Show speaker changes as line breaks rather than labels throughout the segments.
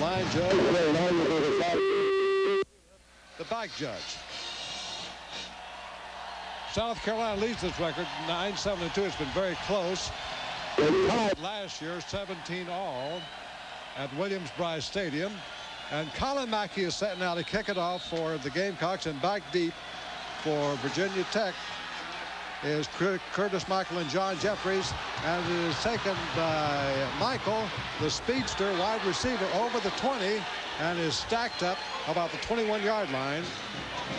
line judge. The back judge. South Carolina leads this record 9-7-2. It's been very close. Last year, 17 all at Williams-Brice Stadium. And Collin Mackie is setting out to kick it off for the Gamecocks and back deep for Virginia Tech is Curtis Michael and John Jeffries. And it is taken by Michael, the speedster wide receiver, over the 20 and is stacked up about the 21-yard line.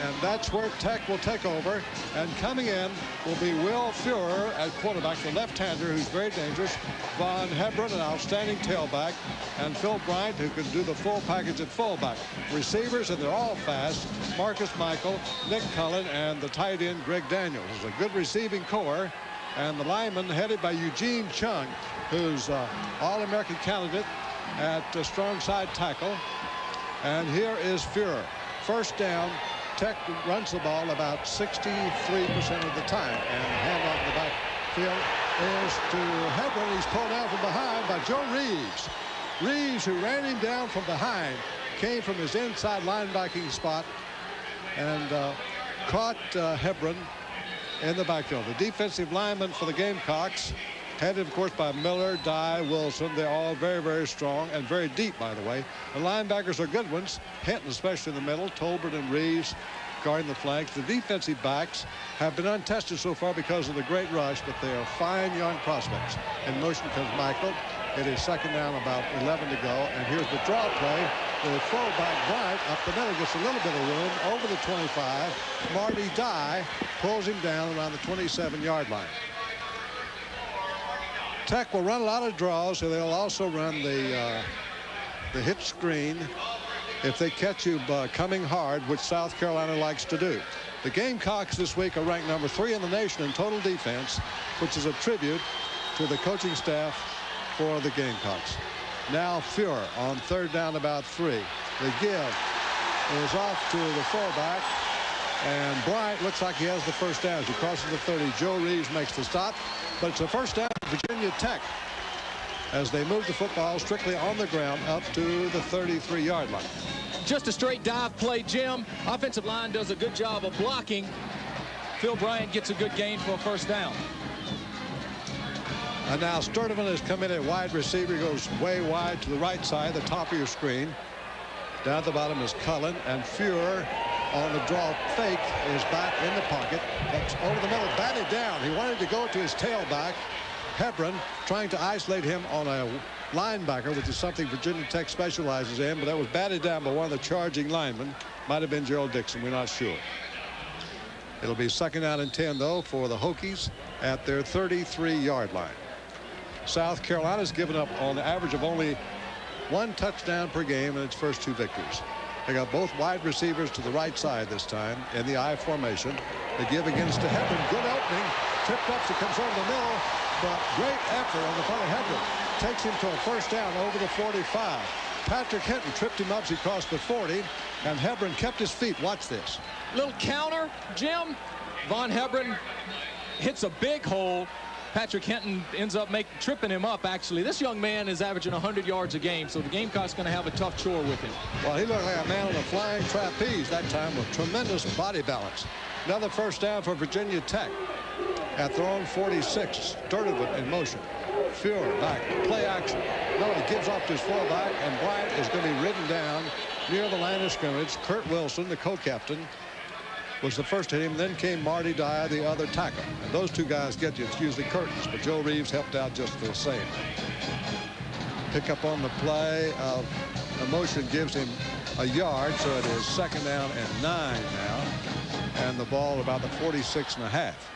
And that's where Tech will take over. And coming in will be Will Furrer at quarterback, the left-hander who's very dangerous. Vaughn Hebron, an outstanding tailback. And Phil Bryant, who can do the full package at fullback. Receivers, and they're all fast. Marcus Michael, Nick Cullen, and the tight end, Greg Daniels. It's a good receiving core. And the lineman headed by Eugene Chung, who's uh, All-American candidate at strong side tackle. And here is Furrer. First down, Tech runs the ball about 63% of the time. And handoff in the backfield is to Hebron. He's pulled down from behind by Joe Reeves. Reeves, who ran him down from behind, came from his inside linebacking spot and uh, caught uh, Hebron in the backfield. The defensive lineman for the Gamecocks headed, of course, by Miller, Dye, Wilson. They're all very, very strong and very deep, by the way. The linebackers are good ones. Hinton, especially in the middle. Tolbert and Reeves guarding the flanks. The defensive backs have been untested so far because of the great rush, but they are fine young prospects. In motion comes Michael. It is second down, about 11 to go. And here's the draw play. The fullback Bryant up the middle gets a little bit of room over the 25. Marty Dye pulls him down around the 27-yard line. Tech will run a lot of draws, and they'll also run the uh, the hit screen if they catch you uh, coming hard, which South Carolina likes to do. The Gamecocks this week are ranked number three in the nation in total defense, which is a tribute to the coaching staff for the Gamecocks. Now Furrer on third down about three. The give is off to the fullback. And Bryant looks like he has the first down as he crosses the 30. Joe Reeves makes the stop. But it's a first down Virginia Tech as they move the football strictly on the ground up to the 33-yard line.
Just a straight dive play, Jim. Offensive line does a good job of blocking. Phil Bryant gets a good gain for a first down.
And now Sturdivant has come in at wide receiver. He goes way wide to the right side, the top of your screen. Down at the bottom is Cullen and Furrer on the draw fake is back in the pocket. That's over the middle, batted down. He wanted to go to his tailback. Hebron trying to isolate him on a linebacker, which is something Virginia Tech specializes in, but that was batted down by one of the charging linemen. Might have been Gerald Dixon. We're not sure. It'll be second out and 10, though, for the Hokies at their 33-yard line. South Carolina's given up on the average of only one touchdown per game in its first two victories. They got both wide receivers to the right side this time in the I formation. They give against to Hebron. Good opening. Tipped up. She comes over the middle. But great effort on the part of Hebron. Takes him to a first down over the 45. Patrick Hinton tripped him up as he crossed the 40. And Hebron kept his feet. Watch this.
Little counter, Jim. Vaughn Hebron hits a big hole Patrick Hinton ends up making tripping him up, actually. This young man is averaging 100 yards a game, so the Gamecock's going to have a tough chore with him.
Well, he looked like a man on a flying trapeze that time with tremendous body balance. Another first down for Virginia Tech at their own 46. Sturdivant in motion. Furrer back. Play action. No, he gives off to his fullback, and Bryant is going to be ridden down near the line of scrimmage. Kurt Wilson, the co-captain, was the first hit him. Then came Marty Dyer, the other tackle. And those two guys get you. It's usually curtains, but Joe Reeves helped out just the same. Pick up on the play of a motion gives him a yard, so it is second down and nine now. And the ball about the 46 and a half.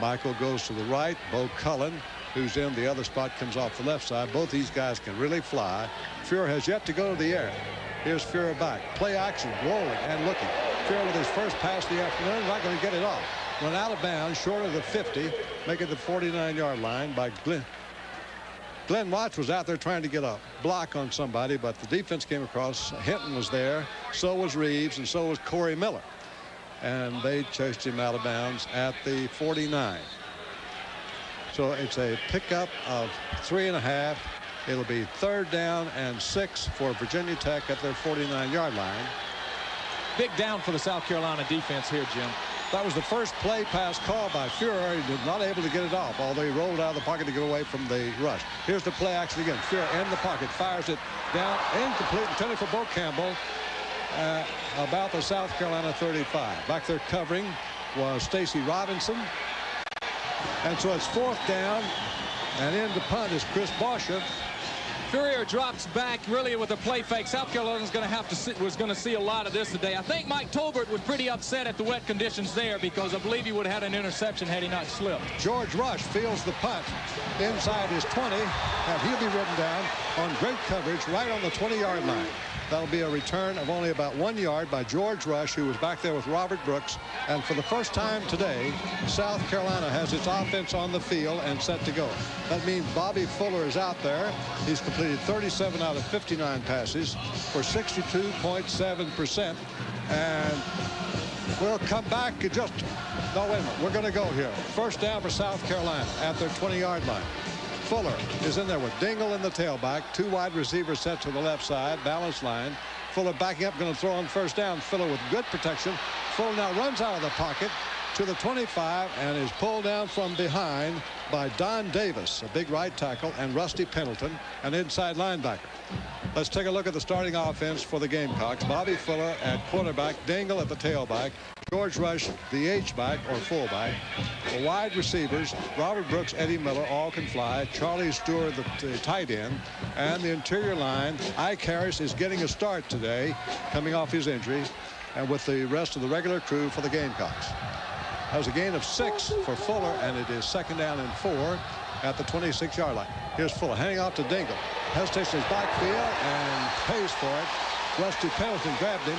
Michael goes to the right. Bo Cullen, who's in the other spot, comes off the left side. Both these guys can really fly. Furrer has yet to go to the air. Here's Furrer back. Play action, rolling and looking. Furrer with his first pass of the afternoon, not going to get it off. Run out of bounds, short of the 50, making the 49-yard line by Glenn. Glenn Watts was out there trying to get a block on somebody, but the defense came across. Hinton was there, so was Reeves, and so was Corey Miller. And they chased him out of bounds at the 49. So it's a pickup of three and a half It'll be third down and six for Virginia Tech at their 49-yard line.
Big down for the South Carolina defense here, Jim.
That was the first play pass called by Furrer. He did not able to get it off, although he rolled out of the pocket to get away from the rush. Here's the play action again. Furrer in the pocket, fires it down, incomplete, intended for Bo Campbell uh, about the South Carolina 35. Back there covering was Stacy Robinson. And so it's fourth down, and in the punt is Chris Bosher.
Furrer drops back really with a play fake. South Carolina's going to have to see, was going to see a lot of this today. I think Mike Tolbert was pretty upset at the wet conditions there because I believe he would have had an interception had he not slipped.
George Rush feels the punt inside his 20, and he'll be written down on great coverage right on the 20-yard line. That'll be a return of only about one yard by George Rush, who was back there with Robert Brooks. And for the first time today, South Carolina has its offense on the field and set to go. That means Bobby Fuller is out there. He's completed 37 out of 59 passes for 62.7%. And we'll come back just... No, wait a minute. We're going to go here. First down for South Carolina at their 20-yard line. Fuller is in there with Dingle in the tailback. Two wide receivers set to the left side. Balance line. Fuller backing up, going to throw on first down. Fuller with good protection. Fuller now runs out of the pocket to the 25 and is pulled down from behind by Don Davis, a big right tackle, and Rusty Pendleton, an inside linebacker. Let's take a look at the starting offense for the Gamecocks. Bobby Fuller at quarterback, Dingle at the tailback, George Rush, the H-back or fullback. The wide receivers, Robert Brooks, Eddie Miller, all can fly. Charlie Stewart, the, the tight end. And the interior line, Ike Harris is getting a start today, coming off his injury, and with the rest of the regular crew for the Gamecocks. Was a gain of six for Fuller, and it is second down and four at the 26-yard line. Here's Fuller handing off to Dingle. Hesitation his backfield and pays for it. Rusty Pendleton grabbed him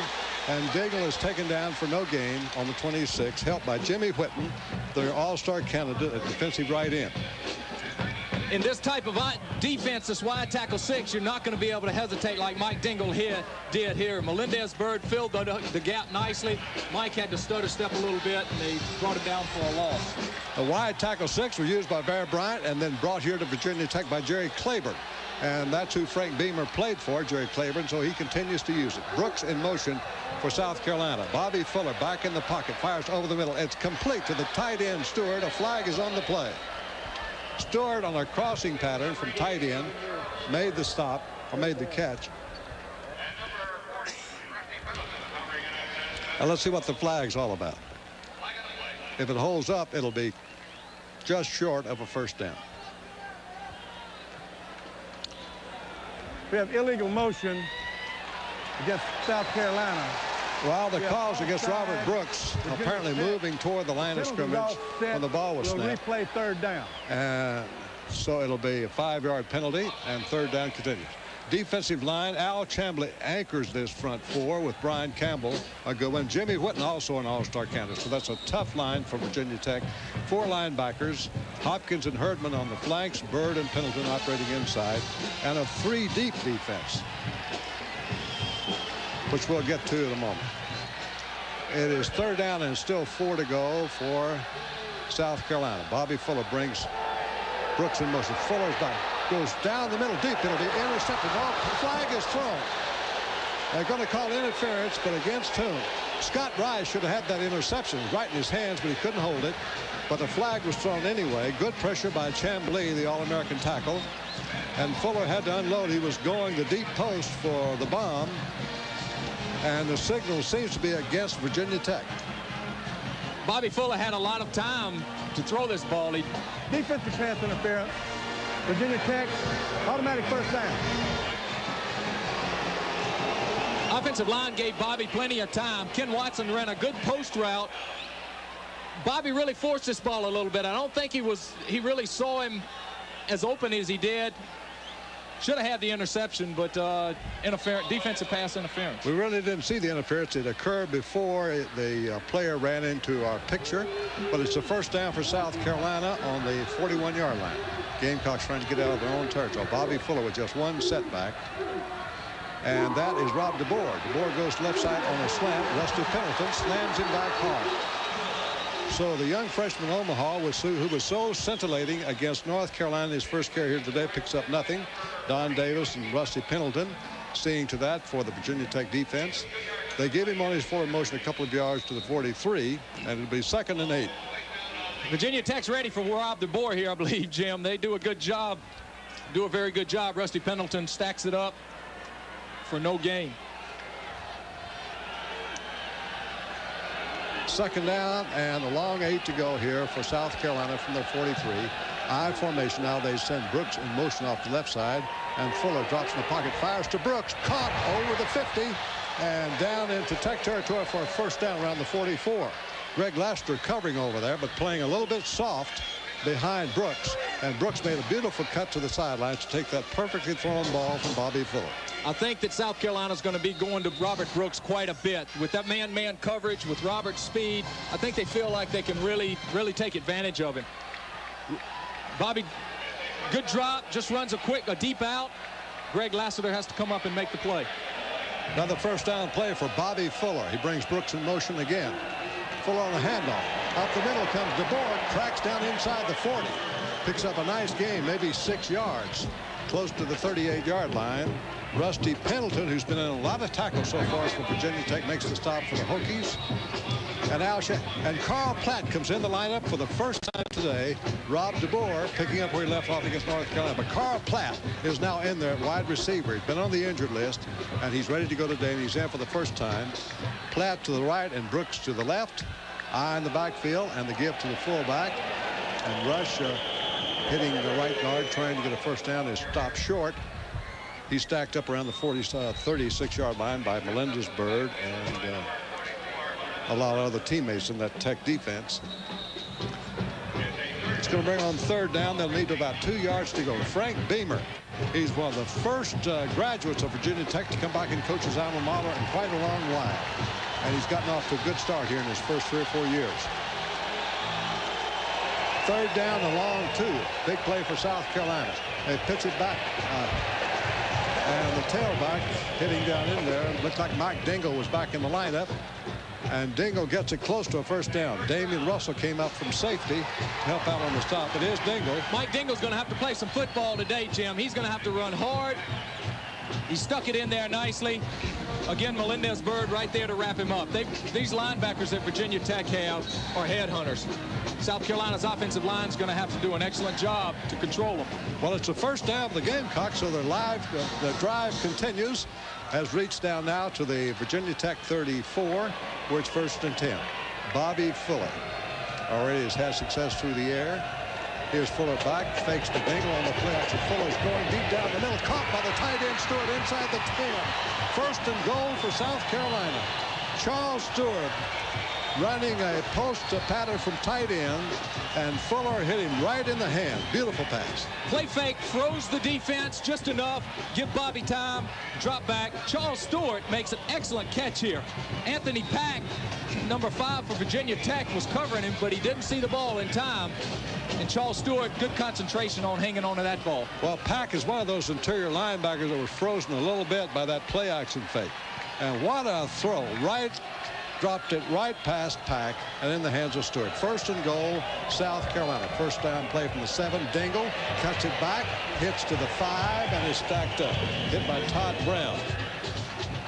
and Dingle is taken down for no gain on the 26, helped by Jimmy Whitten, their all-star candidate at defensive right end.
In this type of defense, this wide tackle six, you're not going to be able to hesitate like Mike Dingle here did here. Melendez Bird filled the, the gap nicely. Mike had to stutter step a little bit, and they brought it down for a loss.
The wide tackle six was used by Bear Bryant and then brought here to Virginia Tech by Jerry Claiborne. And that's who Frank Beamer played for, Jerry Claiborne, so he continues to use it. Brooks in motion for South Carolina. Bobby Fuller back in the pocket, fires over the middle. It's complete to the tight end, Stewart. A flag is on the play. Stewart on a crossing pattern from tight end made the stop, or made the catch. And let's see what the flag's all about. If it holds up, it'll be just short of a first down.
We have illegal motion against South Carolina.
Well, the calls against Robert Brooks apparently moving toward the line of scrimmage when the ball was snapped.
Replay third down.
Uh, so it'll be a five-yard penalty, and third down continues. Defensive line, Al Chamblee anchors this front four with Brian Campbell a good one. Jimmy Whitten also an all-star candidate, so that's a tough line for Virginia Tech. Four linebackers, Hopkins and Herdman on the flanks, Bird and Pendleton operating inside, and a three-deep defense which we'll get to in a moment. It is third down and still four to go for South Carolina. Bobby Fuller brings Brooks in motion. Fuller's back. Goes down the middle. Deep It'll be Intercepted. Oh, flag is thrown. They're going to call interference, but against whom? Scott Rice should have had that interception right in his hands, but he couldn't hold it. But the flag was thrown anyway. Good pressure by Chamblee, the All-American tackle. And Fuller had to unload. He was going the deep post for the bomb. And the signal seems to be against Virginia Tech.
Bobby Fuller had a lot of time to throw this ball. He...
Defensive pass interference. Virginia Tech, automatic first down.
Offensive line gave Bobby plenty of time. Ken Watson ran a good post route. Bobby really forced this ball a little bit. I don't think he was, he really saw him as open as he did. Should have had the interception, but uh, defensive pass interference.
We really didn't see the interference. It occurred before the uh, player ran into our picture, but it's the first down for South Carolina on the 41-yard line. Gamecocks trying to get out of their own territory. Bobby Fuller with just one setback. And that is Rob DeBoer. DeBoer goes left side on a slant. Rusty Pendleton slams him back hard. So the young freshman Omaha was who was so scintillating against North Carolina his first carry here today picks up nothing. Don Davis and Rusty Pendleton seeing to that for the Virginia Tech defense. They gave him on his forward motion a couple of yards to the 43 and it'll be second and eight.
Virginia Tech's ready for Rob DeBoer here I believe Jim. They do a good job do a very good job. Rusty Pendleton stacks it up for no gain.
Second down and a long eight to go here for South Carolina from their 43. I formation now they send Brooks in motion off the left side and Fuller drops in the pocket fires to Brooks caught over the 50 and down into Tech territory for a first down around the 44. Greg Lassiter covering over there but playing a little bit soft behind Brooks and Brooks made a beautiful cut to the sidelines to take that perfectly thrown ball from Bobby Fuller.
I think that South Carolina is going to be going to Robert Brooks quite a bit. With that man-man coverage, with Robert's speed, I think they feel like they can really, really take advantage of him. Bobby, good drop, just runs a quick, a deep out. Greg Lassiter has to come up and make the play.
Another first down play for Bobby Fuller. He brings Brooks in motion again. Fuller on the handoff. Up the middle comes DeBoer, cracks down inside the 40. Picks up a nice game, maybe six yards, close to the 38-yard line. Rusty Pendleton, who's been in a lot of tackles so far for Virginia Tech, makes the stop for the Hokies. And Al and Carl Platt comes in the lineup for the first time today. Rob DeBoer picking up where he left off against North Carolina. But Carl Platt is now in there wide receiver. He's been on the injured list, and he's ready to go today, and he's in for the first time. Platt to the right and Brooks to the left. Eye in the backfield, and the give to the fullback. And Rush uh, hitting the right guard, trying to get a first down, is stopped short. He's stacked up around the 40, uh, 36-yard line by Melendez Bird and uh, a lot of other teammates in that Tech defense. It's going to bring on third down. They'll need about two yards to go. Frank Beamer. He's one of the first uh, graduates of Virginia Tech to come back and coach his alma mater in quite a long while. And he's gotten off to a good start here in his first three or four years. Third down, a long two. Big play for South Carolina. They pitch it back. Uh, and the tailback hitting down in there. Looked like Mike Dingle was back in the lineup. And Dingle gets it close to a first down. Damian Russell came up from safety to help out on the stop. It is Dingle.
Mike Dingle's going to have to play some football today, Jim. He's going to have to run hard. He stuck it in there nicely. Again, Melendez Bird right there to wrap him up. They, these linebackers that Virginia Tech have are headhunters. South Carolina's offensive line is going to have to do an excellent job to control them.
Well, it's the first down of the Gamecocks, so their live the, the drive continues. Has reached down now to the Virginia Tech 34, where it's first and 10. Bobby Fuller already has had success through the air. Here's Fuller back, fakes the Dingle on the play action. Fuller's going deep down the middle, caught by the tight end Stewart inside the 10. First and goal for South Carolina. Charles Stewart running a post to pattern from tight end, and Fuller hit him right in the hand. Beautiful pass.
Play fake, froze the defense just enough, give Bobby time, drop back. Charles Stewart makes an excellent catch here. Anthony Pack, number five for Virginia Tech, was covering him, but he didn't see the ball in time. And Charles Stewart, good concentration on hanging on to that ball.
Well, Pack is one of those interior linebackers that was frozen a little bit by that play action fake. And what a throw. Right, dropped it right past Pack and in the hands of Stewart. First and goal, South Carolina. First down play from the seven. Dingle cuts it back, hits to the five, and is stacked up. Hit by Todd Brown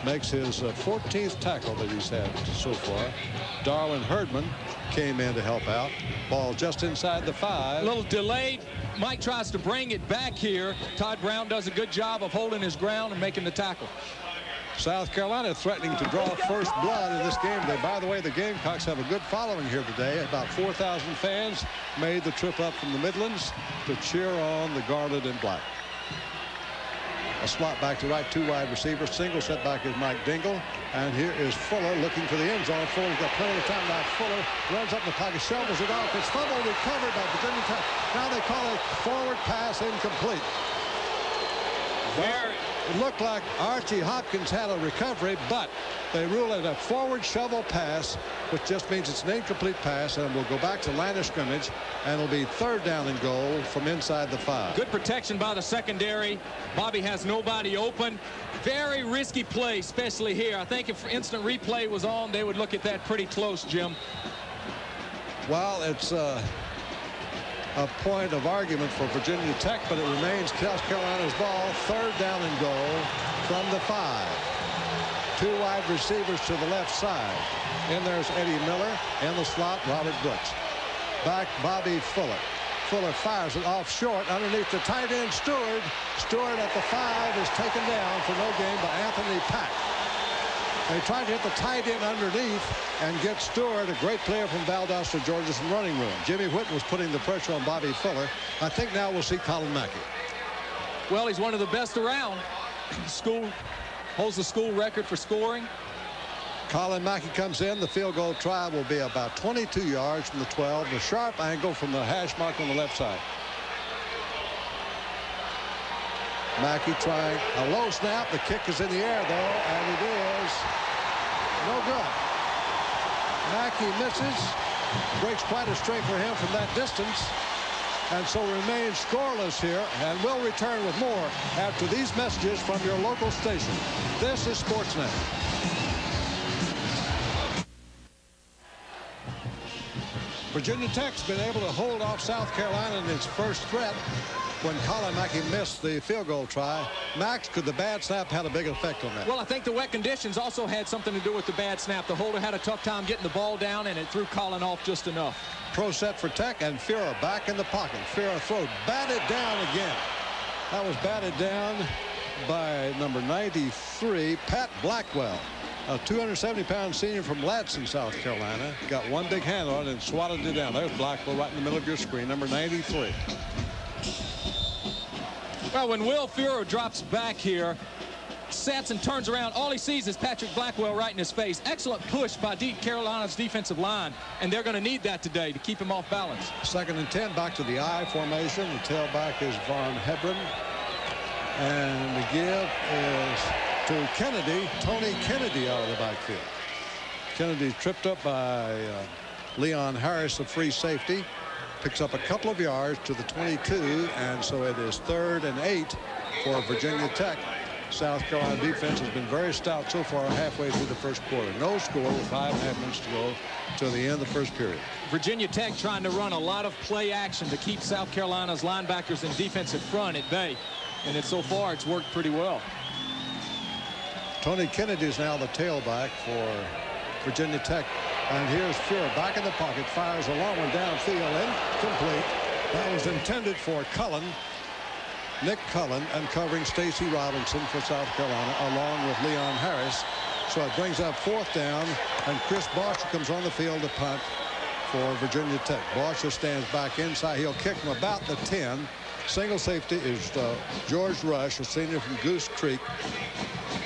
makes his uh, 14th tackle that he's had so far. Darwin Herdman came in to help out. Ball just inside the five.
A little delayed. Mike tries to bring it back here. Todd Brown does a good job of holding his ground and making the tackle.
South Carolina threatening to draw first blood in this game They, By the way, the Gamecocks have a good following here today. About 4,000 fans made the trip up from the Midlands to cheer on the Garnet and Black. A slot back to right, two wide receivers. Single set back is Mike Dingle. And here is Fuller looking for the end zone. Fuller's got plenty of time now. Fuller runs up in the pocket, shovels it off. It's fumble recovered by Virginia Tech. Now they call it forward pass incomplete. Very it looked like Archie Hopkins had a recovery, but they rule it a forward shovel pass, which just means it's an incomplete pass, and we'll go back to line of scrimmage, and it'll be third down and goal from inside the five.
Good protection by the secondary. Bobby has nobody open. Very risky play, especially here. I think if instant replay was on, they would look at that pretty close, Jim.
Well, it's uh, a point of argument for Virginia Tech, but it remains South Carolina's ball. Third down and goal from the five. Two wide receivers to the left side. And there's Eddie Miller. In the slot, Robert Brooks. Back, Bobby Fuller. Fuller fires it off short underneath the tight end Stewart. Stewart at the five is taken down for no gain by Anthony Pack. They tried to hit the tight end underneath and get Stewart, a great player from Valdosta, Georgia, some running room. Jimmy Whitten was putting the pressure on Bobby Fuller. I think now we'll see Collin Mackie.
Well, he's one of the best around. School holds the school record for scoring.
Collin Mackie comes in. The field goal try will be about 22 yards from the 12. The sharp angle from the hash mark on the left side. Mackie trying a low snap. The kick is in the air, though, and it is no good. Mackie misses. Breaks quite a string for him from that distance. And so remains scoreless here and will return with more after these messages from your local station. This is Sportsnet. Virginia Tech's been able to hold off South Carolina in its first threat when Collin Mackie missed the field goal try. Max, could the bad snap had a big effect on that?
Well, I think the wet conditions also had something to do with the bad snap. The holder had a tough time getting the ball down, and it threw Collin off just enough.
Pro set for Tech, and Furrer back in the pocket. Furrer throw batted down again. That was batted down by number 93, Pat Blackwell a 270-pound senior from Ladson, South Carolina. Got one big hand on it and swatted it down. There's Blackwell right in the middle of your screen, number 93.
Well, when Will Furrer drops back here, sets and turns around, all he sees is Patrick Blackwell right in his face. Excellent push by D Carolina's defensive line, and they're going to need that today to keep him off balance.
Second and 10, back to the I formation. The tailback is Vaughn Hebron. And the give is to Kennedy. Tony Kennedy out of the backfield. Kennedy tripped up by uh, Leon Harris, a free safety. Picks up a couple of yards to the 22, and so it is third and eight for Virginia Tech. South Carolina defense has been very stout so far halfway through the first quarter. No score with five and a half minutes to go to the end of the first period.
Virginia Tech trying to run a lot of play action to keep South Carolina's linebackers and defensive front at bay. And it, so far, it's worked pretty well.
Tony Kennedy is now the tailback for Virginia Tech. And here's Furrer back in the pocket, fires a long one downfield, incomplete. That was intended for Cullen. Nick Cullen and covering Stacy Robinson for South Carolina along with Leon Harris. So it brings up fourth down and Chris Borscher comes on the field to punt for Virginia Tech. Borscher stands back inside. He'll kick from about the 10. Single safety is uh, George Rush, a senior from Goose Creek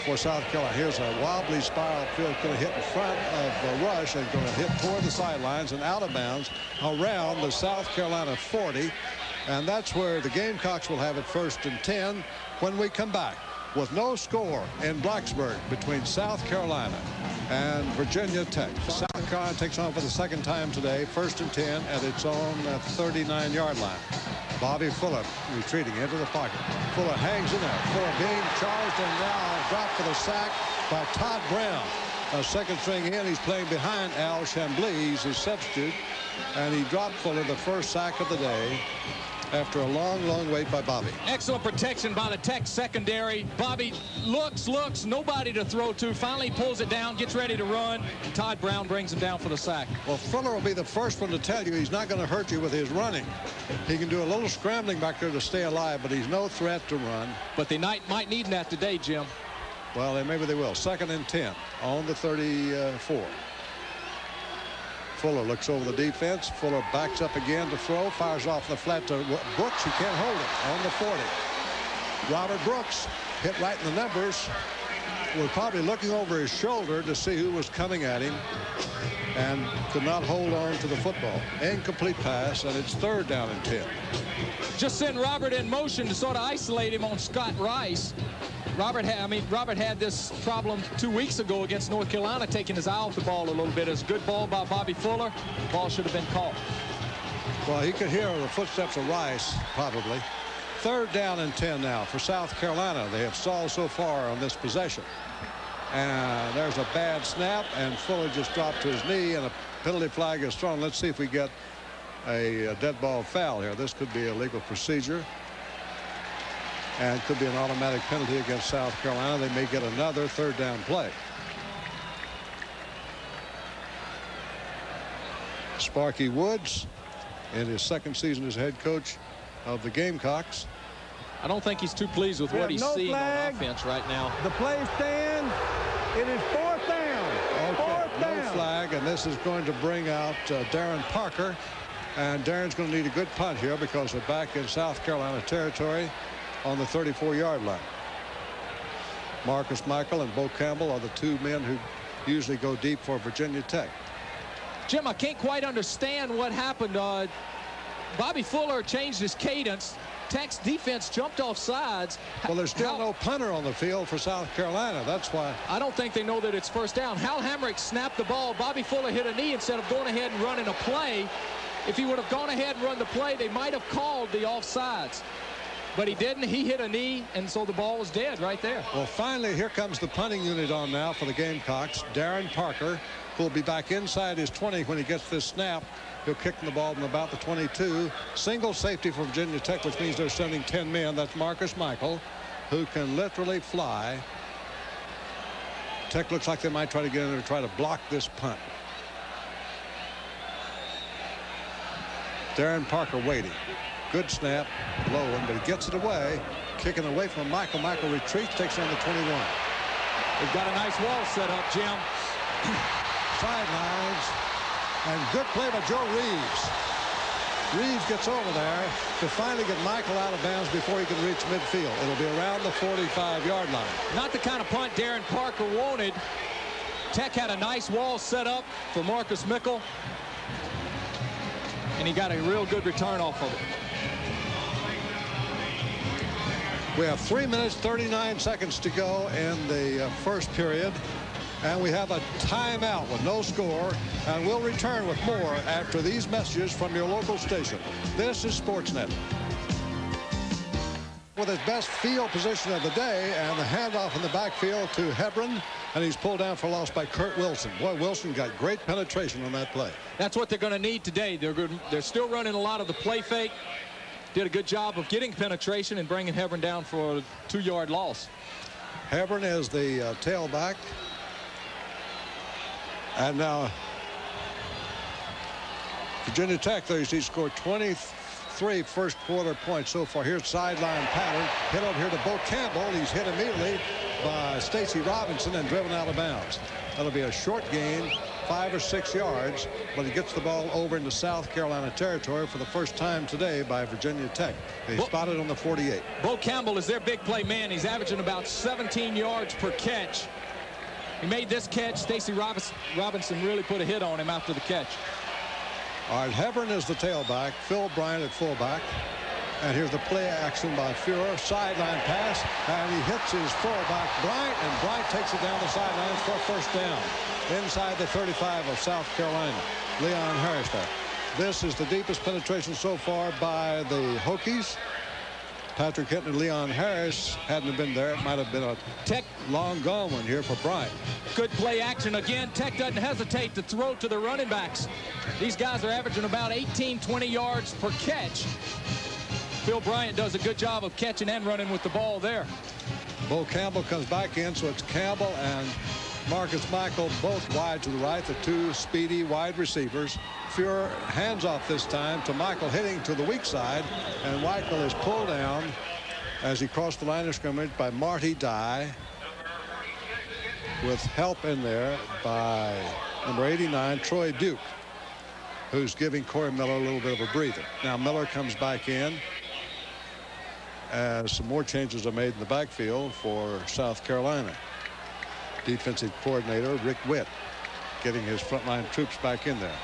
for South Carolina. Here's a wobbly spiral field going to hit in front of the rush and going to hit toward the sidelines and out of bounds around the South Carolina 40. And that's where the Gamecocks will have it first and 10 when we come back with no score in Blacksburg between South Carolina and Virginia Tech. South Carolina takes on for the second time today, first and 10 at its own 39-yard uh, line. Bobby Fuller retreating into the pocket. Fuller hangs in there. Fuller being charged and now dropped for the sack by Todd Brown. A second string in. He's playing behind Al Chamblee, his substitute. And he dropped Fuller the first sack of the day after a long, long wait by Bobby.
Excellent protection by the Tech secondary. Bobby looks, looks, nobody to throw to. Finally pulls it down, gets ready to run. Todd Brown brings him down for the sack.
Well, Fuller will be the first one to tell you he's not going to hurt you with his running. He can do a little scrambling back there to stay alive, but he's no threat to run.
But they might, might need that today, Jim.
Well, maybe they will. Second and 10 on the 34. Fuller looks over the defense. Fuller backs up again to throw. Fires off the flat to Brooks. He can't hold it on the 40. Robert Brooks hit right in the numbers. Was probably looking over his shoulder to see who was coming at him and could not hold on to the football. Incomplete pass, and it's third down and 10.
Just send Robert in motion to sort of isolate him on Scott Rice. Robert had, I mean, Robert had this problem two weeks ago against North Carolina, taking his eye off the ball a little bit. It's a good ball by Bobby Fuller. The ball should have been caught.
Well, he could hear the footsteps of Rice, probably. Third down and 10 now for South Carolina. They have stalled so far on this possession. And uh, there's a bad snap, and Fuller just dropped to his knee, and a penalty flag is thrown. Let's see if we get a, a dead ball foul here. This could be a legal procedure and could be an automatic penalty against South Carolina. They may get another third down play. Sparky Woods in his second season as head coach of the Gamecocks.
I don't think he's too pleased with
We
what he's
no
seeing
flag.
on offense right now.
The play stands. It is fourth down. Fourth
no
down.
flag, and this is going to bring out uh, Darren Parker. And Darren's going to need a good punt here because they're back in South Carolina territory on the 34-yard line. Marcus Michael and Bo Campbell are the two men who usually go deep for Virginia Tech.
Jim, I can't quite understand what happened. Uh, Bobby Fuller changed his cadence. Tech's defense jumped off sides.
Well, there's still
How-
no punter on the field for South Carolina. That's why
I don't think they know that it's first down. Hal Hamrick snapped the ball. Bobby Fuller hit a knee instead of going ahead and running a play. If he would have gone ahead and run the play, they might have called the offsides. But he didn't. He hit a knee, and so the ball was dead right there.
Well, finally, here comes the punting unit on now for the Gamecocks. Darren Parker, who will be back inside his 20 when he gets this snap. He'll kick the ball from about the 22. Single safety for Virginia Tech, which means they're sending 10 men. That's Marcus Michael, who can literally fly. Tech looks like they might try to get in there to try to block this punt. Darren Parker waiting. Good snap, low one, but he gets it away. Kicking away from Michael. Michael retreats, takes on the 21.
They've got a nice wall set up, Jim.
Sidelines. And good play by Joe Reeves. Reeves gets over there to finally get Michael out of bounds before he can reach midfield. It'll be around the 45-yard line.
Not the kind of punt Darren Parker wanted. Tech had a nice wall set up for Marcus Mickle. And he got a real good return off of it.
We have 3 minutes, 39 seconds to go in the uh, first period. And we have a timeout with no score. And we'll return with more after these messages from your local station. This is Sportsnet. With his best field position of the day and the handoff in the backfield to Hebron. And he's pulled down for loss by Kurt Wilson. Boy, Wilson got great penetration on that play.
That's what they're going to need today. They're good. They're still running a lot of the play fake. Did a good job of getting penetration and bringing Hebron down for a two-yard loss.
Hebron is the uh, tailback. And now Virginia Tech, see, scored 23 first quarter points so far. Here's sideline pattern. Hit over here to Bo Campbell. He's hit immediately by Stacy Robinson and driven out of bounds. That'll be a short gain, five or six yards, but he gets the ball over into South Carolina territory for the first time today by Virginia Tech. They
Bo-
spotted on the 48.
Bo Campbell is their big play man. He's averaging about 17 yards per catch. He made this catch. Stacy Robinson, really put a hit on him after the catch.
All right, Hebron is the tailback. Phil Bryant at fullback. And here's the play action by Furrer. Sideline pass. And he hits his fullback, Bryant. And Bryant takes it down the sidelines for first down. Inside the 35 of South Carolina. Leon Harris there. This is the deepest penetration so far by the Hokies. Patrick Hinton and Leon Harris hadn't been there. It might have been a
Tech,
long gone one here for Bryant.
good play action again. Tech doesn't hesitate to throw to the running backs. These guys are averaging about 18, 20 yards per catch. Phil Bryant does a good job of catching and running with the ball there.
Bo Campbell comes back in, so it's Campbell and Marcus Michael both wide to the right, the two speedy wide receivers. Furrer hands off this time to Michael hitting to the weak side, and Michael is pulled down as he crossed the line of scrimmage by Marty Dye with help in there by number 89, Troy Duke, who's giving Corey Miller a little bit of a breather. Now Miller comes back in as some more changes are made in the backfield for South Carolina. Defensive coordinator Rick Witt getting his frontline troops back in there.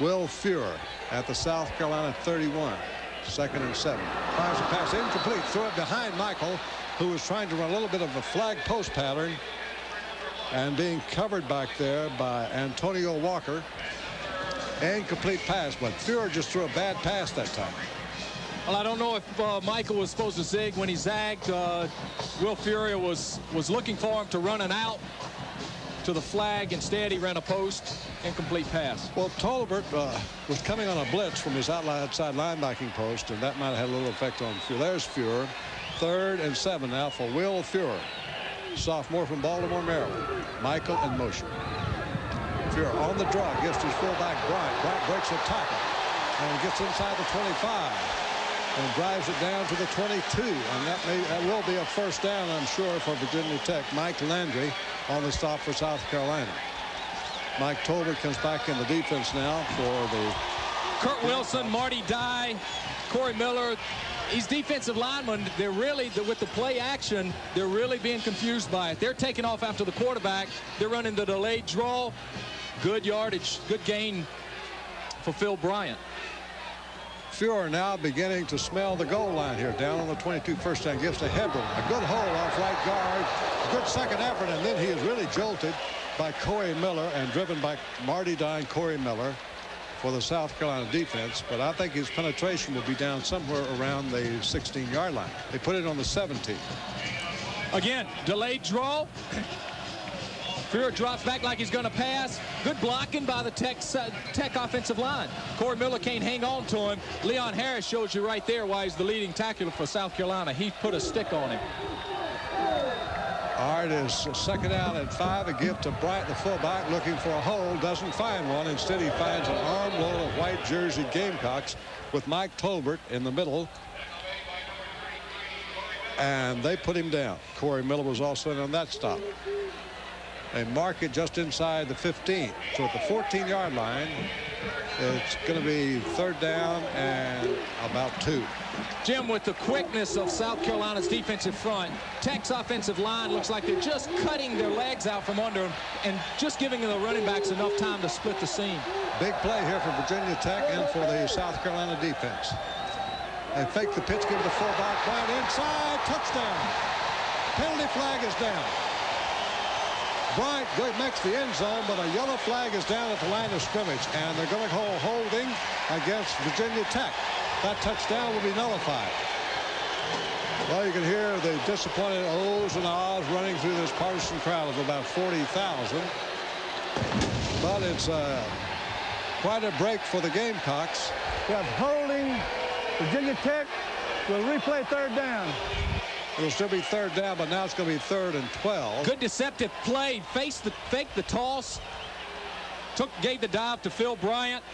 Will Furrer at the South Carolina 31. Second and seven. Fires a pass incomplete. Throw it behind Michael, who was trying to run a little bit of a flag post pattern and being covered back there by Antonio Walker. Incomplete pass, but Furrer just threw a bad pass that time.
Well, I don't know if uh, Michael was supposed to zig when he zagged. Uh, Will Furrer was was looking for him to run an out. to the flag. Instead, he ran a post, incomplete pass.
Well, Tolbert uh, was coming on a blitz from his outside linebacking post, and that might have had a little effect on Furrer. There's Furrer. Third and seven now for Will Furrer, sophomore from Baltimore, Maryland. Michael in motion. Furrer on the draw, gives his fullback Bryant. Bryant breaks a tackle and gets inside the 25 and drives it down to the 22. And that, may, that will be a first down, I'm sure, for Virginia Tech. Mike Landry on the stop for South Carolina. Mike Tolbert comes back in the defense now for the...
Kurt Wilson, Marty Dye, Corey Miller, these defensive linemen, they're really, with the play action, they're really being confused by it. They're taking off after the quarterback. They're running the delayed draw. Good yardage, good gain for Phil Bryant.
Furrer now beginning to smell the goal line here. Down on the 22 first down. Gives to Hebron. A good hole off right guard. Good second effort. And then he is really jolted by Corey Miller and driven by Marty Dine, Corey Miller for the South Carolina defense. But I think his penetration will be down somewhere around the 16-yard line. They put it on the 17.
Again, delayed draw. Furrer drops back like he's going to pass. Good blocking by the Tech, uh, Tech offensive line. Corey Miller can't hang on to him. Leon Harris shows you right there why he's the leading tackler for South Carolina. He put a stick on him.
All right, is second out at five. A gift to Bryant, the fullback, looking for a hole. Doesn't find one. Instead, he finds an armload of white jersey Gamecocks with Mike Tolbert in the middle. And they put him down. Corey Miller was also in on that stop. They mark it just inside the 15. So at the 14-yard line, it's going to be third down and about two.
Jim, with the quickness of South Carolina's defensive front, Tech's offensive line looks like they're just cutting their legs out from under them and just giving the running backs enough time to split the seam.
Big play here for Virginia Tech and for the South Carolina defense. They fake the pitch, give the fullback Bryant inside, touchdown. Penalty flag is down. Bryant makes the end zone, but a yellow flag is down at the line of scrimmage, and they're going to hold holding against Virginia Tech. That touchdown will be nullified. Well, you can hear the disappointed ohs and ahs running through this partisan crowd of about 40,000. But it's uh, quite a break for the Gamecocks.
We have holding Virginia Tech will replay third down.
It'll still be third down, but now it's going to be third and 12.
Good deceptive play. Faced the, faked the toss. Took, gave the dive to Phil Bryant.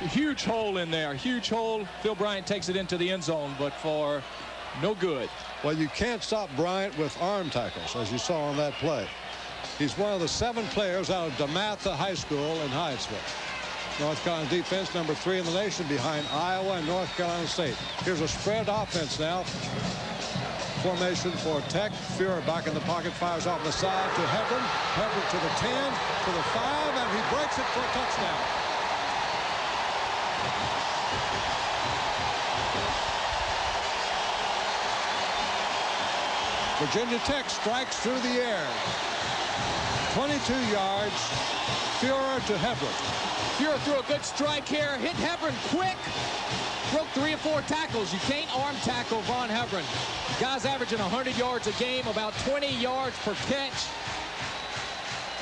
Huge hole in there. Huge hole. Phil Bryant takes it into the end zone, but for no good.
Well, you can't stop Bryant with arm tackles, as you saw on that play. He's one of the seven players out of DeMatha High School in Hyattsville. North Carolina defense, number three in the nation behind Iowa and North Carolina State. Here's a spread offense now formation for Tech. Furrer back in the pocket, fires off the side to Hebron. Hebron to the 10, to the 5, and he breaks it for a touchdown. Virginia Tech strikes through the air. 22 yards. Furrer to Hebron.
Furrer threw a good strike here. Hit Hebron quick broke three or four tackles. You can't arm tackle Vaughn Hebron. Guy's averaging 100 yards a game, about 20 yards per catch.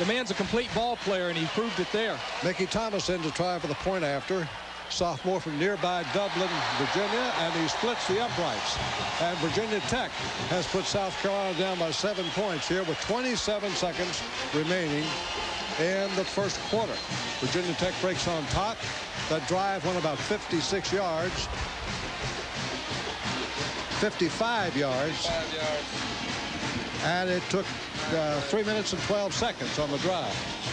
The man's a complete ball player, and he proved it there.
Mickey Thomas in to try for the point after. Sophomore from nearby Dublin, Virginia, and he splits the uprights. And Virginia Tech has put South Carolina down by seven points here with 27 seconds remaining in the first quarter. Virginia Tech breaks on top. That drive went about 56 yards. 55 yards. And it took uh, 3 minutes and 12 seconds on the drive.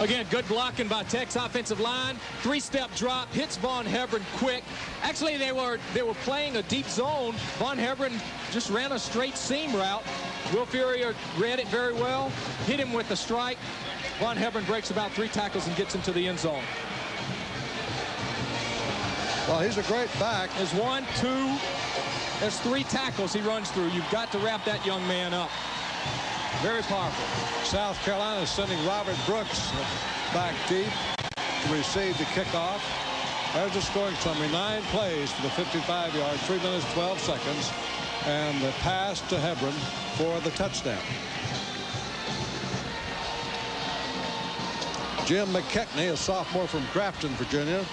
Again, good blocking by Tech's offensive line. Three-step drop, hits Vaughn Hebron quick. Actually, they were they were playing a deep zone. Vaughn Hebron just ran a straight seam route. Will Furrer read it very well, hit him with the strike. Vaughn Hebron breaks about three tackles and gets into the end zone.
Well, he's a great back.
There's one, two, there's three tackles he runs through. You've got to wrap that young man up. Very powerful.
South Carolina is sending Robert Brooks back deep to receive the kickoff. There's a scoring summary. Nine plays for the 55 yard, three minutes, 12 seconds. and the pass to Hebron for the touchdown. Jim McKechnie, a sophomore from Grafton, Virginia,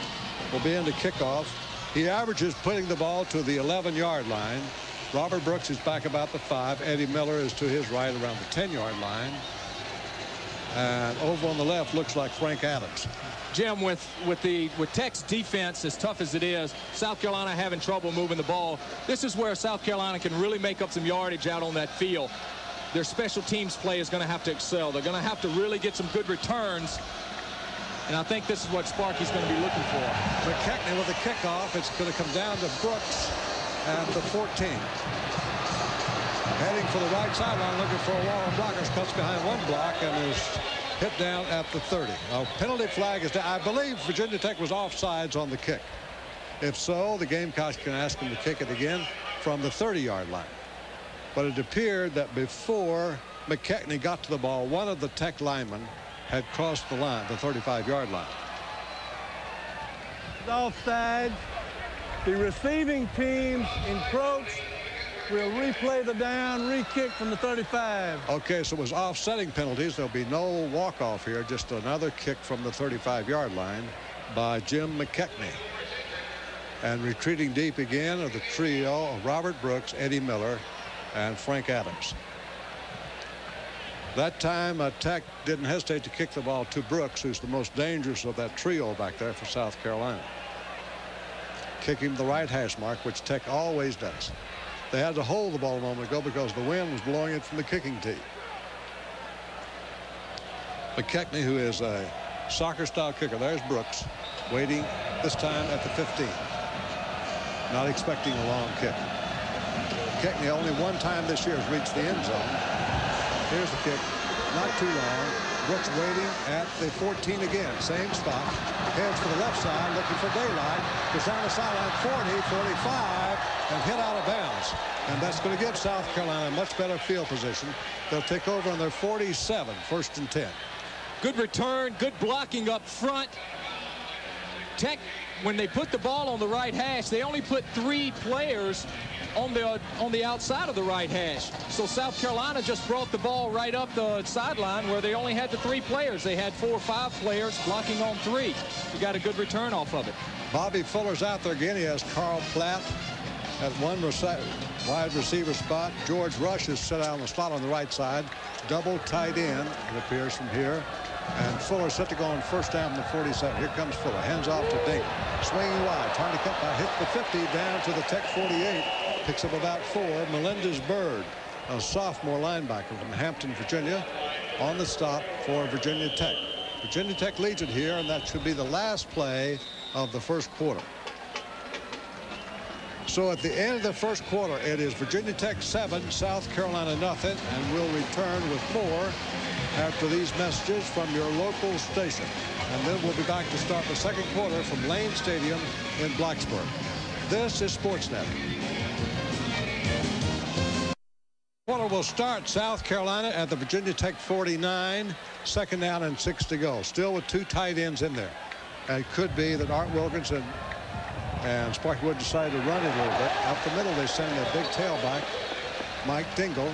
will be in the kickoff. He averages putting the ball to the 11-yard line. Robert Brooks is back about the five. Eddie Miller is to his right around the 10-yard line. And over on the left looks like Frank Adams.
Jim, with with the with Tech's defense as tough as it is, South Carolina having trouble moving the ball. This is where South Carolina can really make up some yardage out on that field. Their special teams play is going to have to excel. They're going to have to really get some good returns. And I think this is what Sparky's going to be looking for.
McKechnie with the kickoff. It's going to come down to Brooks at the 14. Heading for the right sideline, looking for a wall of blockers. Cuts behind one block and is hit down at the 30. A penalty flag is down. I believe Virginia Tech was offsides on the kick. If so, the Gamecocks can ask him to kick it again from the 30-yard line. But it appeared that before McKechnie got to the ball, one of the Tech linemen had crossed the line, the 35-yard line.
Offside. The receiving teams encroached We'll replay the down, re-kick from the 35.
Okay, so it was offsetting penalties. There'll be no walk-off here, just another kick from the 35-yard line by Jim McKechnie. And retreating deep again are the trio of Robert Brooks, Eddie Miller, and Frank Adams. That time, Tech didn't hesitate to kick the ball to Brooks, who's the most dangerous of that trio back there for South Carolina. Kicking the right hash mark, which Tech always does. They had to hold the ball a moment ago because the wind was blowing it from the kicking tee. McKechnie, who is a soccer-style kicker. There's Brooks waiting this time at the 15. Not expecting a long kick. McKechnie only one time this year has reached the end zone. Here's the kick. Not too long. Brooks waiting at the 14 again. Same spot. Heads for the left side, looking for daylight. Goes down the sideline 40, 45, and hit out of bounds. And that's going to give South Carolina a much better field position. They'll take over on their 47, first and 10.
Good return, good blocking up front. Tech, when they put the ball on the right hash, they only put three players on the uh, on the outside of the right hash. So South Carolina just brought the ball right up the sideline where they only had the three players. They had four or five players blocking on three. We got a good return off of it.
Bobby Fuller's out there again. He has Carl Platt at one wide receiver spot. George Rush is set out on the slot on the right side. Double tight end, it appears from here. And Fuller set to go on first down from the 47. Here comes Fuller. Hands off to Dink. Swinging wide. Trying to cut by hit the 50 down to the Tech 48. Picks up about four. Melendez Byrd, a sophomore linebacker from Hampton, Virginia, on the stop for Virginia Tech. Virginia Tech leads it here, and that should be the last play of the first quarter. So at the end of the first quarter, it is Virginia Tech 7, South Carolina nothing, and we'll return with more after these messages from your local station. And then we'll be back to start the second quarter from Lane Stadium in Blacksburg. This is Sportsnet. Quarter will start South Carolina at the Virginia Tech 49. Second down and six to go. Still with two tight ends in there. And it could be that Art Wilkinson and Sparky Wood decided to run it a little bit. Up the middle, they send a big tailback. Mike Dingle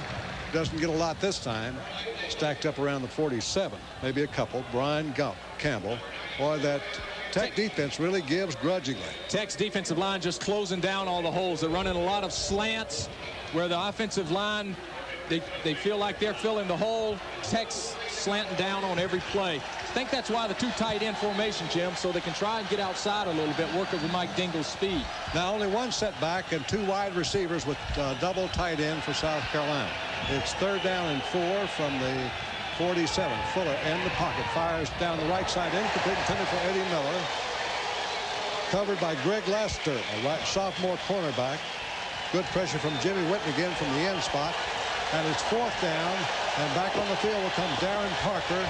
doesn't get a lot this time. Stacked up around the 47, maybe a couple. Brian Gump, Campbell. Boy, that Tech defense really gives grudgingly.
Tech's defensive line just closing down all the holes. They're running a lot of slants where the offensive line, they, they feel like they're filling the hole. Tech's slanting down on every play. I think that's why the two tight end formation, Jim, so they can try and get outside a little bit, work with Mike Dingle's speed.
Now only one setback and two wide receivers with uh, double tight end for South Carolina. It's third down and four from the 47. Fuller in the pocket fires down the right side, incomplete intended for Eddie Miller. Covered by Greg Lester, a right sophomore cornerback. Good pressure from Jimmy Whitten again from the end spot. And it's fourth down. And back on the field will come Darren Parker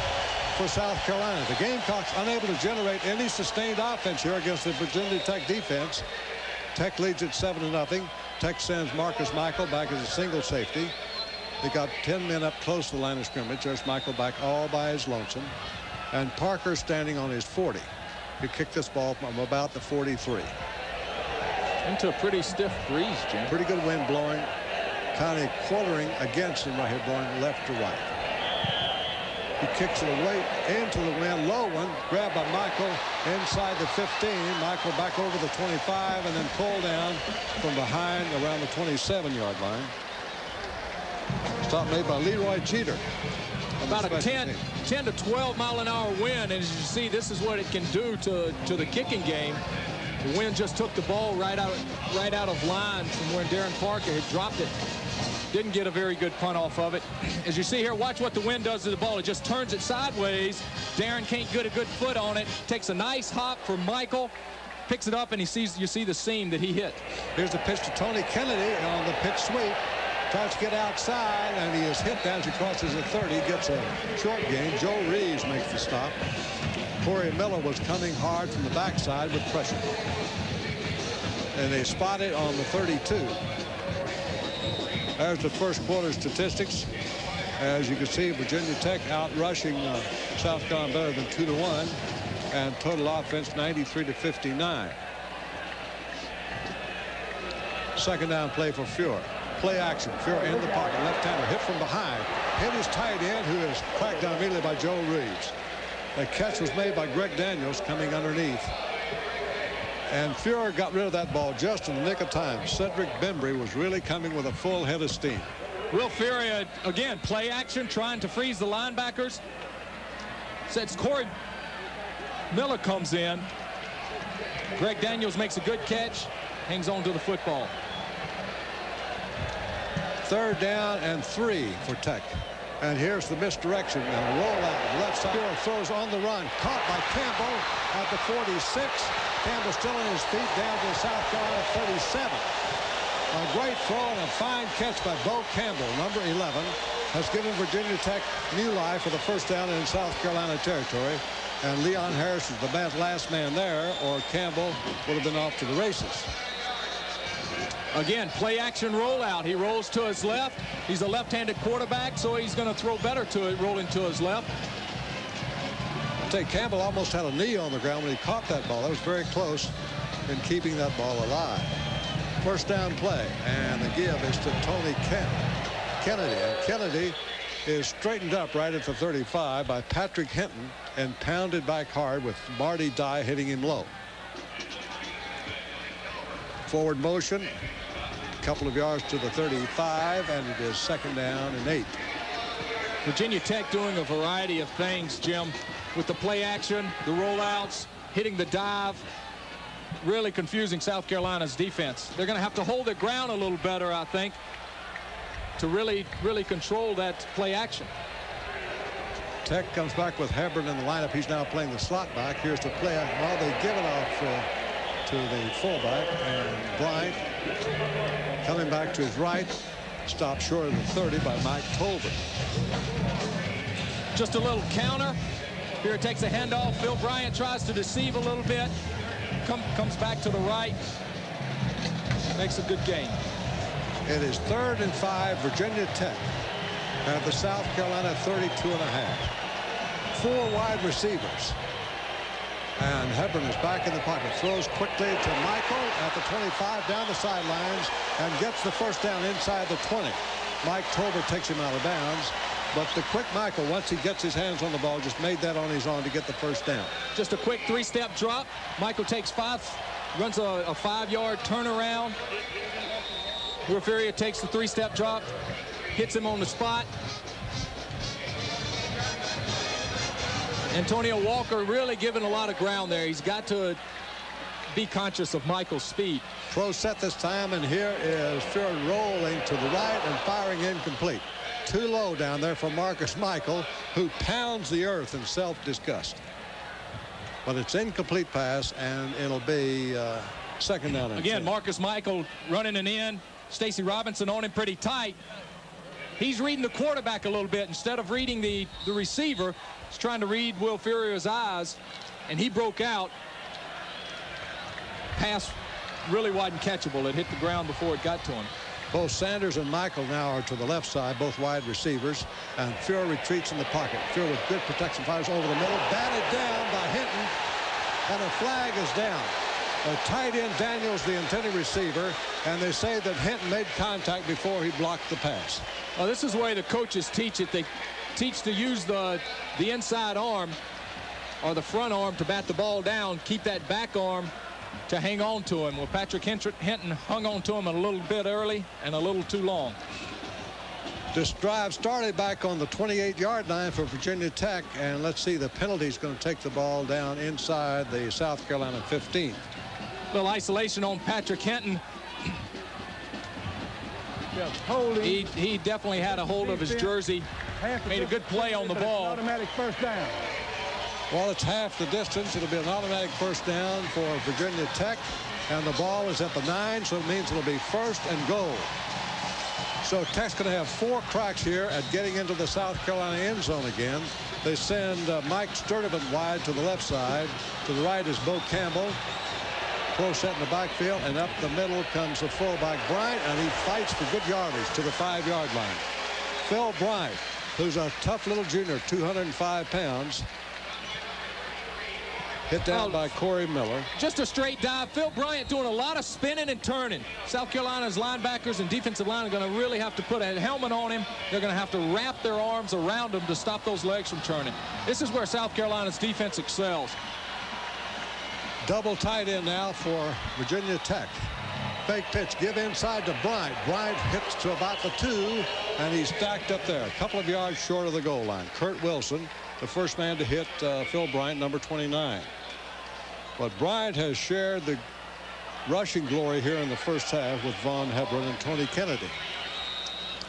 for South Carolina. The Gamecocks unable to generate any sustained offense here against the Virginia Tech defense. Tech leads at 7 to nothing. Tech sends Marcus Michael back as a single safety. They got 10 men up close to the line of scrimmage. There's Michael back all by his lonesome. And Parker standing on his 40. He kicked this ball from about the 43.
Into a pretty stiff breeze, Jim.
Pretty good wind blowing. Pounding, quartering against him right here, going left to right. He kicks it away into the wind. Low one, grabbed by Michael inside the 15. Michael back over the 25 and then pulled down from behind around the 27-yard line. Stop made by Leroy Jeter.
About a 10, 10 to 12 mile an hour wind. And as you see, this is what it can do to, to the kicking game. The wind just took the ball right out, right out of line from where Darren Parker had dropped it. Didn't get a very good punt off of it. As you see here, watch what the wind does to the ball. It just turns it sideways. Darren can't get a good foot on it. Takes a nice hop for Michael. Picks it up and he sees you see the seam that he hit.
Here's the pitch to Tony Kennedy on the pitch sweep. Tries to get outside and he is hit as he crosses the 30. Gets a short gain. Joe Reeves makes the stop. Corey Miller was coming hard from the backside with pressure. And they spot it on the 32. There's the first quarter statistics. As you can see, Virginia Tech out rushing uh, South Carolina better than 2 to 1 and total offense 93 to 59. Second down play for Furrer. Play action. Furrer in the pocket. Left-hander hit from behind. Hit his tight end who is cracked down immediately by Joe Reeves. The catch was made by Greg Daniels coming underneath. And Furrer got rid of that ball just in the nick of time. Cedric Bembry was really coming with a full head of steam.
Will Furrer, uh, again, play action, trying to freeze the linebackers. Sets Corey Miller comes in. Greg Daniels makes a good catch, hangs on to the football.
Third down and three for Tech. And here's the misdirection and rollout. Left side throws on the run. Caught by Campbell at the 46. Campbell still on his feet down to the South Carolina 37. A great throw and a fine catch by Bo Campbell, number 11, has given Virginia Tech new life for the first down in South Carolina territory. And Leon Harris is the last man there, or Campbell would have been off to the races.
Again, play action rollout. He rolls to his left. He's a left-handed quarterback, so he's going to throw better to it, rolling to his left.
Say Campbell almost had a knee on the ground when he caught that ball. That was very close in keeping that ball alive. First down play, and the give is to Tony Kennedy. And Kennedy is straightened up right at the 35 by Patrick Hinton and pounded back hard with Marty Dye hitting him low. Forward motion, couple of yards to the 35, and it is second down and eight.
Virginia Tech doing a variety of things, Jim with the play action, the rollouts, hitting the dive. Really confusing South Carolina's defense. They're going to have to hold their ground a little better, I think, to really, really control that play action.
Tech comes back with Hebron in the lineup. He's now playing the slot back. Here's the play. Well, they give it off to the fullback. And Bryant coming back to his right. Stopped short of the 30 by Mike Tolbert.
Just a little counter. Here takes a handoff. Bill Bryant tries to deceive a little bit. Come, comes back to the right. Makes a good game.
It is third and five, Virginia Tech at the South Carolina 32 and a half. Four wide receivers. And Hebron is back in the pocket. Throws quickly to Michael at the 25 down the sidelines and gets the first down inside the 20. Mike Tolbert takes him out of bounds. But the quick Michael, once he gets his hands on the ball, just made that on his own to get the first down.
Just a quick three-step drop. Michael takes five, runs a, a five-yard turnaround. Porfiria takes the three-step drop, hits him on the spot. Antonio Walker really giving a lot of ground there. He's got to be conscious of Michael's speed.
Pro set this time, and here is Furrer rolling to the right and firing incomplete too low down there for Marcus Michael, who pounds the earth in self-disgust. But it's incomplete pass, and it'll be uh, second down.
Again, Marcus Michael running an in. Stacy Robinson on him pretty tight. He's reading the quarterback a little bit instead of reading the, the receiver. He's trying to read Will Furrer's eyes, and he broke out. Pass really wasn't catchable. It hit the ground before it got to him.
Both Sanders and Michael now are to the left side, both wide receivers. And Furrer retreats in the pocket. Furrer with good protection fires over the middle. Batted down by Hinton. And a flag is down. A tight end Daniels, the intended receiver, and they say that Hinton made contact before he blocked the pass.
Well, this is the way the coaches teach it. They teach to use the, the inside arm or the front arm to bat the ball down, keep that back arm to hang on to him. Well, Patrick Hinton hung on to him a little bit early and a little too long.
This drive started back on the 28-yard line for Virginia Tech, and let's see, the penalty is going to take the ball down inside the South Carolina 15
little isolation on Patrick Hinton. He, he definitely had a hold of his jersey. Made a good play on the ball.
Automatic first down.
Well, it's half the distance. It'll be an automatic first down for Virginia Tech. And the ball is at the nine, so it means it'll be first and goal. So Tech's going to have four cracks here at getting into the South Carolina end zone again. They send uh, Mike Sturdivant wide to the left side. To the right is Bo Campbell. Close set in the backfield, and up the middle comes the fullback Bryant, and he fights for good yardage to the five-yard line. Phil Bryant, who's a tough little junior, 205 pounds, Hit down by Corey Miller.
Just a straight dive. Phil Bryant doing a lot of spinning and turning. South Carolina's linebackers and defensive line are going to really have to put a helmet on him. They're going to have to wrap their arms around him to stop those legs from turning. This is where South Carolina's defense excels.
Double tight end now for Virginia Tech. Fake pitch, give inside to Bryant. Bryant hits to about the two, and he's stacked up there, a couple of yards short of the goal line. Kurt Wilson, the first man to hit uh, Phil Bryant, number 29. But Bryant has shared the rushing glory here in the first half with Vaughn Hebron and Tony Kennedy.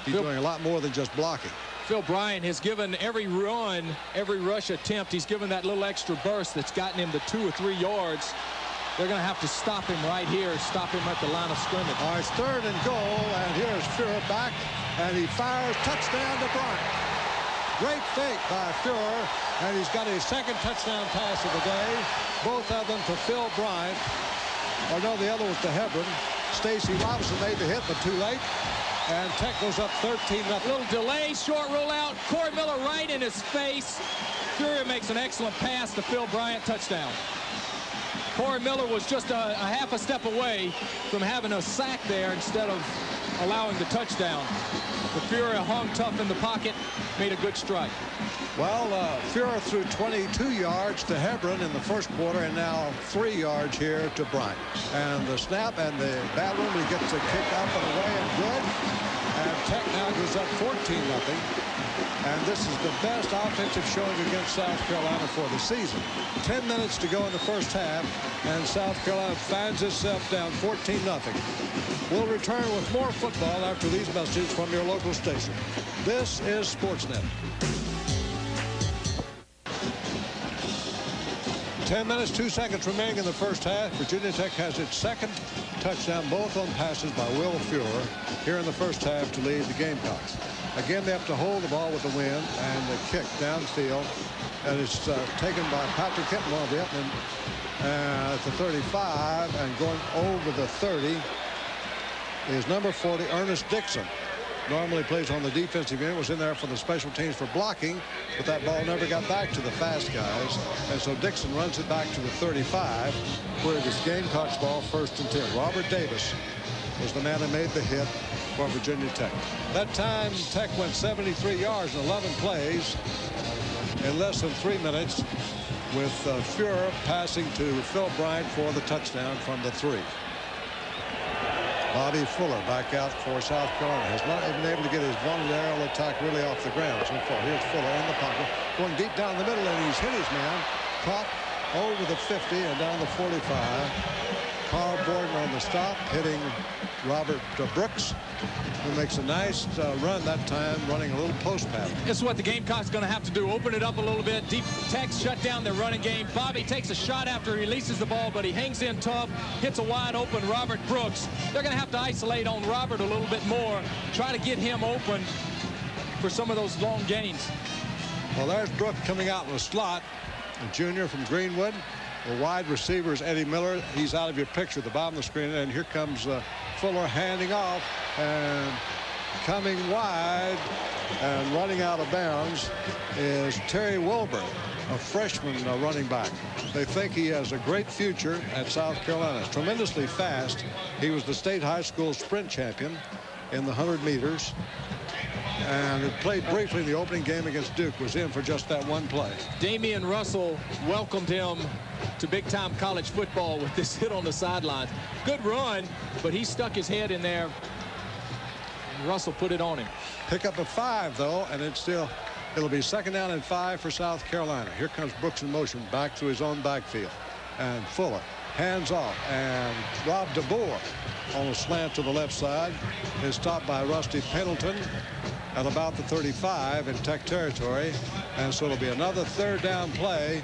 He's Phil doing a lot more than just blocking.
Phil Bryant has given every run, every rush attempt, he's given that little extra burst that's gotten him to two or three yards. They're going to have to stop him right here, stop him at the line of scrimmage.
All right, third and goal, and here's Furrer back, and he fires touchdown to Bryant. Great fake by Furrer, and he's got his second touchdown pass of the day. Both of them to Phil Bryant. Or no, the other was to Hebron. Stacy Robinson made the hit, but too late. And Tech goes up 13 nothing.
Little delay, short rollout. Corey Miller right in his face. Furrer makes an excellent pass to Phil Bryant, touchdown. Corey Miller was just a, a half a step away from having a sack there instead of allowing the touchdown. The Furrer hung tough in the pocket, made a good strike.
Well, uh, Furrer threw 22 yards to Hebron in the first quarter and now three yards here to Bryant. And the snap and the battle, he gets a kick up and away and good. And Tech now goes up 14 nothing. And this is the best offensive showing against South Carolina for the season. 10 minutes to go in the first half, and South Carolina finds itself down 14 nothing. We'll return with more football after these messages from your local station. This is Sportsnet. 10 minutes, 2 seconds remaining in the first half. Virginia Tech has its second touchdown, both on passes by Will Furrer here in the first half to lead the Gamecocks. Again, they have to hold the ball with the wind and the kick downfield. And it's uh, taken by Patrick Hinton of and uh, at the 35 and going over the 30 is number 40, Ernest Dixon normally plays on the defensive end, was in there for the special teams for blocking, but that ball never got back to the fast guys. And so Dixon runs it back to the 35, where it is Gamecocks ball first and 10. Robert Davis was the man who made the hit for Virginia Tech. That time, Tech went 73 yards in 11 plays in less than three minutes with uh, Furrer passing to Phil Bryant for the touchdown from the three. Bobby Fuller back out for South Carolina. Has not been able to get his aerial attack really off the ground so far. Here's Fuller in the pocket, going deep down the middle, and he's hit his man. Caught over the 50 and down the 45. Carl Borden on the stop, hitting Robert Brooks, who makes a nice uh, run that time, running a little post pattern.
This is what the Gamecocks going to have to do. Open it up a little bit. Deep Tech shut down their running game. Bobby takes a shot after he releases the ball, but he hangs in tough, hits a wide open Robert Brooks. They're going to have to isolate on Robert a little bit more, try to get him open for some of those long gains.
Well, there's Brooks coming out in the slot, a junior from Greenwood. The wide receiver is Eddie Miller. He's out of your picture at the bottom of the screen. And here comes uh, Fuller handing off and coming wide and running out of bounds is Terry Wilburn a freshman running back. They think he has a great future at South Carolina. Tremendously fast. He was the state high school sprint champion in the 100 meters and it played briefly in the opening game against Duke, was in for just that one play.
Damian Russell welcomed him to big-time college football with this hit on the sidelines. Good run, but he stuck his head in there. Russell put it on him.
Pick up a five, though, and it's still, it'll be second down and five for South Carolina. Here comes Brooks in motion back to his own backfield. And Fuller hands off and Rob DeBoer on a slant to the left side is stopped by Rusty Pendleton at about the 35 in Tech territory. And so it'll be another third down play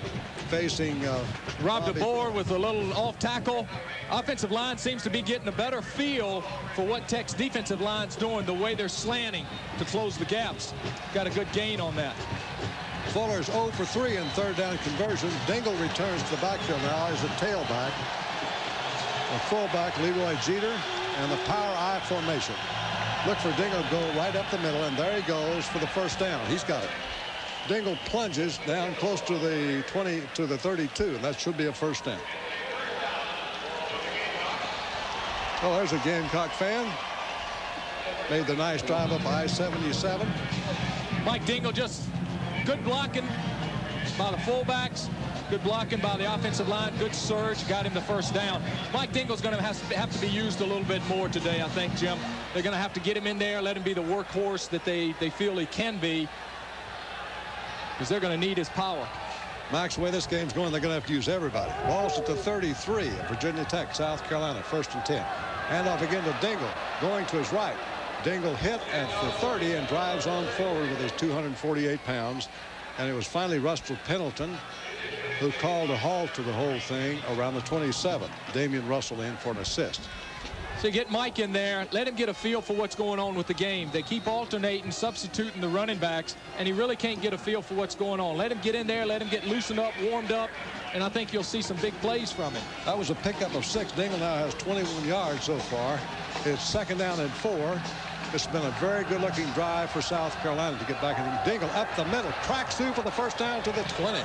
facing uh,
Rob DeBoer with a little off tackle. Offensive line seems to be getting a better feel for what Tech's defensive line's doing, the way they're slanting to close the gaps. Got a good gain on that.
Fuller's 0 for 3 in third down conversion. Dingle returns to the backfield now as a tailback. The fullback, Leroy Jeter, and the power I formation. Look for Dingle go right up the middle, and there he goes for the first down. He's got it. Dingle plunges down close to the 20 to the 32, and that should be a first down. Oh, there's a Gamecock fan. Made the nice drive up I-77.
Mike Dingle just good blocking by the fullbacks. Good blocking by the offensive line. Good surge. Got him the first down. Mike Dingle's going to have to be used a little bit more today, I think, Jim. They're going to have to get him in there, let him be the workhorse that they, they feel he can be because they're going to need his power.
Max, the way this game's going, they're going to have to use everybody. Ball's at the 33 of Virginia Tech, South Carolina, first and 10. Hand off again to Dingle, going to his right. Dingle hit at the 30 and drives on forward with his 248 pounds. And it was finally Russell Pendleton who called a halt to the whole thing around the 27th. Damian Russell in for an assist.
So get Mike in there, let him get a feel for what's going on with the game. They keep alternating, substituting the running backs, and he really can't get a feel for what's going on. Let him get in there, let him get loosened up, warmed up, and I think you'll see some big plays from him.
That was a pickup of six. Dingle now has 21 yards so far. It's second down and four. It's been a very good-looking drive for South Carolina to get back. And Dingle up the middle, cracks through for the first down to the 20.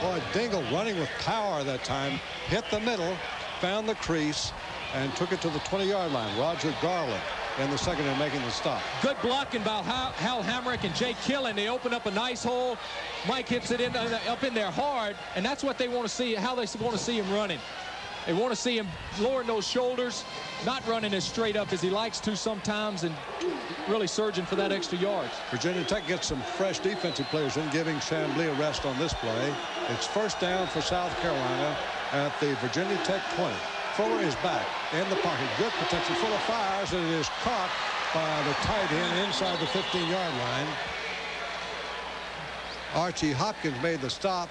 Boy, Dingle running with power that time, hit the middle, found the crease, and took it to the 20-yard line. Roger Garland in the second and making the stop.
Good blocking by Hal Hamrick and Jay Killen. They open up a nice hole. Mike hits it in, up in there hard, and that's what they want to see, how they want to see him running. They want to see him lowering those shoulders, not running as straight up as he likes to sometimes, and really surging for that extra yards.
Virginia Tech gets some fresh defensive players in, giving Chamblee a rest on this play. It's first down for South Carolina at the Virginia Tech 20. Fuller is back in the pocket. Good protection. Fuller fires, and it is caught by the tight end inside the 15-yard line. Archie Hopkins made the stop,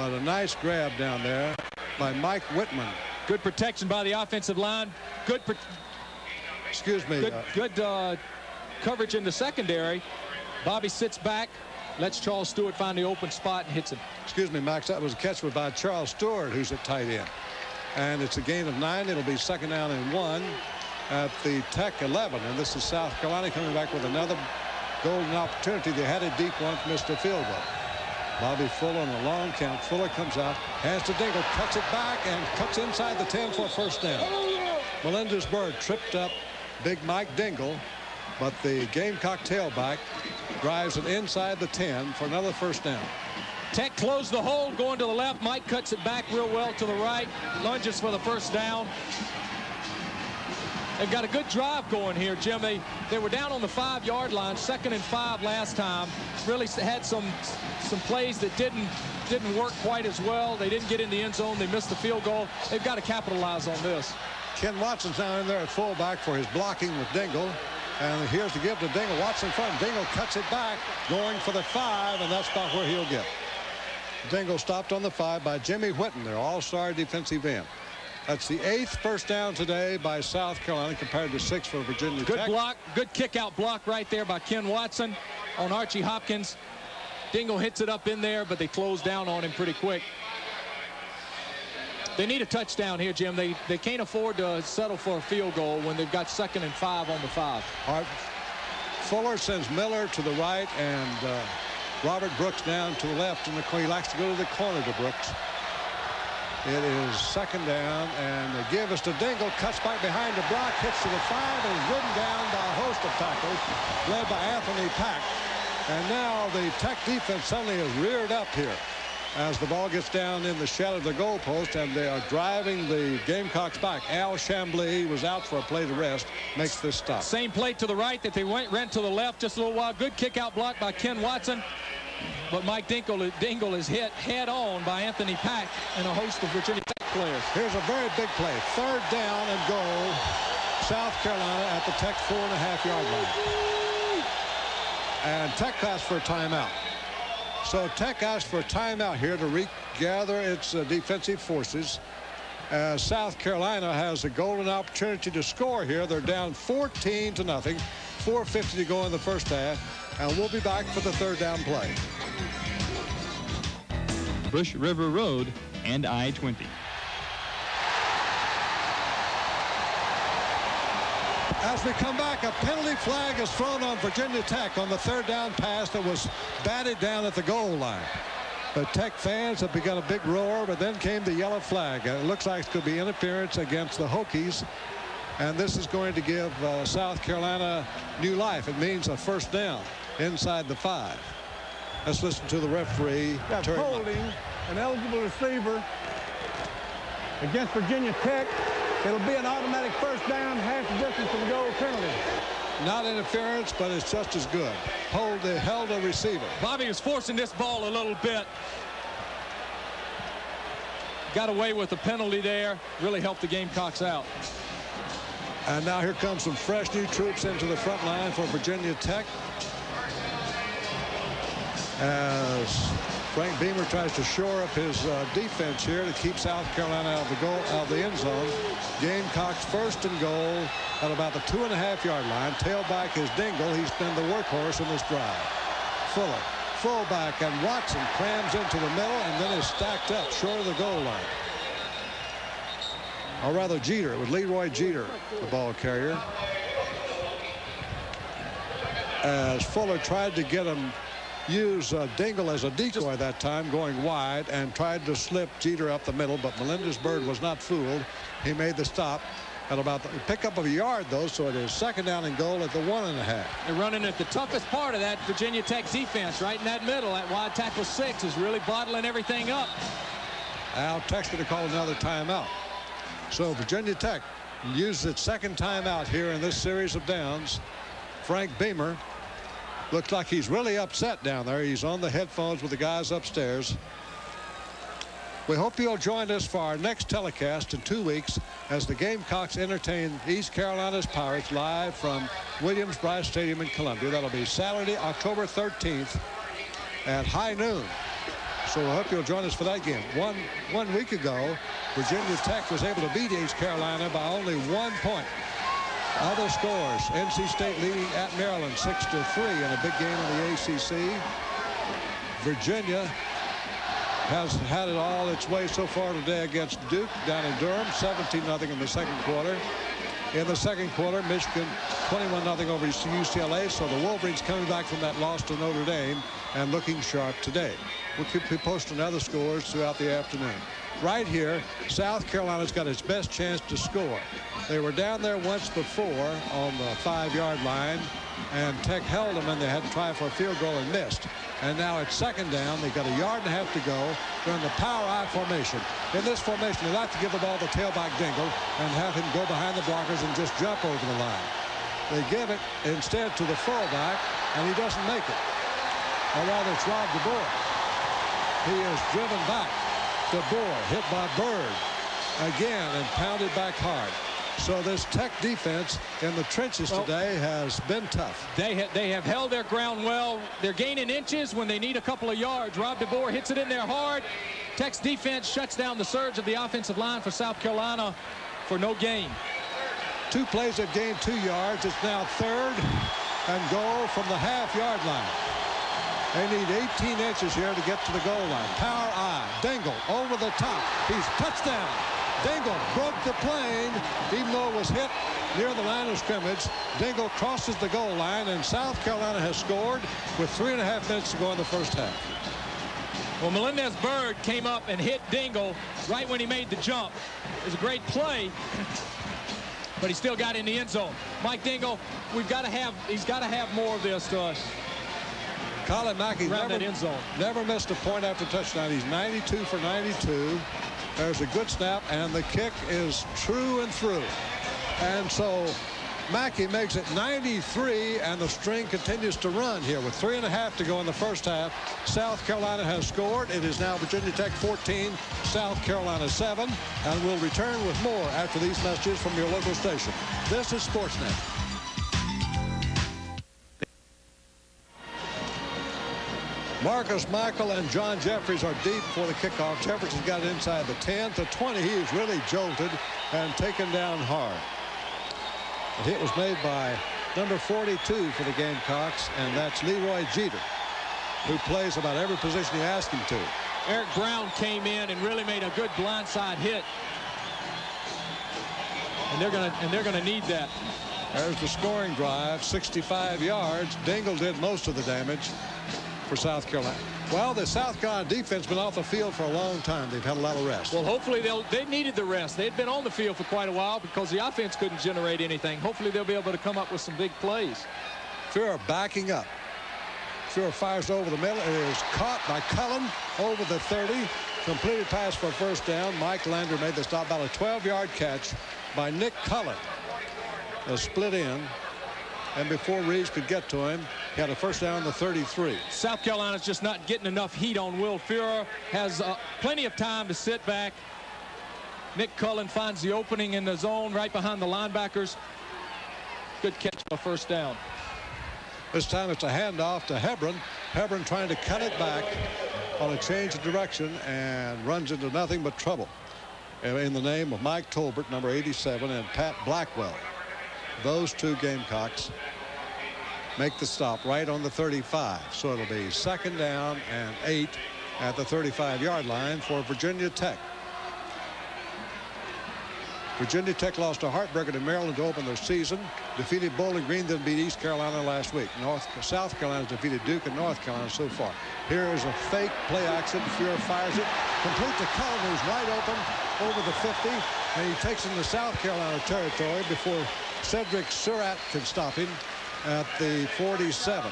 but a nice grab down there by Mike Whitman.
Good protection by the offensive line. Good.
Excuse me.
Good, uh, good uh, coverage in the secondary. Bobby sits back, lets Charles Stewart find the open spot and hits him.
Excuse me, Max. That was a catch by Charles Stewart, who's at tight end. And it's a gain of nine. It'll be second down and one at the Tech 11. And this is South Carolina coming back with another golden opportunity. They had a deep one, a field goal. Bobby Fuller on a long count. Fuller comes out, hands to Dingle, cuts it back, and cuts inside the 10 for a first down. Melendez-Byrd tripped up big Mike Dingle, but the Gamecock tailback drives it inside the 10 for another first down.
Tech closed the hole, going to the left. Mike cuts it back real well to the right, lunges for the first down. They've got a good drive going here, Jim. They, they were down on the five-yard line, second and five last time. Really had some some plays that didn't didn't work quite as well. They didn't get in the end zone. They missed the field goal. They've got to capitalize on this.
Ken Watson's now in there at fullback for his blocking with Dingle. And here's the give to Dingle. Watson front. Dingle cuts it back, going for the five, and that's about where he'll get. Dingle stopped on the five by Jimmy Whitten, their all-star defensive end. That's the eighth first down today by South Carolina compared to six for Virginia
good
Tech.
Good block, good kick out block right there by Ken Watson on Archie Hopkins. Dingle hits it up in there, but they close down on him pretty quick. They need a touchdown here, Jim. They they can't afford to settle for a field goal when they've got second and five on the five.
All right. Fuller sends Miller to the right, and uh, Robert Brooks down to the left and. He likes to go to the corner to Brooks. It is second down, and they give us to Dingle. Cuts back behind the block, hits to the five, and is ridden down by a host of tackles, led by Anthony Pack. And now the Tech defense suddenly is reared up here as the ball gets down in the shadow of the goalpost, and they are driving the Gamecocks back. Al Chamblee was out for a play to rest, makes this stop.
Same play to the right that they went ran to the left just a little while. Good kick out block by Ken Watson. But Mike Dingle, Dingle is hit head on by Anthony Pack and a host of Virginia Tech players.
Here's a very big play. Third down and goal. South Carolina at the Tech four and a half yard line. And Tech asked for a timeout. So Tech asked for a timeout here to regather its uh, defensive forces. As South Carolina has a golden opportunity to score here. They're down 14 to nothing. 4.50 to go in the first half. And we'll be back for the third down play.
Bush River Road and I-20.
As we come back, a penalty flag is thrown on Virginia Tech on the third down pass that was batted down at the goal line. The Tech fans have begun a big roar, but then came the yellow flag. It looks like it's going to be interference against the Hokies. And this is going to give uh, South Carolina new life. It means a first down inside the five. Let's listen to the referee.
That's
Terry
holding an eligible receiver against Virginia Tech. It'll be an automatic first down, half the distance from the goal penalty.
Not interference, but it's just as good. Hold the held a receiver.
Bobby is forcing this ball a little bit. Got away with the penalty there. Really helped the Gamecocks out.
And now here comes some fresh new troops into the front line for Virginia Tech. As Frank Beamer tries to shore up his uh, defense here to keep South Carolina out of the goal out of the end zone. Gamecocks first and goal at about the two and a half yard line. Tailback is Dingle. He's been the workhorse in this drive. Fuller, fullback, and Watson crams into the middle and then is stacked up short of the goal line. Or rather Jeter with Leroy Jeter, the ball carrier. As Fuller tried to get him use uh, Dingle as a decoy that time going wide and tried to slip Jeter up the middle but Melendez Byrd was not fooled. He made the stop at about the pickup of a yard though so it is second down and goal at the one and a half.
They're running at the toughest part of that Virginia Tech defense right in that middle. That wide tackle six is really bottling everything up.
Al going to call another timeout. So Virginia Tech uses its second timeout here in this series of downs. Frank Beamer Looks like he's really upset down there. He's on the headphones with the guys upstairs. We hope you'll join us for our next telecast in two weeks as the Gamecocks entertain East Carolina's Pirates live from Williams-Brice Stadium in Columbia. That'll be Saturday, October 13th at high noon. So we hope you'll join us for that game. One, one week ago, Virginia Tech was able to beat East Carolina by only one point. Other scores, NC State leading at Maryland 6 to 3 in a big game in the ACC. Virginia has had it all its way so far today against Duke down in Durham 17 0 in the second quarter. In the second quarter, Michigan 21 0 over UCLA. So the Wolverines coming back from that loss to Notre Dame and looking sharp today. We'll keep posting other scores throughout the afternoon. Right here, South Carolina's got its best chance to score. They were down there once before on the five-yard line, and Tech held them, and they had to try for a field goal and missed. And now it's second down. They've got a yard and a half to go. They're in the power I formation. In this formation, they like to give the ball to tailback Dingle and have him go behind the blockers and just jump over the line. They give it instead to the fullback, and he doesn't make it. Or rather, it's Rob DeBoer. He is driven back. DeBoer hit by Byrd again and pounded back hard. So this Tech defense in the trenches well, today has been tough.
They, ha they have held their ground well. They're gaining inches when they need a couple of yards. Rob DeBoer hits it in there hard. Tech's defense shuts down the surge of the offensive line for South Carolina for no gain.
Two plays have gained two yards. It's now third and goal from the half-yard line. They need 18 inches here to get to the goal line. Power I. Dingle over the top. He's touchdown. Dingle broke the plane, even though it was hit near the line of scrimmage. Dingle crosses the goal line, and South Carolina has scored with three and a half minutes to go in the first half.
Well, Melendez Byrd came up and hit Dingle right when he made the jump. It was a great play, but he still got in the end zone. Mike Dingle, we've got to have, he's got to have more of this to us.
Collin
Mackie
never,
end zone.
never missed a point after touchdown. He's 92 for 92. There's a good snap, and the kick is true and through. And so Mackie makes it 93, and the string continues to run here with three and a half to go in the first half. South Carolina has scored. It is now Virginia Tech 14, South Carolina 7, and we'll return with more after these messages from your local station. This is Sportsnet. Marcus Michael and John Jeffries are deep for the kickoff. Jeffries has got it inside the 10 to 20. He's really jolted and taken down hard. The hit was made by number 42 for the Gamecocks, and that's Leroy Jeter, who plays about every position you ask him to.
Eric Brown came in and really made a good blindside hit. And they're going to and they're going to need that.
There's the scoring drive, 65 yards. Dingle did most of the damage for South Carolina. Well, the South Carolina defense been off the field for a long time. They've had a lot of rest.
Well, hopefully they'll they needed the rest. They'd been on the field for quite a while because the offense couldn't generate anything. Hopefully they'll be able to come up with some big plays.
Furrer backing up. Furrer fires over the middle. It is caught by Cullen over the 30. Completed pass for first down. Mike Lander made the stop. About a 12-yard catch by Nick Cullen. A split in. And before Reeves could get to him, he had a first down the 33.
South Carolina's just not getting enough heat on Will Furrer. Has uh, plenty of time to sit back. Nick Cullen finds the opening in the zone right behind the linebackers. Good catch for first down.
This time it's a handoff to Hebron. Hebron trying to cut it back on a change of direction and runs into nothing but trouble. In the name of Mike Tolbert, number 87, and Pat Blackwell. Those two Gamecocks make the stop right on the 35. So it'll be second down and eight at the 35-yard line for Virginia Tech. Virginia Tech lost a heartbreaker to Maryland to open their season. Defeated Bowling Green, then beat East Carolina last week. North South Carolina's defeated Duke and North Carolina so far. Here is a fake play action. Furrer fires it. Complete to Cullen, who's wide open over the 50. And he takes into South Carolina territory before Cedric Surratt can stop him at the 47.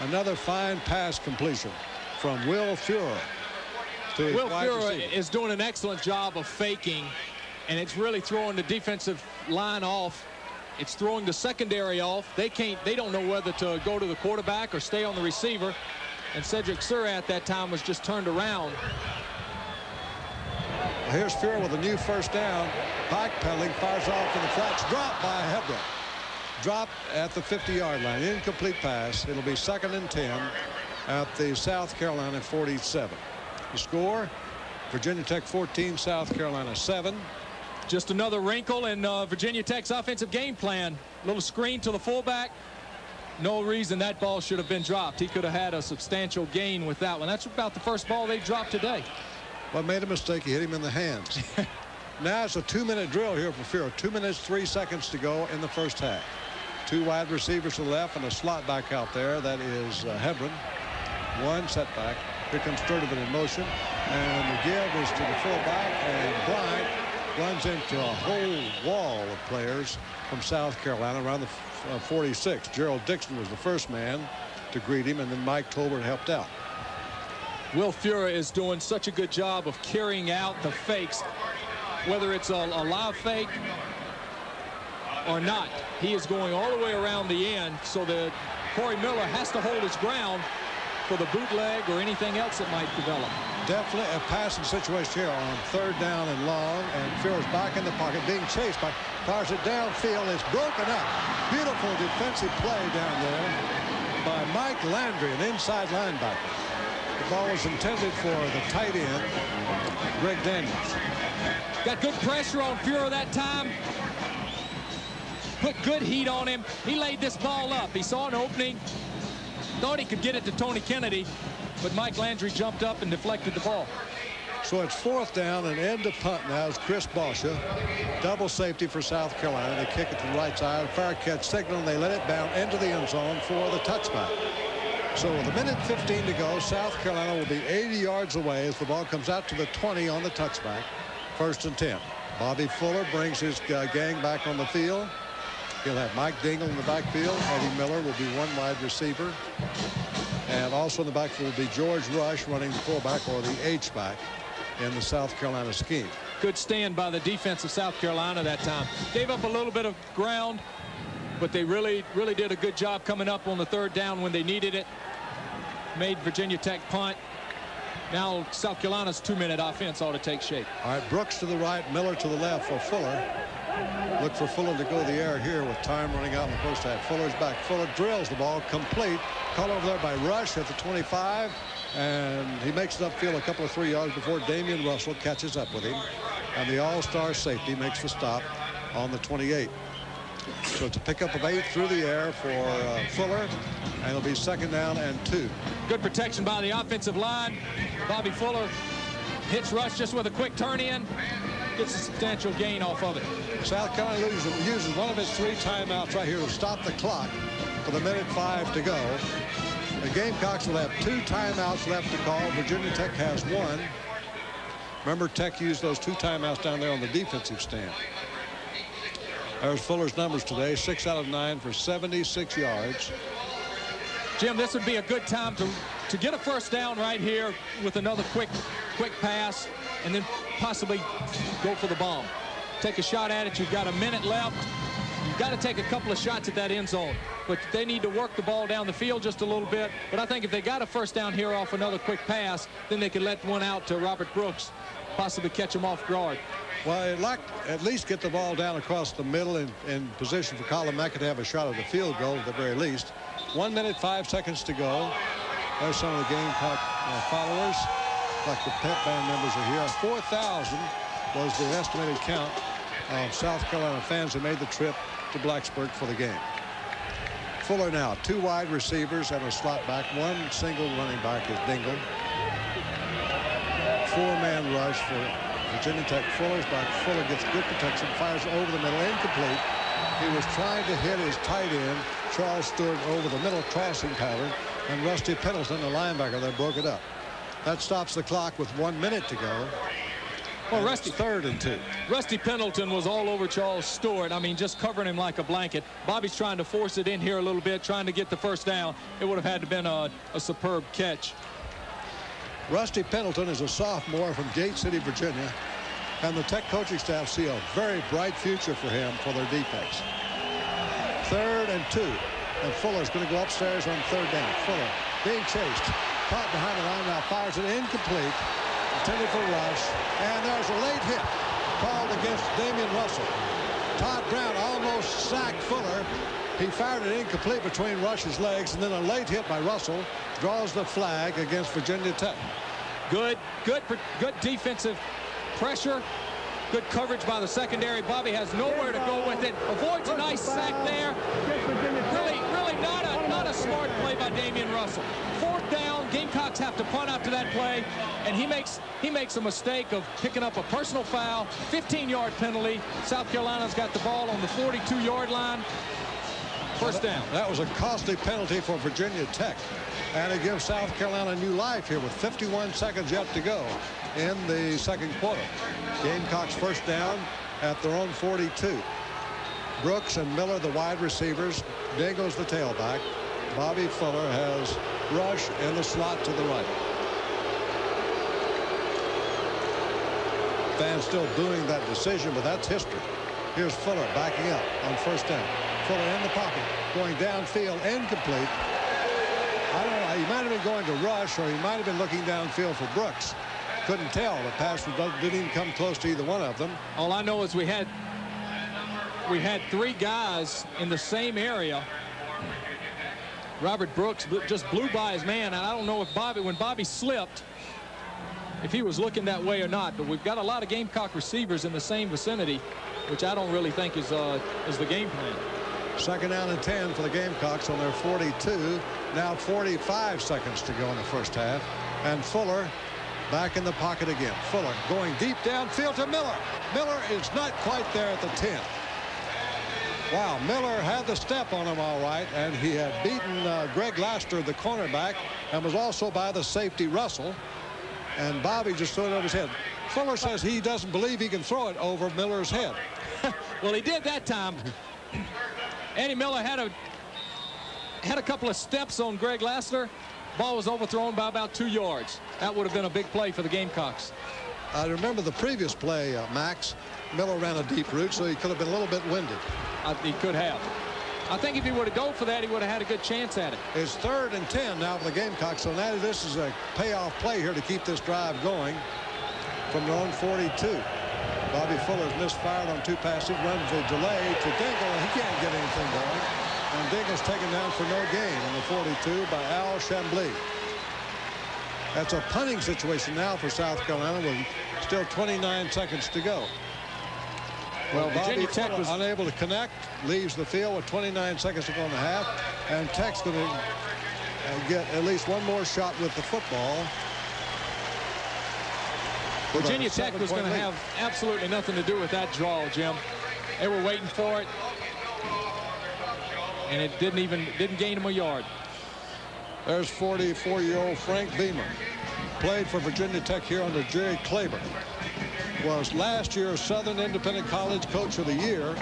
Another fine pass completion from Will Furrer.
Will Furrer is doing an excellent job of faking and it's really throwing the defensive line off. It's throwing the secondary off. They can't, they don't know whether to go to the quarterback or stay on the receiver. And Cedric Surratt at that time was just turned around.
Here's Furrer with a new first down. Backpedaling, fires off in the flats. Dropped by Hebron. Dropped at the 50-yard line. Incomplete pass. It'll be second and 10 at the South Carolina 47. The score, Virginia Tech 14, South Carolina 7.
Just another wrinkle in uh, Virginia Tech's offensive game plan. Little screen to the fullback. No reason that ball should have been dropped. He could have had a substantial gain with that one. That's about the first ball they dropped today.
Well, made a mistake. He hit him in the hands. now it's a two-minute drill here for Furrer. Two minutes, three seconds to go in the first half. Two wide receivers to the left and a slot back out there. That is uh, Hebron. One setback. Here comes Sturdivant in motion. And the give is to the fullback. And Bryant runs into a whole wall of players from South Carolina around the uh, 46. Gerald Dixon was the first man to greet him, and then Mike Tolbert helped out.
Will Furrer is doing such a good job of carrying out the fakes, whether it's a, a live fake or not. He is going all the way around the end so that Corey Miller has to hold his ground for the bootleg or anything else that might develop.
Definitely a passing situation here on third down and long, and Furrer's back in the pocket, being chased by fires downfield. It's broken up. Beautiful defensive play down there by Mike Landry, an inside linebacker. The ball was intended for the tight end, Greg Daniels.
Got good pressure on Furrer that time. Put good heat on him. He laid this ball up. He saw an opening. Thought he could get it to Tony Kennedy, but Mike Landry jumped up and deflected the ball.
So it's fourth down and end of punt now is Chris Boscia. Double safety for South Carolina. They kick it to the right side. Fair catch signal and they let it bound into the end zone for the touchback. So with a minute 15 to go, South Carolina will be 80 yards away as the ball comes out to the 20 on the touchback. First and 10. Bobby Fuller brings his uh, gang back on the field. He'll have Mike Dingle in the backfield. Eddie Miller will be one wide receiver. And also in the backfield will be George Rush running the fullback or the H-back in the South Carolina scheme.
Good stand by the defense of South Carolina that time. Gave up a little bit of ground, but they really, really did a good job coming up on the third down when they needed it. Made Virginia Tech punt. Now South Carolina's two-minute offense ought to take shape.
All right, Brooks to the right, Miller to the left for Fuller. Look for Fuller to go the air here with time running out in the first half. Fuller's back. Fuller drills the ball complete. Call over there by Rush at the 25. And he makes it upfield a couple of three yards before Damian Russell catches up with him. And the all-star safety makes the stop on the 28. So it's a pickup of eight through the air for uh, Fuller. And it'll be second down and two.
Good protection by the offensive line. Bobby Fuller hits Rush just with a quick turn in. Gets a substantial gain off of it.
South Carolina uses, uses one of its three timeouts right here to stop the clock with a minute five to go. The Gamecocks will have two timeouts left to call. Virginia Tech has one. Remember, Tech used those two timeouts down there on the defensive stand. There's Fuller's numbers today, six out of nine for 76 yards.
Jim, this would be a good time to, to get a first down right here with another quick, quick pass and then possibly go for the bomb. Take a shot at it. You've got a minute left. You've got to take a couple of shots at that end zone. But they need to work the ball down the field just a little bit. But I think if they got a first down here off another quick pass, then they could let one out to Robert Brooks, possibly catch him off guard.
Well, like at least get the ball down across the middle in, in position for Collin Mackie to have a shot at the field goal at the very least. One minute, five seconds to go. There's some of the Gamecock uh, followers, like the pep band members are here. 4,000 was the estimated count of South Carolina fans who made the trip to Blacksburg for the game. Fuller now, two wide receivers and a slot back. One single running back is Dingle. Four-man rush for Virginia Tech. Fuller's back. Fuller gets good protection, fires over the middle, incomplete. He was trying to hit his tight end, Charles Stewart, over the middle crossing pattern, and Rusty Pendleton, the linebacker, there broke it up. That stops the clock with one minute to go.
Well, Rusty
third and two.
Rusty Pendleton was all over Charles Stewart. I mean, just covering him like a blanket. Bobby's trying to force it in here a little bit, trying to get the first down. It would have had to been a, a superb catch.
Rusty Pendleton is a sophomore from Gate City, Virginia. And the Tech coaching staff see a very bright future for him for their defense. Third and two. And Fuller's going to go upstairs on third down. Fuller being chased. Caught behind the line now. Fires it incomplete intended for Rush. And there's a late hit called against Damian Russell. Todd Brown almost sacked Fuller. He fired it incomplete between Rush's legs, and then a late hit by Russell draws the flag against Virginia Tech.
Good, good, good defensive pressure. Good coverage by the secondary. Bobby has nowhere to go with it. Avoids a nice sack there. Really, really not a not a smart play by Damian Russell. Fourth down, Gamecocks have to punt after that play, and he makes he makes a mistake of picking up a personal foul, 15-yard penalty. South Carolina's got the ball on the 42-yard line. First down.
That was a costly penalty for Virginia Tech. And it gives South Carolina new life here with 51 seconds yet to go in the second quarter. Gamecocks first down at their own 42. Brooks and Miller, the wide receivers. Dingle's the tailback. Bobby Fuller has Rush in the slot to the right. Fans still booing that decision, but that's history. Here's Fuller backing up on first down. Fuller in the pocket, going downfield, incomplete. I don't know. He might have been going to Rush, or he might have been looking downfield for Brooks. Couldn't tell. The pass didn't even come close to either one of them.
All I know is we had we had three guys in the same area. Robert Brooks just blew by his man, and I don't know if Bobby, when Bobby slipped, if he was looking that way or not. But we've got a lot of Gamecock receivers in the same vicinity, which I don't really think is uh, is the game plan.
Second down and 10 for the Gamecocks on their 42. Now 45 seconds to go in the first half. And Fuller Back in the pocket again. Fuller going deep downfield to Miller. Miller is not quite there at the 10. Wow, Miller had the step on him all right, and he had beaten uh, Greg Laster, the cornerback, and was also by the safety Russell. And Bobby just threw it over his head. Fuller says he doesn't believe he can throw it over Miller's head.
well, he did that time. Eddie Miller had a had a couple of steps on Greg Lassiter. Ball was overthrown by about two yards. That would have been a big play for the Gamecocks.
I remember the previous play, uh, Max. Miller ran a deep route, so he could have been a little bit winded.
He could have. I think if he would have go for that, he would have had a good chance at it.
It's third and 10 now for the Gamecocks, so now this is a payoff play here to keep this drive going from their own 42. Bobby Fuller's misfired on two passes, runs a delay to Dingle, and he can't get anything going. And Dingle's taken down for no gain on the 42 by Al Chambly. That's a punting situation now for South Carolina with still 29 seconds to go. Well, Virginia Bobby Tech was unable to connect, leaves the field with 29 seconds to go in the half, and Tech's going to uh, get at least one more shot with the football.
Virginia Tech was going to have absolutely nothing to do with that draw, Jim. They were waiting for it and it didn't even didn't gain him a yard.
There's 44-year-old Frank Beamer. Played for Virginia Tech here under Jerry Claiborne. Was last year's Southern Independent College Coach of the Year.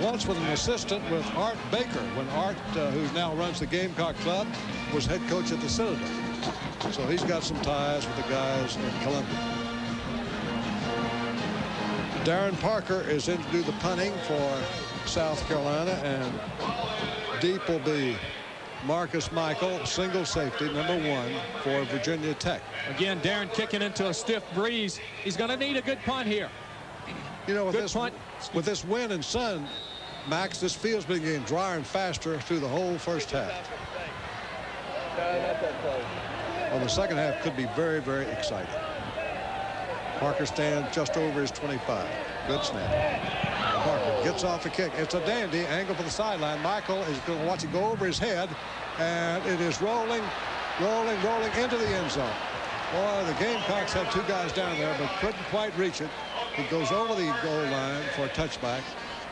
Once with an assistant with Art Baker when Art, uh, who now runs the Gamecock Club, was head coach at the Citadel. So he's got some ties with the guys in Columbia. Darren Parker is in to do the punting for South Carolina, and deep will be Marcus Michael, single safety, number one for Virginia Tech.
Again, Darren kicking into a stiff breeze. He's going to need a good punt here.
You know, with good this punt. with this wind and sun, Max, this field's been getting drier and faster through the whole first half. Well, the second half could be very, very exciting. Parker stands just over his 25. Good snap. Parker gets off the kick. It's a dandy angle for the sideline. Michael is going to watch it go over his head, and it is rolling, rolling, rolling into the end zone. Boy, the Gamecocks had two guys down there, but couldn't quite reach it. It goes over the goal line for a touchback.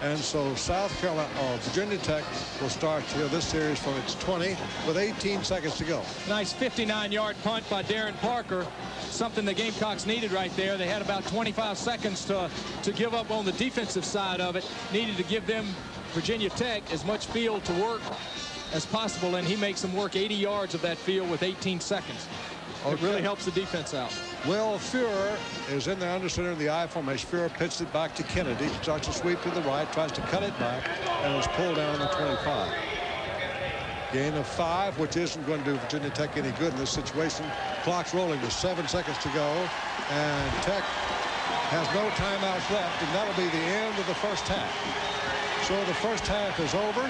And so South Carolina, oh, Virginia Tech will start here this series from its 20 with 18 seconds to go.
Nice 59-yard punt by Darren Parker. Something the Gamecocks needed right there. They had about 25 seconds to, to give up on the defensive side of it. Needed to give them, Virginia Tech, as much field to work as possible, and he makes them work 80 yards of that field with 18 seconds. Okay. It really helps the defense out.
Will Furrer is in the under center of the I formation. Furrer pitched it back to Kennedy. Starts to sweep to the right, tries to cut it back, and is pulled down on the 25. Gain of five, which isn't going to do Virginia Tech any good in this situation. Clock's rolling with seven seconds to go, and Tech has no timeouts left, and that'll be the end of the first half. So the first half is over,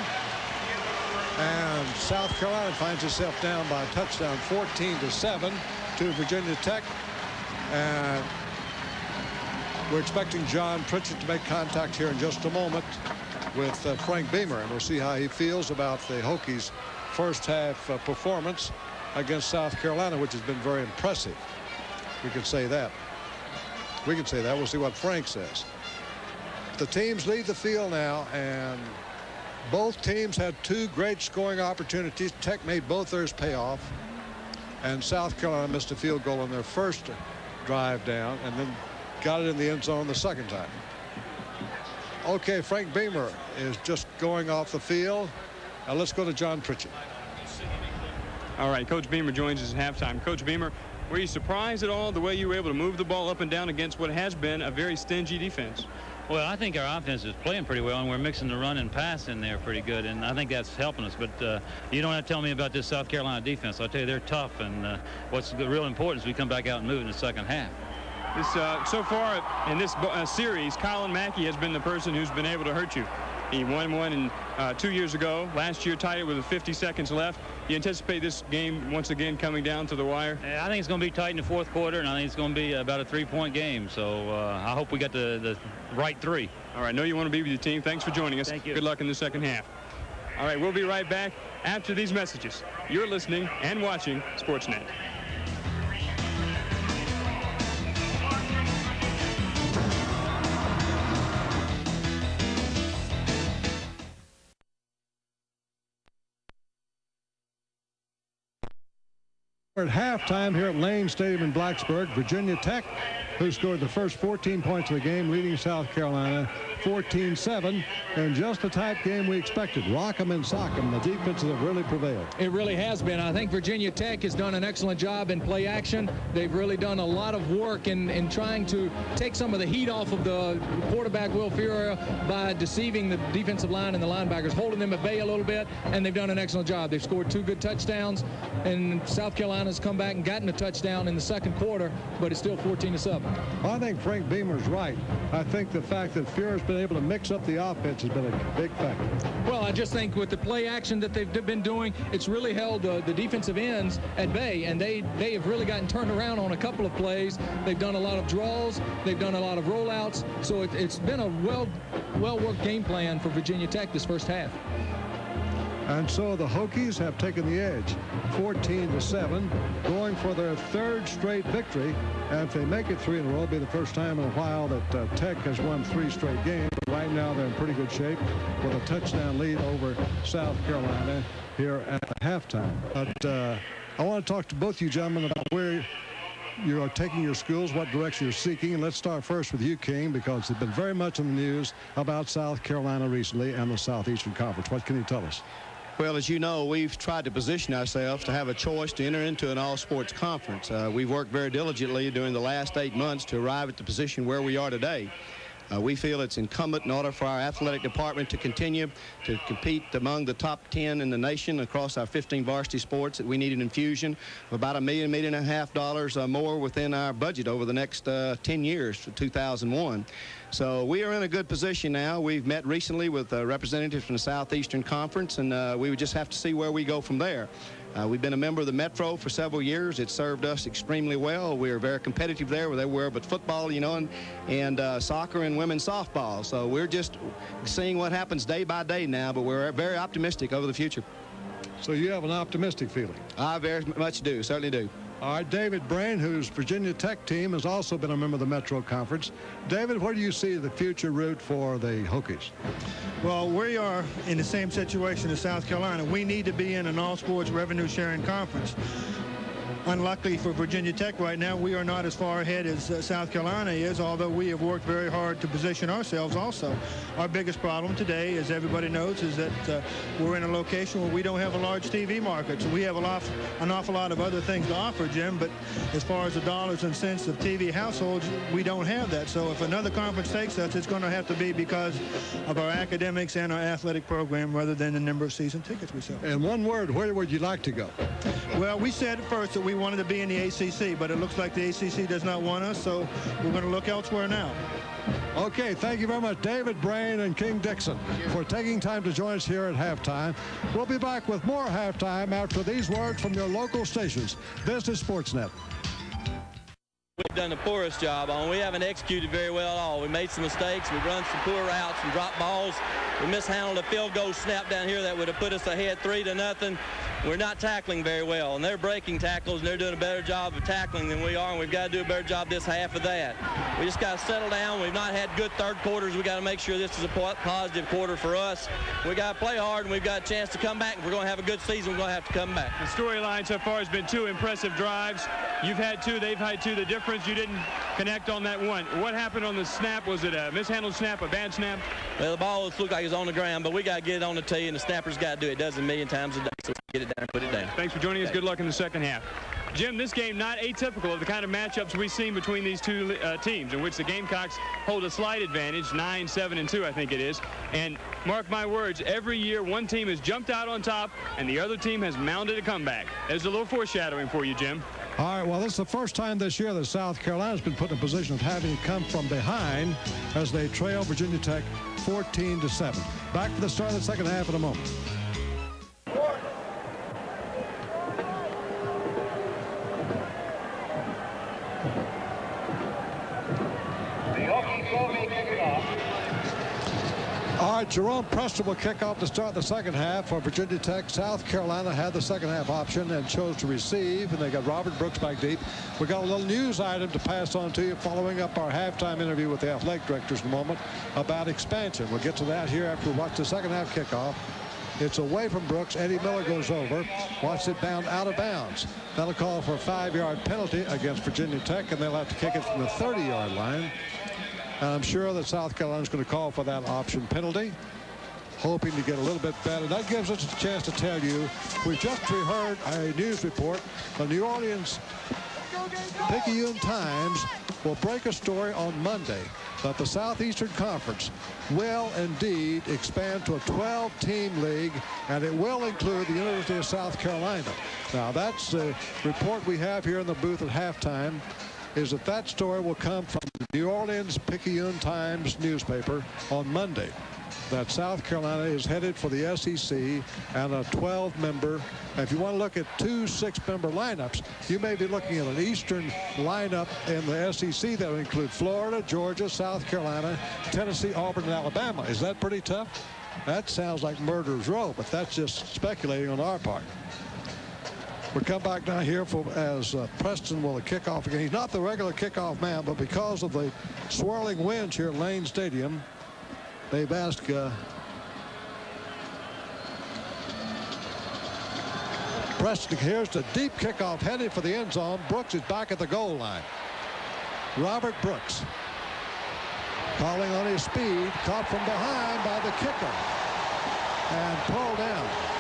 and South Carolina finds itself down by a touchdown 14 to 7 to Virginia Tech. And we're expecting John Pritchett to make contact here in just a moment with uh, Frank Beamer, and we'll see how he feels about the Hokies' first half uh, performance against South Carolina, which has been very impressive. We can say that. We can say that. We'll see what Frank says. The teams lead the field now, and both teams had two great scoring opportunities. Tech made both theirs pay off and South Carolina missed a field goal on their first drive down and then got it in the end zone the second time. Okay, Frank Beamer is just going off the field. Now let's go to John Pritchett.
All right, Coach Beamer joins us at halftime. Coach Beamer, were you surprised at all the way you were able to move the ball up and down against what has been a very stingy defense?
Well, I think our offense is playing pretty well, and we're mixing the run and pass in there pretty good, and I think that's helping us. But uh, you don't have to tell me about this South Carolina defense. I'll tell you they're tough, and uh, what's the real important is we come back out and move in the second half.
This, uh, so far in this uh, series, Collin Mackie has been the person who's been able to hurt you. He won one in, uh, two years ago. Last year, tied it with 50 seconds left. You anticipate this game once again coming down to the wire?
I think it's going to be tight in the fourth quarter, and I think it's going to be about a three-point game. So uh, I hope we got the, the right three.
All right, I know you want to be with your team. Thanks for joining us.
Thank you.
Good luck in the second half. All right, we'll be right back after these messages. You're listening and watching Sportsnet.
At halftime here at Lane Stadium in Blacksburg, Virginia Tech, who scored the first 14 points of the game, leading South Carolina 14-7, and just the type game we expected. Rock'em and sock'em, the defenses have really prevailed.
It really has been. I think Virginia Tech has done an excellent job in play action. They've really done a lot of work in, in trying to take some of the heat off of the quarterback Will Furrer by deceiving the defensive line and the linebackers, holding them at bay a little bit, and they've done an excellent job. They've scored two good touchdowns, and South Carolina's come back and gotten a touchdown in the second quarter, but it's still 14 to 7.
Well, I think Frank Beamer's right. I think the fact that Furrer's been able to mix up the offense has been a big factor.
Well, I just think with the play action that they've been doing, it's really held uh, the defensive ends at bay, and they, they have really gotten turned around on a couple of plays. They've done a lot of draws. They've done a lot of rollouts. So it, it's been a well, well-worked game plan for Virginia Tech this first half.
And so the Hokies have taken the edge, 14 to 7, going for their third straight victory. And if they make it three in a row, it'll be the first time in a while that uh, Tech has won three straight games. Right now, they're in pretty good shape with a touchdown lead over South Carolina here at halftime. But uh, I want to talk to both you gentlemen about where you are taking your schools, what direction you're seeking. And let's start first with you, King, because it's been very much in the news about South Carolina recently and the Southeastern Conference. What can you tell us?
Well, as you know, we've tried to position ourselves to have a choice to enter into an all-sports conference. Uh, we've worked very diligently during the last eight months to arrive at the position where we are today. Uh, we feel it's incumbent in order for our athletic department to continue to compete among the top 10 in the nation across our 15 varsity sports that we need an infusion of about a million, million and a half dollars uh, more within our budget over the next uh, 10 years to 2001. So we are in a good position now. We've met recently with uh, representatives from the Southeastern Conference, and uh, we would just have to see where we go from there. Uh, we've been a member of the Metro for several years. It served us extremely well. We are very competitive there with everywhere but football, you know, and, and uh, soccer and women's softball. So we're just seeing what happens day by day now, but we're very optimistic over the future.
So you have an optimistic feeling?
I very much do, certainly do.
All right, David Braine, whose Virginia Tech team has also been a member of the Metro Conference. David, where do you see the future route for the Hokies?
Well, we are in the same situation as South Carolina. We need to be in an all-sports revenue-sharing conference. Unluckily for Virginia Tech right now, we are not as far ahead as uh, South Carolina is, although we have worked very hard to position ourselves also. Our biggest problem today, as everybody knows, is that uh, we're in a location where we don't have a large TV market. So we have a lot, an awful lot of other things to offer, Jim, but as far as the dollars and cents of TV households, we don't have that. So if another conference takes us, it's going to have to be because of our academics and our athletic program rather than the number of season tickets we sell.
In one word, where would you like to go?
Well, we said at first that we wanted to be in the ACC, but it looks like the ACC does not want us, so we're going to look elsewhere now.
Okay, thank you very much, David Braine and King Dixon, for taking time to join us here at halftime. We'll be back with more halftime after these words from your local stations. This is Sportsnet.
We've done the poorest job on. We haven't executed very well at all. We made some mistakes. We've run some poor routes and dropped balls. We mishandled a field goal snap down here that would have put us ahead three to nothing. We're not tackling very well, and they're breaking tackles, and they're doing a better job of tackling than we are, and we've got to do a better job this half of that. We just got to settle down. We've not had good third quarters. we got to make sure this is a positive quarter for us. we got to play hard, and we've got a chance to come back. If we're going to have a good season, we're going to have to come back.
The storyline so far has been two impressive drives. You've had two, they've had two. The difference, you didn't connect on that one. What happened on the snap? Was it a mishandled snap, a bad snap?
Well, the ball looked like it was on the ground, but we got to get it on the tee, and the snapper's got to do it. It does a million times a day, so get it down and put it down.
Thanks for joining us. Good luck in the second half. Jim, this game not atypical of the kind of matchups we've seen between these two uh, teams, in which the Gamecocks hold a slight advantage, 9, 7, and 2, I think it is. And mark my words, every year one team has jumped out on top, and the other team has mounted a comeback. There's a little foreshadowing for you, Jim.
All right, well, this is the first time this year that South Carolina's been put in a position of having to come from behind as they trail Virginia Tech 14 to 7. Back to the start of the second half in a moment. All right, Jerome Preston will kick off to start the second half for Virginia Tech. South Carolina had the second half option and chose to receive, and they got Robert Brooks back deep. We got a little news item to pass on to you following up our halftime interview with the athletic directors in a moment about expansion. We'll get to that here after we watch the second half kickoff It's away from Brooks. Eddie Miller goes over. Watch it bound out of bounds. That'll call for a five-yard penalty against Virginia Tech, and they'll have to kick it from the 30-yard line. And I'm sure that South Carolina's going to call for that option penalty hoping to get a little bit better. That gives us a chance to tell you, we just heard a news report. The New Orleans Picayune Times will break a story on Monday that the Southeastern Conference will indeed expand to a 12-team league, and it will include the University of South Carolina. Now, that's the report we have here in the booth at halftime is that that story will come from the New Orleans Picayune Times newspaper on Monday that South Carolina is headed for the SEC and a 12-member. If you want to look at two six-member lineups, you may be looking at an Eastern lineup in the SEC that would include Florida, Georgia, South Carolina, Tennessee, Auburn, and Alabama. Is that pretty tough? That sounds like murderer's row, but that's just speculating on our part. We come back now here for as uh, Preston will kick off again. He's not the regular kickoff man, but because of the swirling winds here at Lane Stadium, they've asked uh, Preston here's the deep kickoff headed for the end zone. Brooks is back at the goal line. Robert Brooks calling on his speed caught from behind by the kicker and pulled down.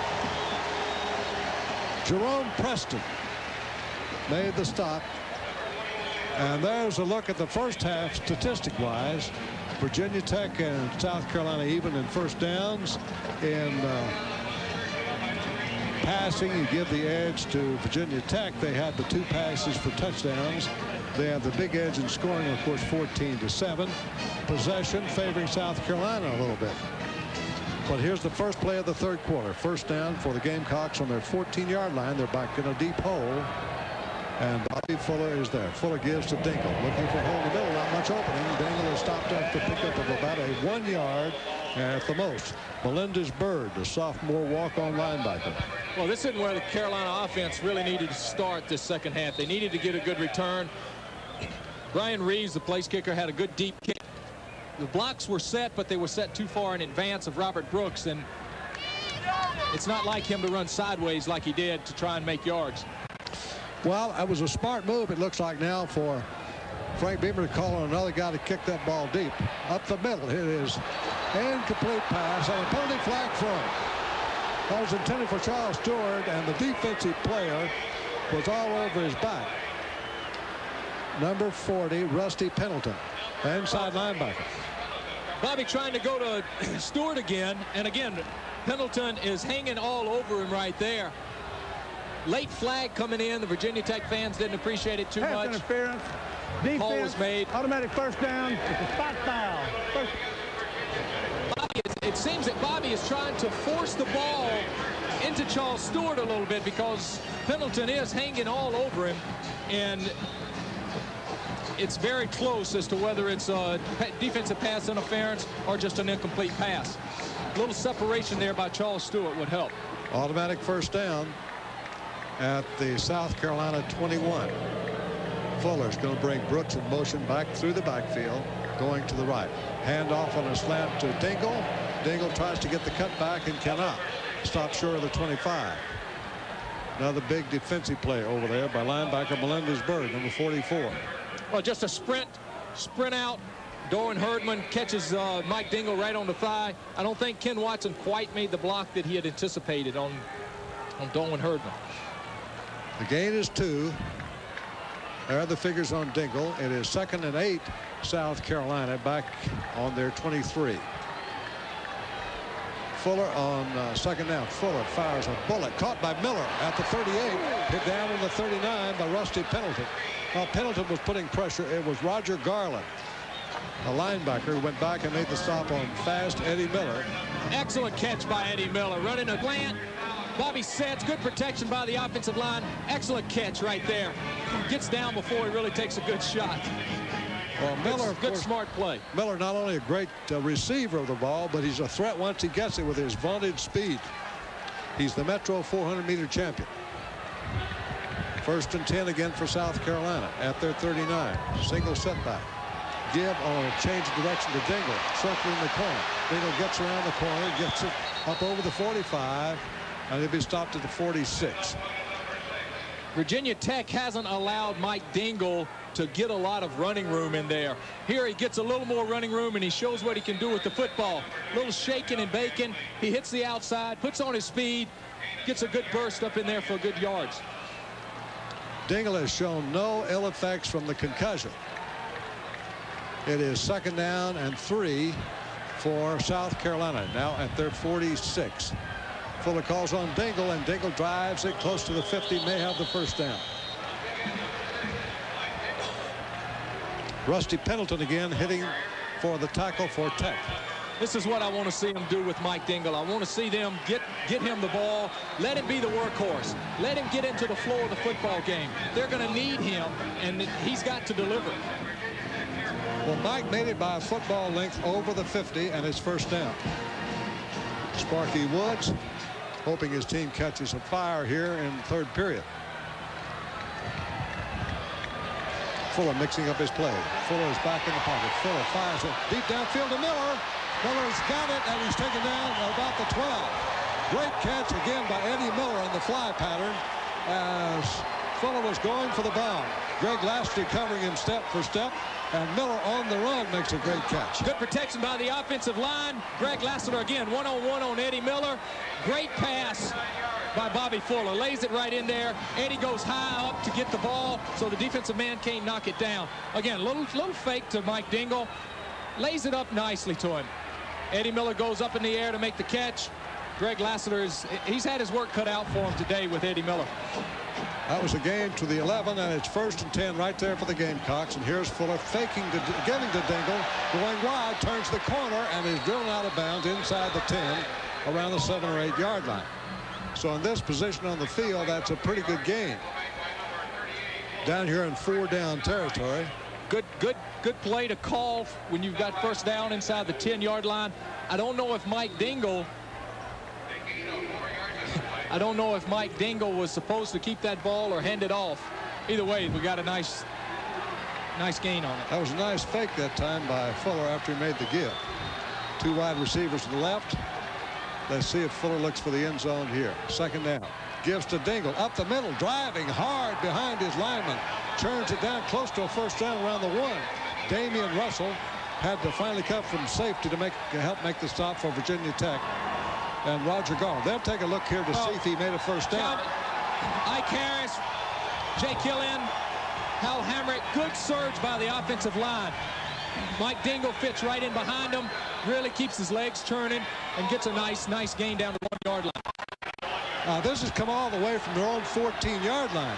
Jerome Preston made the stop and there's a look at the first half statistic wise Virginia Tech and South Carolina even in first downs. In uh, passing, you give the edge to Virginia Tech. They had the two passes for touchdowns. They have the big edge in scoring, of course, 14 to 7. Possession favoring South Carolina a little bit. But here's the first play of the third quarter. First down for the Gamecocks on their 14-yard line. They're back in a deep hole. And Bobby Fuller is there. Fuller gives to Dingle. Looking for hole in the middle. Not much opening. Dingle is stopped up the pickup of about a one yard at the most. Melendez Byrd, the sophomore walk-on linebacker.
Well, this isn't where the Carolina offense really needed to start this second half. They needed to get a good return. Brian Reeves, the place kicker, had a good deep kick. The blocks were set, but they were set too far in advance of Robert Brooks. And it's not like him to run sideways like he did to try and make yards.
Well, that was a smart move, it looks like now, for Frank Beamer to call on another guy to kick that ball deep. Up the middle. It is incomplete pass and a penalty flag front. That was intended for Charles Stewart, and the defensive player was all over his back. Number 40, Rusty Pendleton, inside linebacker.
Bobby trying to go to Stewart again, and again, Pendleton is hanging all over him right there. Late flag coming in. The Virginia Tech fans didn't appreciate it too
Pass
much.
interference. Defense,
Call was made.
Automatic first down. It's a spot foul. First.
Bobby, it, it seems that Bobby is trying to force the ball into Charles Stewart a little bit because Pendleton is hanging all over him. And it's very close as to whether it's a defensive pass interference or just an incomplete pass. A little separation there by Charles Stewart would help.
Automatic first down at the South Carolina 21. Fuller's going to bring Brooks in motion back through the backfield, going to the right. Hand off on a slant to Dingle. Dingle tries to get the cut back and cannot. Stop short of the 25. Another big defensive play over there by linebacker Melendez Byrd, number 44.
Well, just a sprint, sprint out. Doran Herdman catches uh, Mike Dingle right on the thigh. I don't think Ken Watson quite made the block that he had anticipated on, on Doran Herdman.
The gain is two. There are the figures on Dingle. It is second and eight, South Carolina back on their 23. Fuller on uh, second down. Fuller fires a bullet caught by Miller at the 38. Hit down in the 39 by Rusty Pendleton. While Pendleton was putting pressure, it was Roger Garland, a linebacker, who went back and made the stop on fast Eddie Miller.
Excellent catch by Eddie Miller. Running a slant. Bobby sets. Good protection by the offensive line. Excellent catch right there. Gets down before he really takes a good shot.
Well, Miller,
good, good
course,
smart play.
Miller not only a great uh, receiver of the ball, but he's a threat once he gets it with his vaunted speed. He's the Metro 400 meter champion. First and 10 again for South Carolina at their 39. Single setback. give on a change of direction to Dingle, circling the corner. Dingle gets around the corner, gets it up over the 45, and he'll be stopped at the 46.
Virginia Tech hasn't allowed Mike Dingle to get a lot of running room in there. Here he gets a little more running room and he shows what he can do with the football. A little shaking and baking. He hits the outside, puts on his speed, gets a good burst up in there for good yards.
Dingle has shown no ill effects from the concussion. It is second down and three for South Carolina now at their 46. Fuller calls on Dingle and Dingle drives it close to the 50 may have the first down. Rusty Pendleton again hitting for the tackle for Tech.
This is what I want to see them do with Mike Dingle. I want to see them get get him the ball, let him be the workhorse, let him get into the flow of the football game. They're going to need him, and he's got to deliver.
Well, Mike made it by a football length over the 50 and it's first down. Sparky Woods hoping his team catches a fire here in third period. Fuller mixing up his play. Fuller is back in the pocket. Fuller fires it deep downfield to Miller. Miller's got it, and he's taken down about the 12. Great catch again by Eddie Miller on the fly pattern as Fuller was going for the bound. Greg Lassiter covering him step for step. And Miller on the run makes a great catch.
Good protection by the offensive line. Greg Lassiter again one-on-one -on, -one on Eddie Miller. Great pass by Bobby Fuller. Lays it right in there. Eddie goes high up to get the ball so the defensive man can't knock it down. Again, little, little fake to Mike Dingle. Lays it up nicely to him. Eddie Miller goes up in the air to make the catch. Greg Lassiter is he's had his work cut out for him today with Eddie Miller.
That was a game to the 11, and it's first and 10 right there for the Gamecocks. And here's Fuller faking to giving to Dingle, going wide, turns the corner, and is driven out of bounds inside the 10, around the seven or eight yard line. So in this position on the field, that's a pretty good game. Down here in four down territory.
Good, good, good play to call when you've got first down inside the 10 yard line. I don't know if Mike Dingle I don't know if Mike Dingle was supposed to keep that ball or hand it off. Either way, we got a nice, nice gain on it.
That was a nice fake that time by Fuller after he made the give. Two wide receivers to the left. Let's see if Fuller looks for the end zone here. Second down. Gives to Dingle up the middle, driving hard behind his lineman. Turns it down close to a first down around the one. Damian Russell had to finally come from safety to make help make the stop for Virginia Tech and Roger Garland. They'll take a look here to see if he made a first down.
Ike Harris, Jay Killian, Hal Hamrick, good surge by the offensive line. Mike Dingle fits right in behind him, really keeps his legs turning, and gets a nice, nice gain down the one-yard line.
Uh, this has come all the way from their own 14-yard line.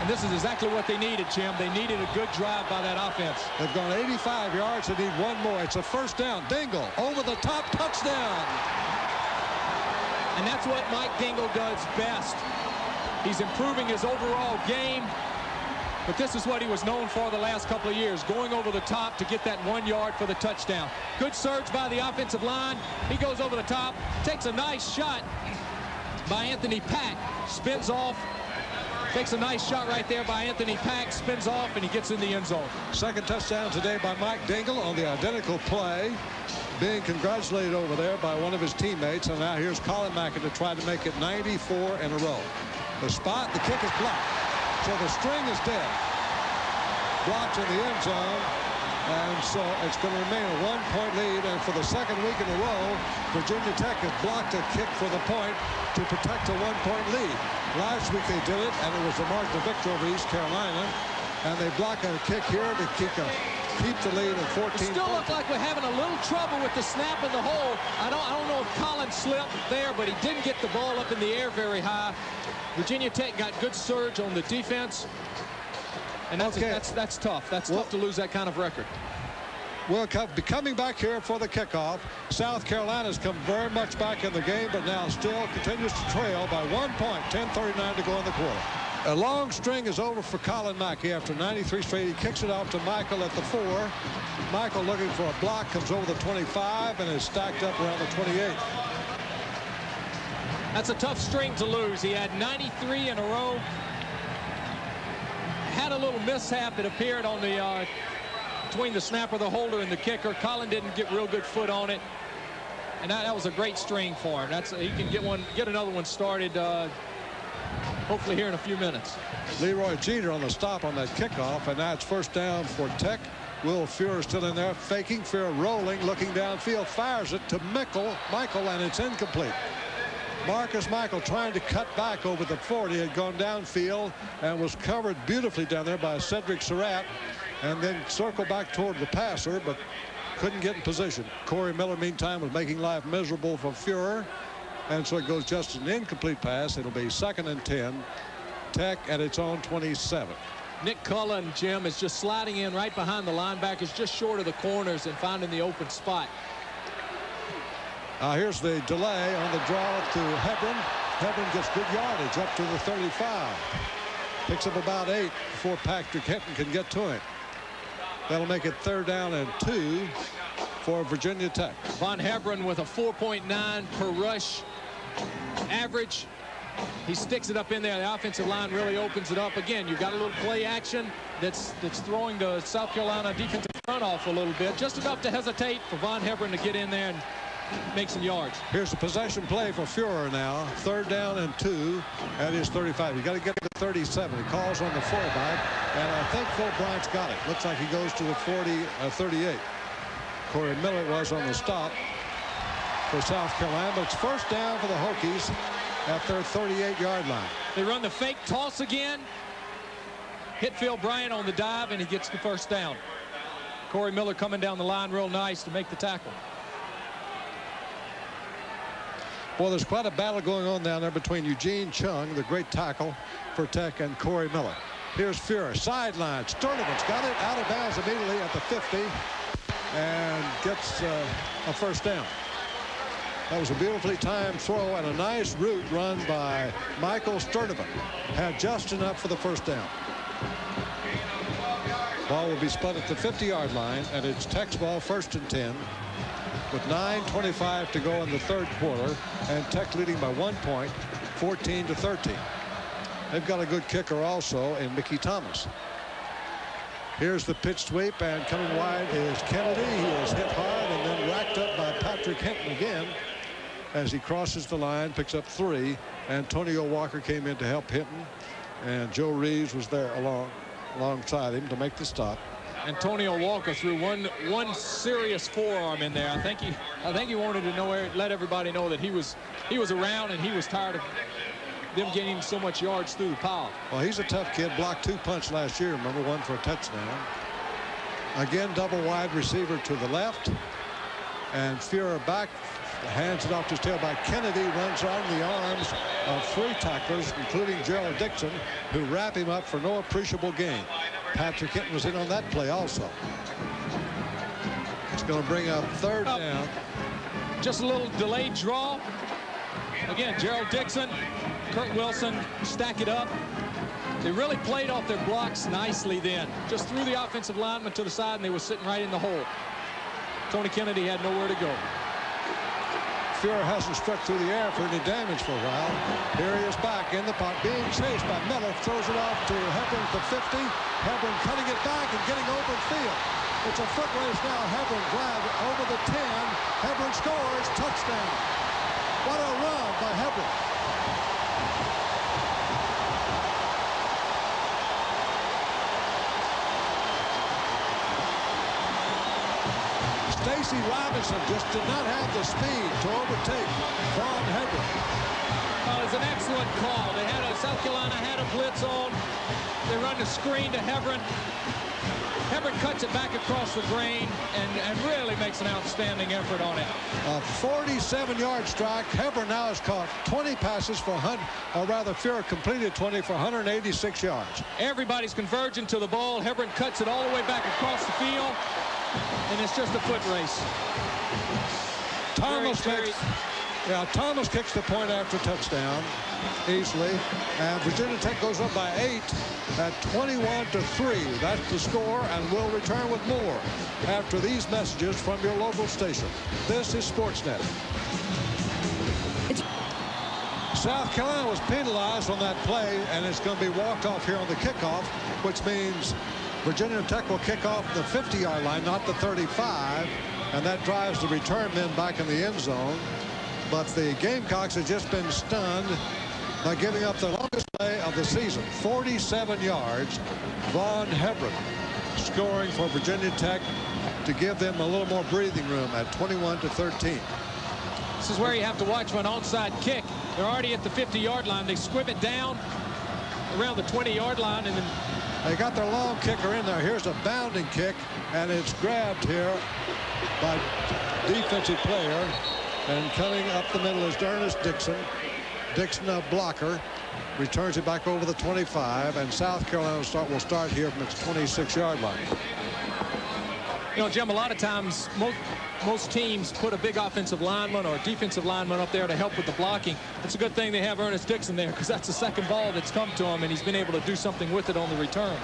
And this is exactly what they needed, Jim. They needed a good drive by that offense.
They've gone 85 yards. They need one more. It's a first down. Dingle over the top touchdown.
And that's what Mike Dingle does best. He's improving his overall game. But this is what he was known for the last couple of years, going over the top to get that one yard for the touchdown. Good surge by the offensive line. He goes over the top, takes a nice shot by Anthony Pack, spins off, takes a nice shot right there by Anthony Pack, spins off, and he gets in the end zone.
Second touchdown today by Mike Dingle on the identical play being congratulated over there by one of his teammates. And now here's Collin Mackie to try to make it 94 in a row. The spot, the kick is blocked. So the string is dead. Blocked in the end zone. And so it's going to remain a one-point lead. And for the second week in a row, Virginia Tech has blocked a kick for the point to protect a one-point lead. Last week they did it, and it was a margin of victory over East Carolina. And they block a kick here to kick a keep the lead at 14.
It still look like we're having a little trouble with the snap in the hole. I don't, I don't know if Collins slipped there, but he didn't get the ball up in the air very high. Virginia Tech got good surge on the defense. And that's, okay. that's, that's tough. That's well, tough to lose that kind of record.
Well, be coming back here for the kickoff, South Carolina's come very much back in the game, but now still continues to trail by one point, 10.39 to go in the quarter. A long string is over for Collin Mackie after 93 straight. He kicks it off to Michael at the four. Michael looking for a block, comes over the 25 and is stacked up around the 28.
That's a tough string to lose. He had 93 in a row. Had a little mishap, that appeared, on the uh, between the snapper, the holder, and the kicker. Colin didn't get real good foot on it. And that, that was a great string for him. That's He can get one, get another one started uh, hopefully here in a few minutes.
Leroy Jeter on the stop on that kickoff, and it's first down for Tech. Will Furrer still in there, faking, Furrer rolling, looking downfield, fires it to Michael, Michael, and it's incomplete. Marcus Michael trying to cut back over the 40 had gone downfield and was covered beautifully down there by Cedric Surratt and then circled back toward the passer but couldn't get in position. Corey Miller meantime was making life miserable for Furrer and so it goes just an incomplete pass. It'll be second and 10. Tech at its own 27.
Nick Cullen, Jim, is just sliding in right behind the linebackers, just short of the corners and finding the open spot.
Uh, here's the delay on the draw to Hebron. Hebron gets good yardage up to the 35. Picks up about eight before Patrick Hinton can get to him. That'll make it third down and two for Virginia Tech.
Vaughn Hebron with a 4.9 per rush average. He sticks it up in there. The offensive line really opens it up. Again, you've got a little play action that's that's throwing the South Carolina defensive front off a little bit. Just enough to hesitate for Vaughn Hebron to get in there and make some yards.
Here's the possession play for Furrer now. Third down and two at his 35. You got to get to 37. He calls on the fullback, and I think Phil Bryant's got it. Looks like he goes to the 40, uh, 38. Corey Miller was on the stop for South Carolina, but it's first down for the Hokies at their 38-yard line.
They run the fake toss again. Hit Phil Bryant on the dive, and he gets the first down. Corey Miller coming down the line real nice to make the tackle.
Well, there's quite a battle going on down there between Eugene Chung, the great tackle for Tech, and Corey Miller. Here's Furrer, sideline. Sturdivant's got it out of bounds immediately at the 50 and gets uh, a first down. That was a beautifully timed throw and a nice route run by Michael Sturdivant. Had just enough for the first down. Ball will be spun at the 50-yard line, and it's Tech's ball first and 10 with 9.25 to go in the third quarter and Tech leading by one point 14 to 13. They've got a good kicker also in Mickey Thomas. Here's the pitch sweep and coming wide is Kennedy. He is hit hard and then racked up by Patrick Hinton again as he crosses the line picks up three Antonio Walker came in to help Hinton and Joe Reeves was there along alongside him to make the stop.
Antonio Walker threw one one serious forearm in there. I think he I think he wanted to know let everybody know that he was he was around and he was tired of them getting so much yards through the pile.
Well, he's a tough kid. Blocked two punts last year. Remember one for a touchdown. Again, double wide receiver to the left. And Furrer back hands it off to his tailback. Kennedy runs on the arms of three tacklers, including Gerald Dixon, who wrap him up for no appreciable gain. Patrick Hinton was in on that play also. It's going to bring up third up. down.
Just a little delayed draw. Again, Gerald Dixon, Kurt Wilson stack it up. They really played off their blocks nicely then. Just threw the offensive lineman to the side and they were sitting right in the hole. Tony Kennedy had nowhere to go.
Furrer hasn't struck through the air for any damage for a while. Here he is back in the pot, being chased by Miller. Throws it off to Hebron at the 50. Hebron cutting it back and getting open field. It's a foot race now. Hebron grab over the 10. Hebron scores. Touchdown. What a run by Hebron. Stacy Robinson just did not have the speed to overtake Vaughn Hebron.
Well, it's an excellent call. They had a South Carolina had a blitz on. They run the screen to Hebron. Hebron cuts it back across the grain and, and really makes an outstanding effort on it.
A 47-yard strike. Hebron now has caught 20 passes for 100, or rather Furrer completed 20 for 186 yards.
Everybody's converging to the ball. Hebron cuts it all the way back across the field and it's just a foot race.
Thomas very, kicks, yeah, Thomas kicks the point after touchdown easily, and Virginia Tech goes up by eight at 21 to three. That's the score, and we'll return with more after these messages from your local station. This is Sportsnet. South Carolina was penalized on that play, and it's going to be walked off here on the kickoff, which means Virginia Tech will kick off the 50-yard line, not the 35, and that drives the return men back in the end zone. But the Gamecocks have just been stunned by giving up the longest play of the season, 47 yards. Vaughn Hebron scoring for Virginia Tech to give them a little more breathing room at 21 to 13.
This is where you have to watch for an onside kick. They're already at the 50-yard line. They squib it down around the 20-yard line, and then
they got their long kicker in there. Here's a bounding kick, and it's grabbed here by defensive player. And coming up the middle is Ernest Dixon. Dixon, a blocker, returns it back over the 25, and South Carolina start, will start here from its 26-yard line.
You know, Jim, a lot of times most, most teams put a big offensive lineman or defensive lineman up there to help with the blocking. It's a good thing they have Ernest Dixon there because that's the second ball that's come to him, and he's been able to do something with it on the return.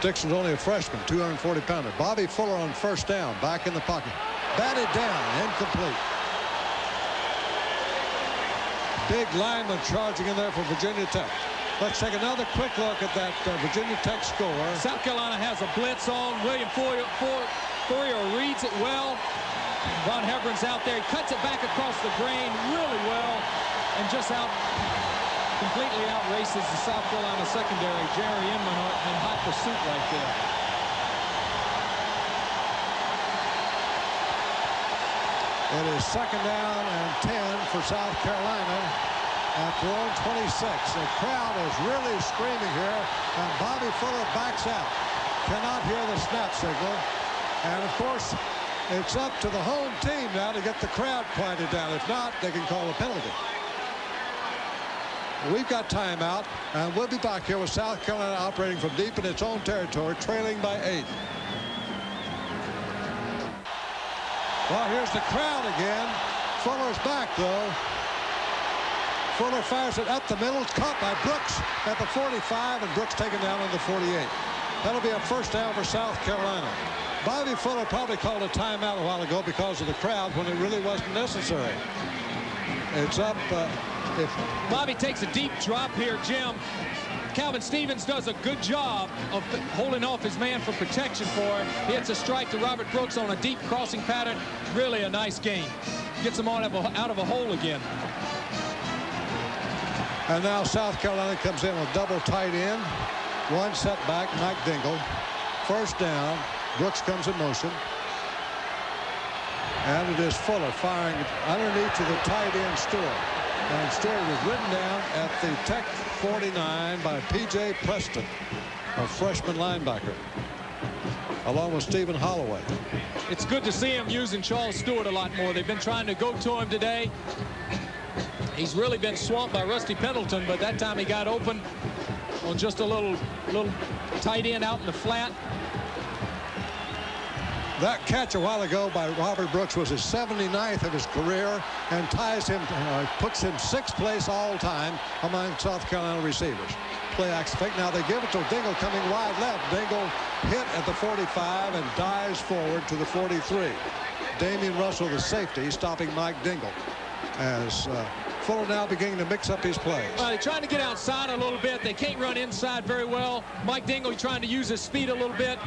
Dixon's only a freshman, 240 pounder. Bobby Fuller on first down, back in the pocket. Batted down, incomplete. Big lineman charging in there for Virginia Tech. Let's take another quick look at that uh, Virginia Tech score.
South Carolina has a blitz on. William Furrer, Furrer reads it well. Vaughn Hebron's out there. He cuts it back across the grain really well and just out completely outraces the South Carolina secondary. Jerry Inman in hot pursuit right there.
It is second down and 10 for South Carolina at their own 26. The crowd is really screaming here, and Bobby Fuller backs out. Cannot hear the snap signal. And, of course, it's up to the home team now to get the crowd quieted down. If not, they can call a penalty. We've got timeout, and we'll be back here with South Carolina operating from deep in its own territory, trailing by eight. Well, here's the crowd again. Fuller's back, though. Fuller fires it up the middle. Caught by Brooks at the 45, and Brooks taken down on the 48. That'll be a first down for South Carolina. Bobby Fuller probably called a timeout a while ago because of the crowd when it really wasn't necessary. It's up. Uh,
if Bobby takes a deep drop here, Jim, Calvin Stevens does a good job of holding off his man for protection for him. He hits a strike to Robert Brooks on a deep crossing pattern. Really a nice game. Gets him out of a, out of a hole again.
And now South Carolina comes in with double tight end. One setback, Mike Dingle. First down. Brooks comes in motion. And it is Fuller firing underneath to the tight end Stewart. And Stewart was ridden down at the Tech 49 by P.J. Preston, a freshman linebacker, along with Stephen Holloway.
It's good to see him using Charles Stewart a lot more. They've been trying to go to him today. He's really been swamped by Rusty Pendleton, but that time he got open on just a little, little tight end out in the flat.
That catch a while ago by Robert Brooks was his 79th of his career and ties him, uh, puts him sixth place all time among South Carolina receivers. Play action fake. Now they give it to Dingle coming wide left. Dingle hit at the 45 and dives forward to the 43. Damian Russell, the safety, stopping Mike Dingle as uh, Fuller now beginning to mix up his plays.
Well, they're trying to get outside a little bit. They can't run inside very well. Mike Dingle trying to use his speed a little bit.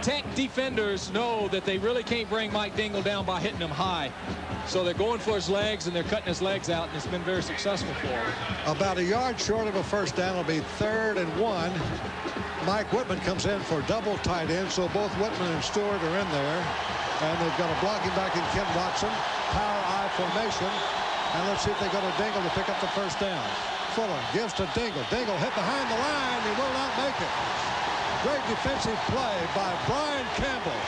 Tech defenders know that they really can't bring Mike Dingle down by hitting him high. So they're going for his legs and they're cutting his legs out, and it's been very successful for him.
About a yard short of a first down will be third and one. Mike Whitman comes in for double tight end, so both Whitman and Stewart are in there. And they've got a blocking back in Ken Watson, power eye formation. And let's see if they go to Dingle to pick up the first down. Fuller gives to Dingle. Dingle hit behind the line. He will not make it. Great defensive play by Brian Campbell,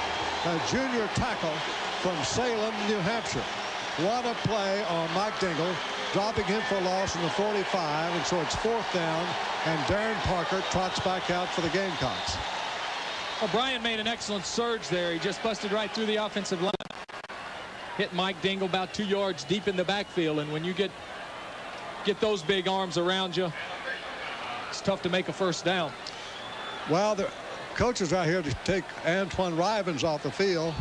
a junior tackle from Salem, New Hampshire. What a play on Mike Dingle, dropping him for a loss in the 45, and so it's fourth down, and Darren Parker trots back out for the Gamecocks.
Brian made an excellent surge there. He just busted right through the offensive line hit Mike Dingle about two yards deep in the backfield. And when you get get those big arms around you, it's tough to make a first down.
Well, the coaches out here to take Antoine Rivens off the field.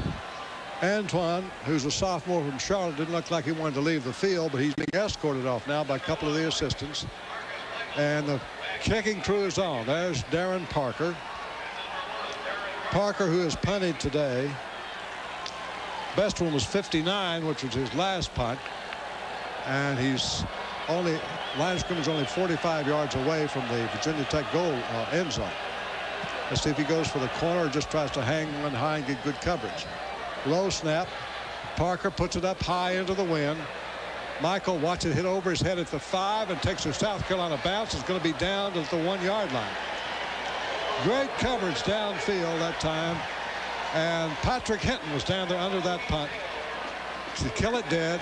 Antoine, who's a sophomore from Charlotte, didn't look like he wanted to leave the field, but he's being escorted off now by a couple of the assistants. And the kicking crew is on. There's Darren Parker. Parker, who has punted today. Best one was 59, which was his last punt. And he's only, line of scrimmage only 45 yards away from the Virginia Tech goal uh, end zone. Let's see if he goes for the corner or just tries to hang one high and get good coverage. Low snap. Parker puts it up high into the wind. Michael watches it hit over his head at the five and takes a South Carolina bounce. It's going to be down to the one yard line. Great coverage downfield that time. And Patrick Hinton was down there under that punt to kill it dead.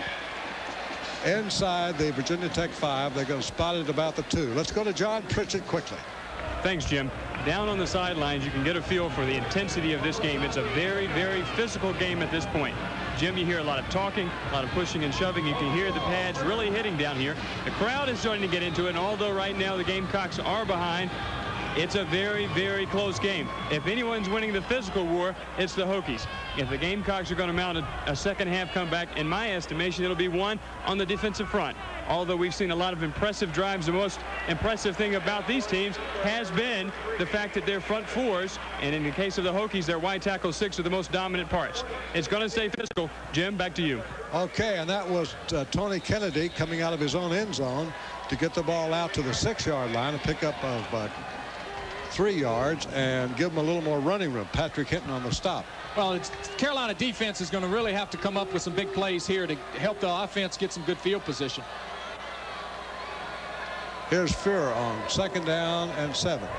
Inside the Virginia Tech five, they're going to spot it about the two. Let's go to John Pritchett quickly.
Thanks, Jim. Down on the sidelines, you can get a feel for the intensity of this game. It's a very, very physical game at this point. Jim, you hear a lot of talking, a lot of pushing and shoving. You can hear the pads really hitting down here. The crowd is starting to get into it, and although right now the Gamecocks are behind, it's a very, very close game. If anyone's winning the physical war, it's the Hokies. If the Gamecocks are going to mount a, a, second half comeback, in my estimation, it'll be one on the defensive front. Although we've seen a lot of impressive drives, the most impressive thing about these teams has been the fact that their front fours, and in the case of the Hokies, their wide tackle six are the most dominant parts. It's going to stay physical. Jim, back to you.
Okay, and that was uh, Tony Kennedy coming out of his own end zone to get the ball out to the six-yard line, a pickup of uh, three yards and give them a little more running room. Patrick Hinton on the stop.
Well, it's Carolina defense is going to really have to come up with some big plays here to help the offense get some good field position.
Here's Furrer on second down and seven.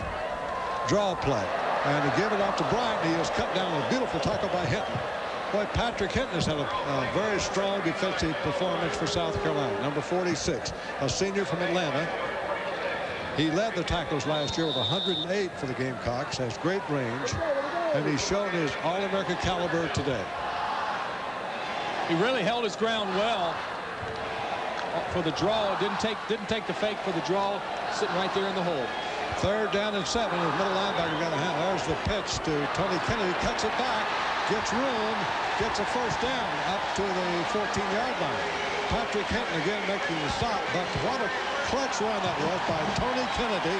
Draw play. And to give it off to Bryant, he has cut down a beautiful tackle by Hinton. Boy, Patrick Hinton has had a, a, very strong defensive performance for South Carolina. Number 46, a senior from Atlanta. He led the tackles last year with 108 for the Gamecocks, has great range, and he's shown his All-American caliber today.
He really held his ground well for the draw. Didn't take didn't take the fake for the draw, sitting right there in the hole.
Third down and seven. His middle linebacker got a hand. There's the pitch to Tony Kennedy. Cuts it back, gets room, gets a first down up to the 14-yard line. Patrick Hinton again making the stop, but what a clutch run that was by Tony Kennedy,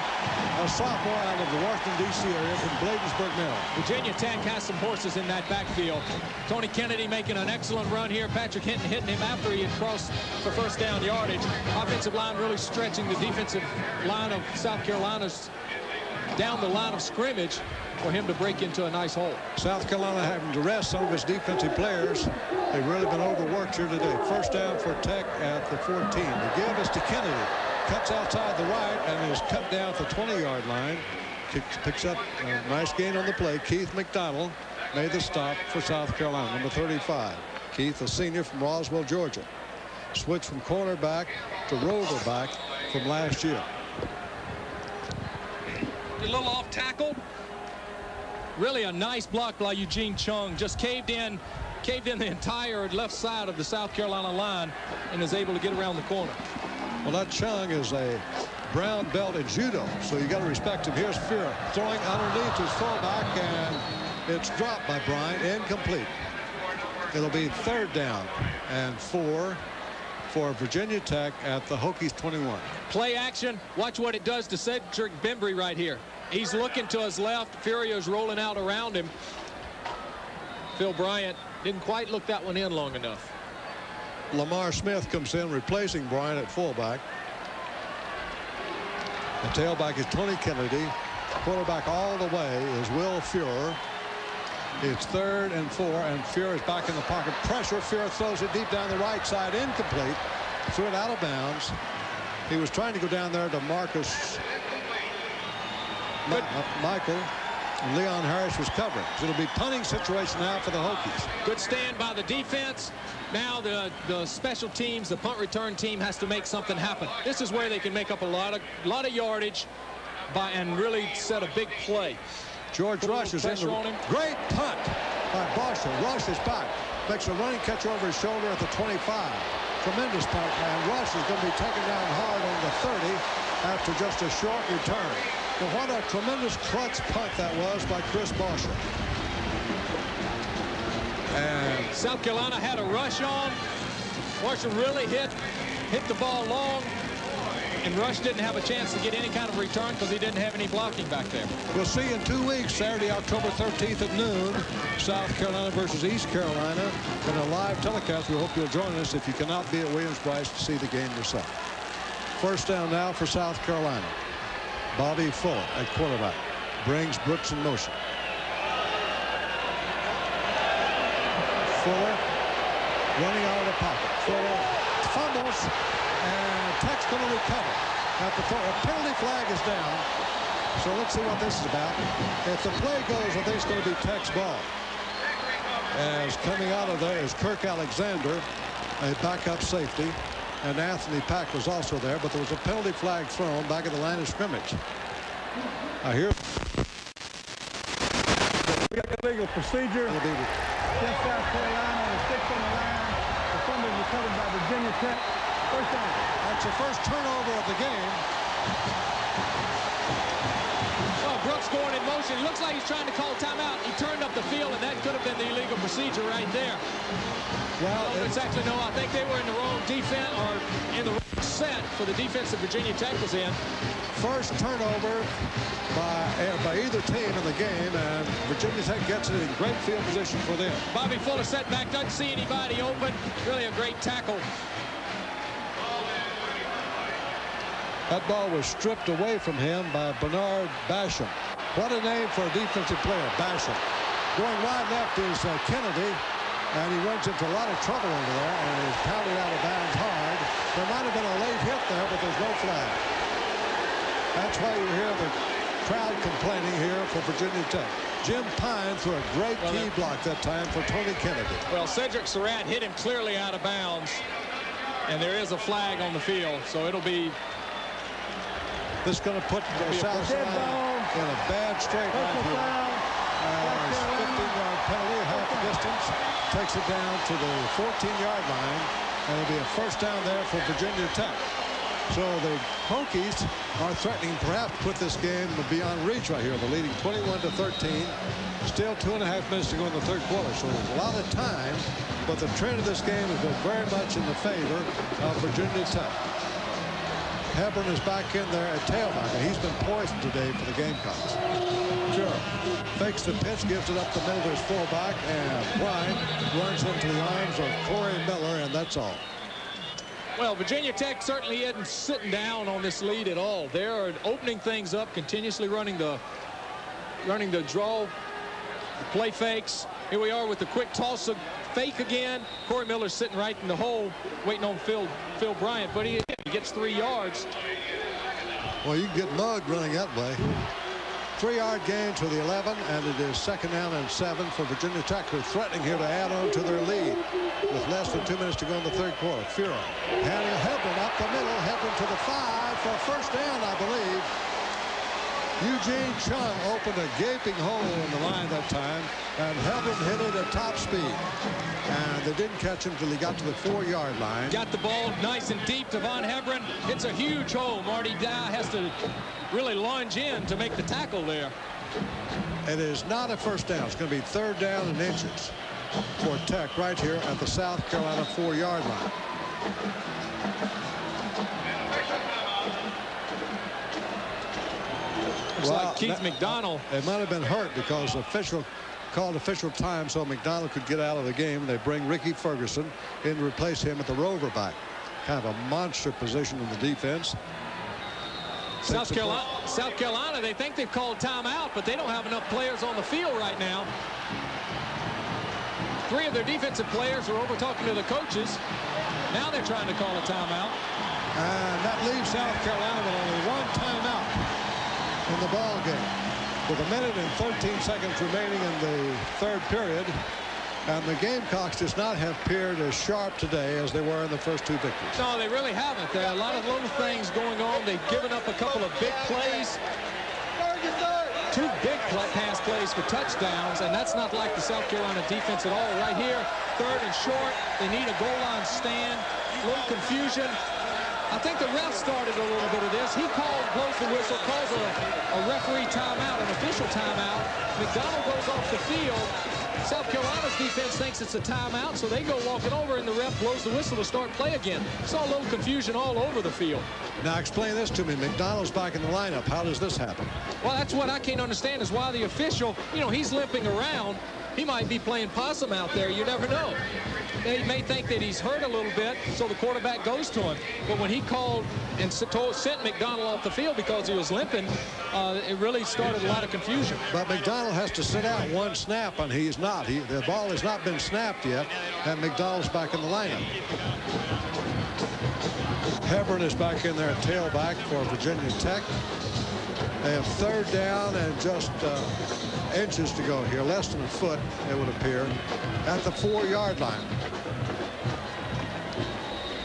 a sophomore out of the Washington, D.C. area from Bladensburg, Maryland.
Virginia Tech has some horses in that backfield. Tony Kennedy making an excellent run here. Patrick Hinton hitting him after he had crossed for first down yardage. Offensive line really stretching the defensive line of South Carolina's down the line of scrimmage for him to break into a nice hole.
South Carolina having to rest some of its defensive players. They've really been overworked here today. First down for Tech at the 14. The give is to Kennedy. Cuts outside the right and is cut down at the 20-yard line. Kicks, picks up a nice gain on the play. Keith McDonald made the stop for South Carolina, number 35. Keith, a senior from Roswell, Georgia. Switch from cornerback to rover back from last year.
A little off tackle. Really a nice block by Eugene Chung. Just caved in, caved in the entire left side of the South Carolina line and is able to get around the corner.
Well, that Chung is a brown belt in judo, so you got to respect him. Here's Furrer throwing underneath his fullback, and it's dropped by Bryant, incomplete. It'll be third down and four for Virginia Tech at the Hokies 21.
Play action. Watch what it does to Cedric Bembry right here. He's looking to his left. Furrer's rolling out around him. Phil Bryant didn't quite look that one in long enough.
Lamar Smith comes in replacing Bryant at fullback. The tailback is Tony Kennedy. Quarterback all the way is Will Furrer. It's third and four, and Furrer is back in the pocket. Pressure. Furrer throws it deep down the right side, incomplete. Threw it out of bounds. He was trying to go down there to Marcus Ma Michael. Leon Harris was covering. So it'll be punting situation now for the Hokies.
Good stand by the defense. Now the, the special teams, the punt return team has to make something happen. This is where they can make up a lot of lot of yardage by and really set a big play.
George
Put
Rush is in the great punt by Bosher. Rush is back. Makes a running catch over his shoulder at the 25. Tremendous punt. And Rush is going to be taken down hard on the 30 after just a short return. But what a tremendous clutch punt that was by Chris Bosher.
And South Carolina had a rush on. Marshall really hit, hit the ball long. and Rush didn't have a chance to get any kind of return because he didn't have any blocking back there.
We'll see in two weeks, Saturday, October 13th at noon, South Carolina versus East Carolina in a live telecast. We hope you'll join us if you cannot be at Williams-Brice to see the game yourself. First down now for South Carolina. Bobby Fuller at quarterback brings Brooks in motion. Fuller running out of the pocket. Fuller fumbles, and Tech's going to recover. At the a penalty flag is down. So let's see what this is about. If the play goes, I think it's going to be Tech's ball. As coming out of there is Kirk Alexander, a backup safety, and Anthony Pack was also there, but there was a penalty flag thrown back at the line of scrimmage. I hear.
We got legal procedure. Against South Carolina, the six on the line. The fumble recovered by Virginia Tech. First down.
That's the first turnover of the game.
Brooks going in motion. Looks like he's trying to call timeout. He turned up the field, and that could have been the illegal procedure right there.
Well,
no, it's actually no. I think they were in the wrong defense or in the wrong set for the defense that Virginia Tech was in.
First turnover by, uh, by either team in the game, and Virginia Tech gets it in great field position for them.
Bobby Fuller set back, doesn't see anybody open. Really a great tackle.
That ball was stripped away from him by Bernard Basham. What a name for a defensive player, Basham. Going wide left is uh, Kennedy, and he runs into a lot of trouble over there and is pounded out of bounds hard. There might have been a late hit there, but there's no flag. That's why you hear the crowd complaining here for Virginia Tech. Jim Pyne threw a great well, key block that time for Tony Kennedy.
Well, Cedric Surratt hit him clearly out of bounds, and there is a flag on the field, so it'll be
this is going to put South Carolina in a bad straight line here. Uh, 15-yard penalty, half the distance, takes it down to the 14-yard line, and it'll be a first down there for Virginia Tech. So the Hokies are threatening perhaps put this game beyond reach right here. They're leading 21 to 13. Still two and a half minutes to go in the third quarter. So there's a lot of time, but the trend of this game has been very much in the favor of Virginia Tech. Hebron is back in there at tailback, and he's been poisoned today for the Gamecocks. Sure. Fakes the pitch, gives it up the middle to his fullback, and Bryant runs into the arms of Corey Miller, and that's all.
Well, Virginia Tech certainly isn't sitting down on this lead at all. They're opening things up, continuously running the running the draw, the play fakes. Here we are with the quick toss fake again. Corey Miller's sitting right in the hole, waiting on Phil Phil Bryant, but he, he gets three yards.
Well, you can get mugged running that way. Three-yard gain to the 11, and it is second down and seven for Virginia Tech, who are threatening here to add on to their lead with less than two minutes to go in the third quarter. Furrer handing Hebron up the middle, Hebron to the five for first down, I believe. Eugene Chung opened a gaping hole in the line that time, and Hebron hit it at top speed. And they didn't catch him until he got to the four-yard line.
Got the ball nice and deep to Vaughn Hebron. It's a huge hole. Marty Dye has to really lunge in to make the tackle there.
It is not a first down. It's going to be third down and inches for Tech right here at the South Carolina four-yard line.
Looks well, like Keith that, uh, McDonald.
It might have been hurt because official called official time so McDonald could get out of the game. They bring Ricky Ferguson in to replace him at the rover back. Kind of a monster position in the defense.
South Carolina, South Carolina, they think they've called timeout, but they don't have enough players on the field right now. Three of their defensive players are over talking to the coaches. Now they're trying to call a timeout.
And that leaves South Carolina with only one timeout in the ball game. With a minute and 13 seconds remaining in the third period, and the Gamecocks does not have appeared as sharp today as they were in the first two victories.
No, they really haven't. There are a lot of little things going on. They've given up a couple of big plays. Two big pass plays for touchdowns, and that's not like the South Carolina defense at all. Right here, third and short. They need a goal line stand. A little confusion. I think the ref started a little bit of this. He called, blows the whistle, calls a, a referee timeout, an official timeout. McDonald goes off the field. South Carolina's defense thinks it's a timeout, so they go walking over, and the ref blows the whistle to start play again. Saw a little confusion all over the field.
Now explain this to me. McDonald's back in the lineup. How does this happen?
Well, that's what I can't understand is why the official, you know, he's limping around. He might be playing possum out there. You never know. They may think that he's hurt a little bit, so the quarterback goes to him. But when he called and sent McDonald off the field because he was limping, uh, it really started a lot of confusion.
But McDonald has to sit out one snap, and he's not. He, the ball has not been snapped yet, and McDonald's back in the lineup. Hebron is back in there at tailback for Virginia Tech. They have third down and just uh, inches to go here, less than a foot, it would appear, at the four-yard line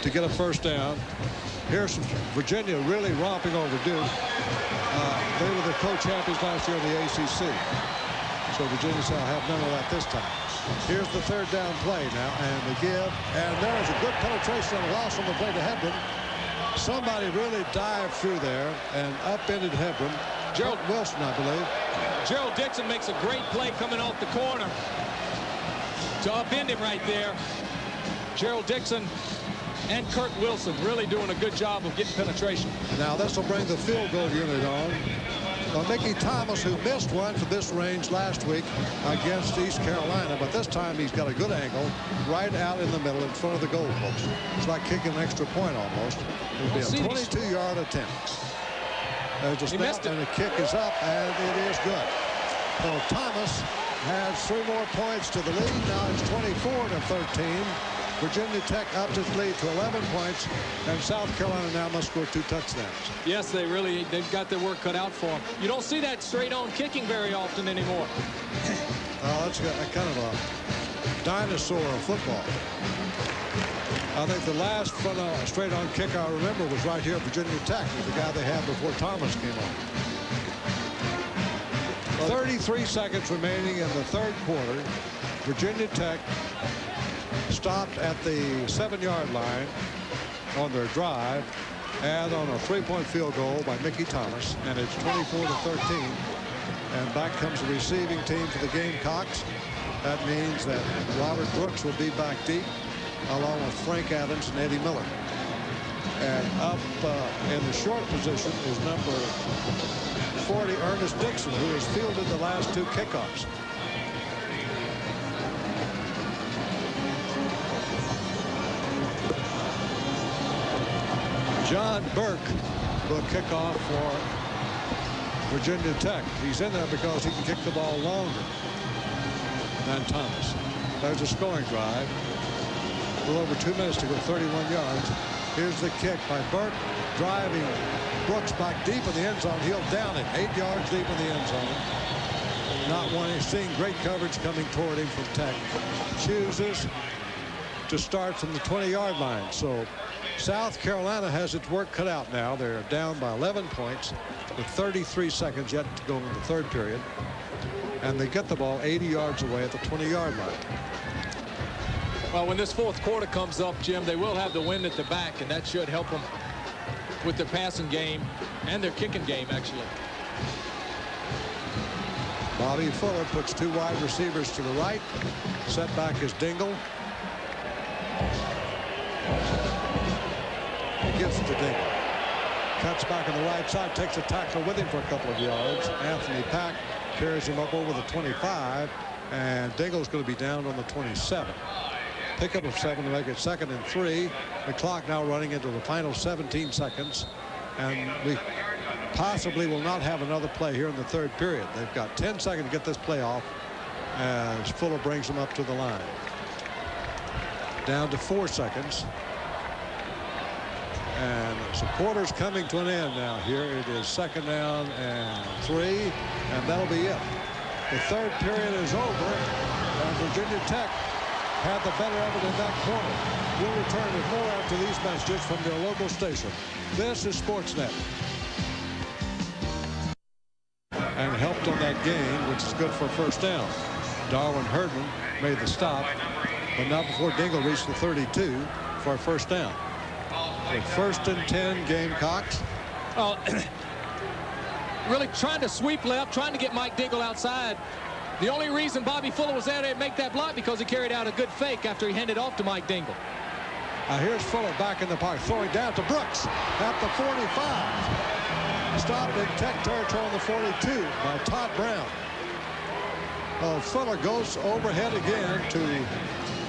to get a first down. Here's Virginia really romping over Duke. Uh, they were the co-champions last year in the ACC. So Virginia will have none of that this time. Here's the third down play now, and the give. And there was a good penetration and loss on the play to Hebron. Somebody really dived through there and upended Hebron. Gerald Wilson, I believe.
Gerald Dixon makes a great play coming off the corner to upend him right there. Gerald Dixon and Kirk Wilson really doing a good job of getting penetration.
Now this will bring the field goal unit on. Well, Mickey Thomas, who missed one from this range last week against East Carolina, but this time he's got a good angle right out in the middle in front of the goal post. It's like kicking an extra point almost. It'll be a 22-yard attempt. There's a snap and the kick is up, and it is good. So Thomas has three more points to the lead. Now it's 24 to 13. Virginia Tech upped its lead to 11 points, and South Carolina now must score two touchdowns.
Yes, they really, they've got their work cut out for them. You don't see that straight-on kicking very often anymore.
Oh, that's a, kind of a dinosaur of football. I think the last uh, straight-on kick I remember was right here at Virginia Tech, the guy they had before Thomas came on. 33 seconds remaining in the third quarter. Virginia Tech stopped at the seven-yard line on their drive and on a three-point field goal by Mickey Thomas, and it's 24 to 13. And back comes the receiving team for the Gamecocks. That means that Robert Brooks will be back deep, along with Frank Adams and Eddie Miller. And up uh, in the short position is number 40, Ernest Dixon, who has fielded the last two kickoffs. John Burke will kick off for Virginia Tech. He's in there because he can kick the ball longer than Thomas. There's a scoring drive. A little over two minutes to go, 31 yards. Here's the kick by Burke, driving Brooks back deep in the end zone. He'll down it, eight yards deep in the end zone. Not wanting, seeing great coverage coming toward him from Tech. Chooses to start from the 20-yard line. So South Carolina has its work cut out now. They're down by 11 points with 33 seconds yet to go in the third period. And they get the ball 80 yards away at the 20-yard line.
Well, when this fourth quarter comes up, Jim, they will have the wind at the back, and that should help them with their passing game and their kicking game, actually.
Bobby Fuller puts two wide receivers to the right. Set back is Dingle. gives it to Dingle. Cuts back on the right side, takes a tackle with him for a couple of yards. Anthony Pack carries him up over the 25, and Dingle's going to be down on the 27. Pickup of seven to make it second and three. The clock now running into the final 17 seconds, and we possibly will not have another play here in the third period. They've got 10 seconds to get this play off as Fuller brings them up to the line. Down to four seconds. And supporters coming to an end now. Here it is second down and three, and that'll be it. The third period is over, and Virginia Tech had the better of it in that corner. We'll return with more after these messages from their local station. This is Sportsnet. And helped on that gain, which is good for first down. Darwin Herdman made the stop, but not before Dingle reached the 32 for a first down. First and 10 Gamecocks.
Oh, really trying to sweep left, trying to get Mike Dingle outside. The only reason Bobby Fuller was there to make that block because he carried out a good fake after he handed off to Mike Dingle.
Now here's Fuller back in the park, throwing down to Brooks at the 45. Stopped in Tech territory on the 42 by Todd Brown. Oh, Fuller goes overhead again to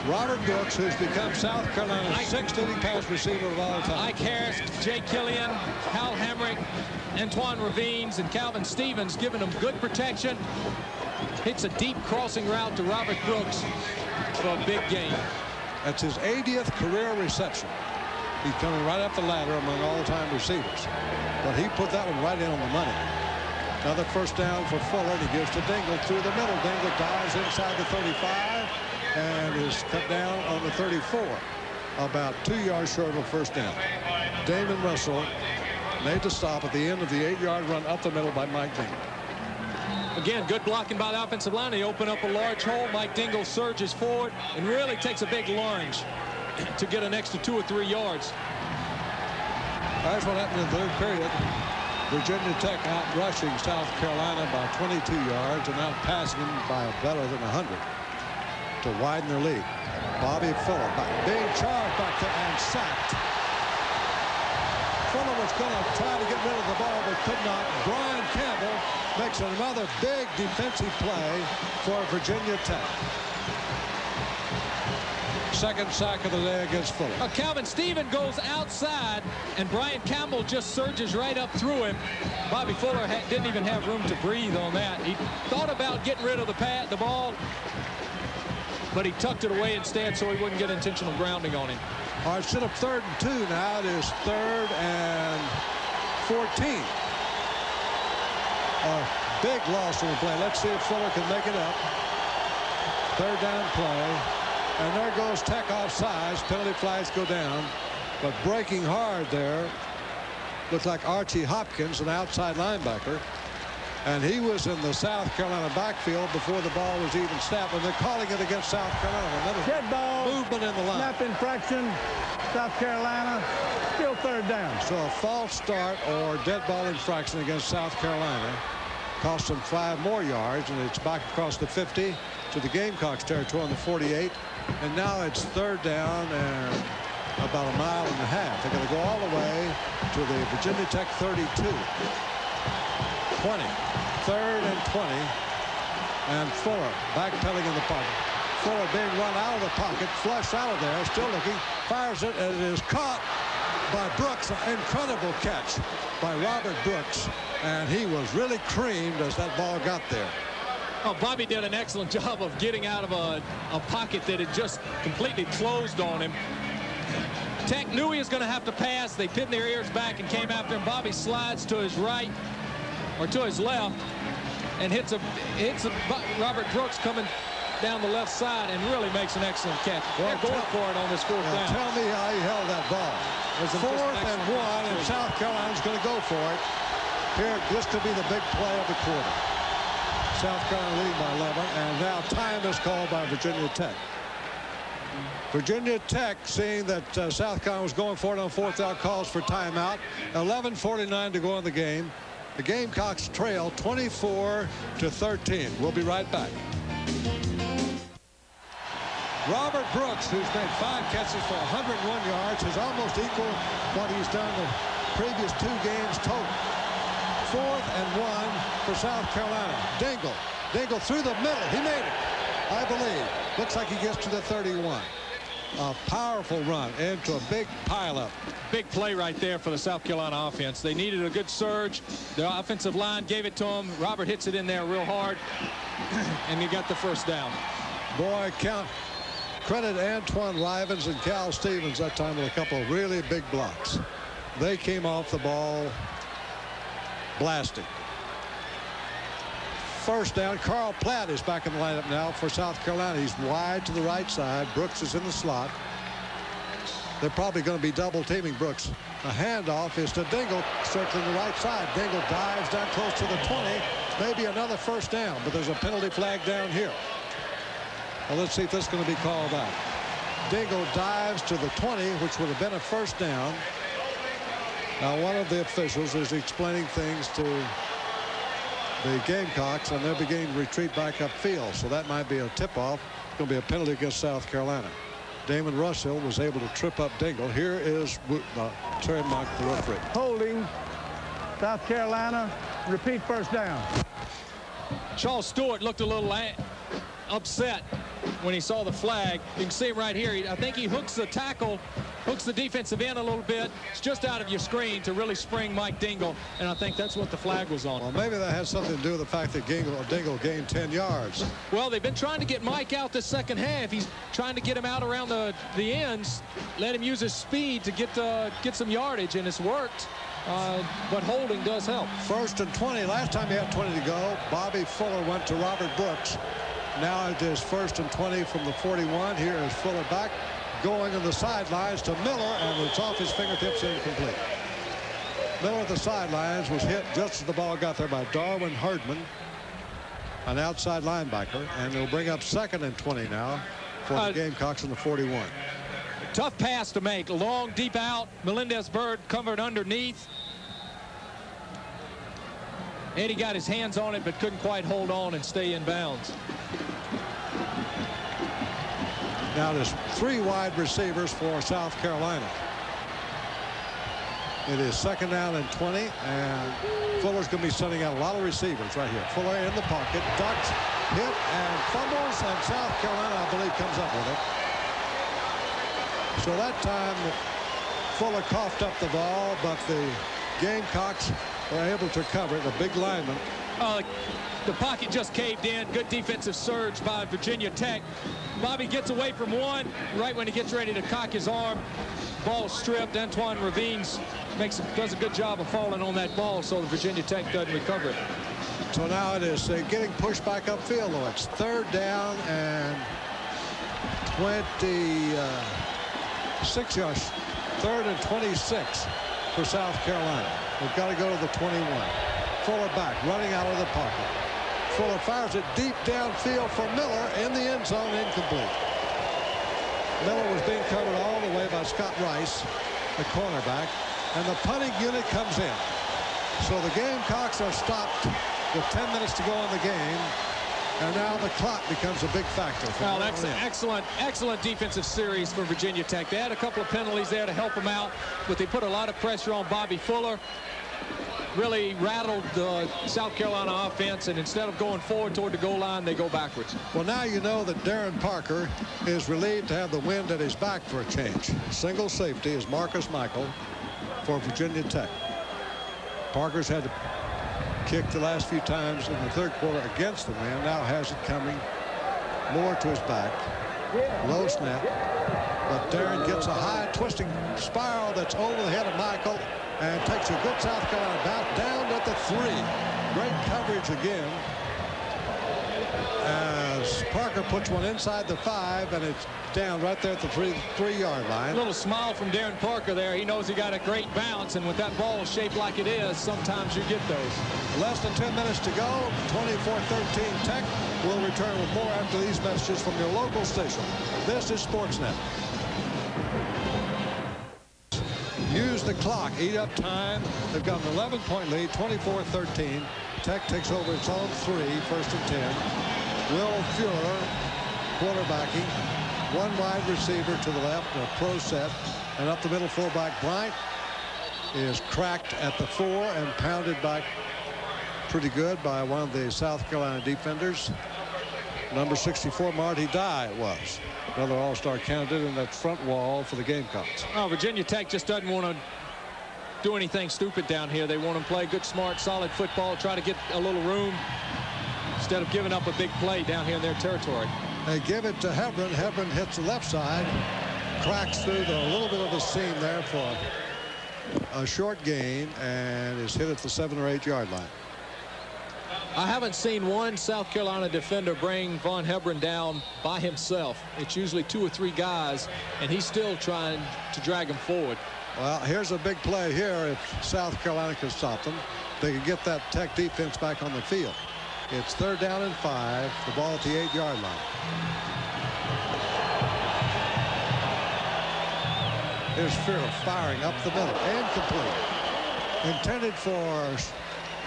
Robert Brooks, who's become South Carolina's sixth leading pass receiver of all time.
Ike Harris, Jay Killian, Hal Hamrick, Antoine Rivens, and Calvin Stevens giving them good protection. Hits a deep crossing route to Robert Brooks for a big gain.
That's his 80th career reception. He's coming right up the ladder among all-time receivers. But he put that one right in on the money. Another first down for Fuller, he gives to Dingle through the middle. Dingle dives inside the 35 and is cut down on the 34. About two yards short of a first down. Damon Russell made the stop at the end of the eight-yard run up the middle by Mike Dingle.
Again, good blocking by the offensive line. They open up a large hole. Mike Dingle surges forward and really takes a big lunge to get an extra two or three yards.
That's what happened in the third period. Virginia Tech out rushing South Carolina by 22 yards and out passing them by better than 100 to widen their lead. Bobby Fuller being charged back there and sacked. Fuller was going to try to get rid of the ball but could not. Brian Campbell makes another big defensive play for Virginia Tech. Second sack of the day against Fuller.
Uh, Calvin Stephen goes outside, and Brian Campbell just surges right up through him. Bobby Fuller didn't even have room to breathe on that. He thought about getting rid of the pad, the ball, but he tucked it away instead so he wouldn't get intentional grounding on him.
Right, instead of third and two, now it is third and 14. A big loss on the play. Let's see if Fuller can make it up. Third down play. And there goes Tech offsides. Penalty flags go down. But breaking hard there looked like Archie Hopkins, an outside linebacker. And he was in the South Carolina backfield before the ball was even snapped. And they're calling it against South Carolina. Another
Dead ball.
Movement in the line.
Snap infraction. South Carolina. Still third down.
So a false start or dead ball infraction against South Carolina cost them five more yards. And it's back across the 50 to the Gamecocks territory on the 48. And now it's third down and about a mile and a half. They're going to go all the way to the Virginia Tech 32. 20. Third and 20. And Fuller backpedaling in the pocket. Fuller being run out of the pocket, flush out of there, still looking, fires it, and it is caught by Brooks. An incredible catch by Robert Brooks. And he was really creamed as that ball got there.
Oh, Bobby did an excellent job of getting out of a, a pocket that had just completely closed on him. Tech knew he was going to have to pass. They pinned their ears back and came after him. Bobby slides to his right or to his left and hits a hits a, Robert Brooks coming down the left side and really makes an excellent catch. Well, They're going for it on this fourth down.
Tell me how he held that ball. Fourth and one, and South Carolina's going to go for it. Here, this could be the big play of the quarter. South Carolina leading by 11, and now time is called by Virginia Tech. Virginia Tech, seeing that uh, South Carolina was going for it on fourth down, calls for timeout. 11:49 to go in the game. The Gamecocks trail 24 to 13. We'll be right back. Robert Brooks, who's made five catches for 101 yards, has almost equaled what he's done the previous two games total. Fourth and one for South Carolina. Dingle. Dingle through the middle. He made it, I believe. Looks like he gets to the 31 a powerful run into a big pileup.
Big play right there for the South Carolina offense. They needed a good surge. The offensive line gave it to him. Robert hits it in there real hard, and he got the first down.
Boy, count. Credit Antoine Rivens and Cal Stevens that time with a couple of really big blocks. They came off the ball blasting. First down, Carl Platt is back in the lineup now for South Carolina. He's wide to the right side. Brooks is in the slot. They're probably going to be double teaming Brooks. A handoff is to Dingle, circling the right side. Dingle dives down close to the 20. Maybe another first down, but there's a penalty flag down here. Well, let's see if this is going to be called out. Dingle dives to the 20, which would have been a first down. Now, one of the officials is explaining things to the Gamecocks, and they're beginning to retreat back upfield. So that might be a tip-off. It's going to be a penalty against South Carolina. Damon Russell was able to trip up Dingle. Here is uh, Terry Monk, the referee.
Holding South Carolina. Repeat first down.
Charles Stewart looked a little upset when he saw the flag. You can see him right here. I think he hooks the tackle, hooks the defensive end a little bit. It's just out of your screen to really spring Mike Dingle, and I think that's what the flag was on.
Well, maybe that has something to do with the fact that Dingle, Dingle gained 10 yards.
Well, they've been trying to get Mike out the second half. He's trying to get him out around the, the ends, let him use his speed to get, uh, get some yardage, and it's worked. Uh, but holding does help.
First and 20. Last time he had 20 to go, Bobby Fuller went to Robert Brooks. Now it is first and 20 from the 41. Here is Fuller back going on the sidelines to Miller, and it's off his fingertips incomplete. Miller at the sidelines was hit just as the ball got there by Darwin Herdman, an outside linebacker, and they'll bring up second and 20 now for uh, the Gamecocks in the 41.
Tough pass to make. Long, deep out. Melendez Byrd covered underneath. Eddie got his hands on it, but couldn't quite hold on and stay in bounds.
Now there's three wide receivers for South Carolina. It is second down and 20, and Fuller's going to be sending out a lot of receivers right here. Fuller in the pocket, ducks, hit, and fumbles, and South Carolina, I believe, comes up with it. So that time, Fuller coughed up the ball, but the Gamecocks were able to cover it. A big lineman.
Uh, the pocket just caved in. Good defensive surge by Virginia Tech. Bobby gets away from one right when he gets ready to cock his arm. Ball stripped. Antoine Rivens makes does a good job of falling on that ball so the Virginia Tech doesn't recover it.
So now it is uh, getting pushed back upfield, though. It's third down and 26 uh, yards. Third and 26 for South Carolina. They've got to go to the 21. Fuller back, running out of the pocket. Fuller fires it deep downfield for Miller in the end zone, incomplete. Miller was being covered all the way by Scott Rice, the cornerback, and the punting unit comes in. So the Gamecocks are stopped with 10 minutes to go in the game. And now the clock becomes a big factor.
Well, an excellent, excellent defensive series for Virginia Tech. They had a couple of penalties there to help them out, but they put a lot of pressure on Bobby Fuller really rattled the South Carolina offense, and instead of going forward toward the goal line, they go backwards.
Well, now you know that Darren Parker is relieved to have the wind at his back for a change. Single safety is Marcus Michael for Virginia Tech. Parker's had to kick the last few times in the third quarter against the man. Now has it coming more to his back. Low snap. But Darren gets a high twisting spiral that's over the head of Michael and takes a good South Carolina back down at the three. Great coverage again. As Parker puts one inside the five, and it's down right there at the three three yard line.
A little smile from Darren Parker there. He knows he got a great bounce, and with that ball shaped like it is, sometimes you get those.
Less than 10 minutes to go. 24-13 Tech will return with more after these messages from your local station. This is Sportsnet. use the clock, eat up time. They've got an 11-point lead, 24-13. Tech takes over its own three, first and 10. Will Furrer quarterbacking. One wide receiver to the left, a pro set. And up the middle, fullback Bryant is cracked at the four and pounded back pretty good by one of the South Carolina defenders. Number 64, Marty Dye was another all-star candidate in that front wall for the Gamecocks.
Oh, Virginia Tech just doesn't want to do anything stupid down here. They want to play good, smart, solid football, try to get a little room instead of giving up a big play down here in their territory.
They give it to Hebron. Hebron hits the left side, cracks through the, a little bit of a seam there for a short gain and is hit at the seven or eight yard line.
I haven't seen one South Carolina defender bring Vaughn Hebron down by himself. It's usually two or three guys, and he's still trying to drag him forward.
Well, here's a big play here. If South Carolina can stop them, they can get that Tech defense back on the field. It's third down and five. The ball at the eight-yard line. Here's Fear firing up the middle. Incomplete. Intended for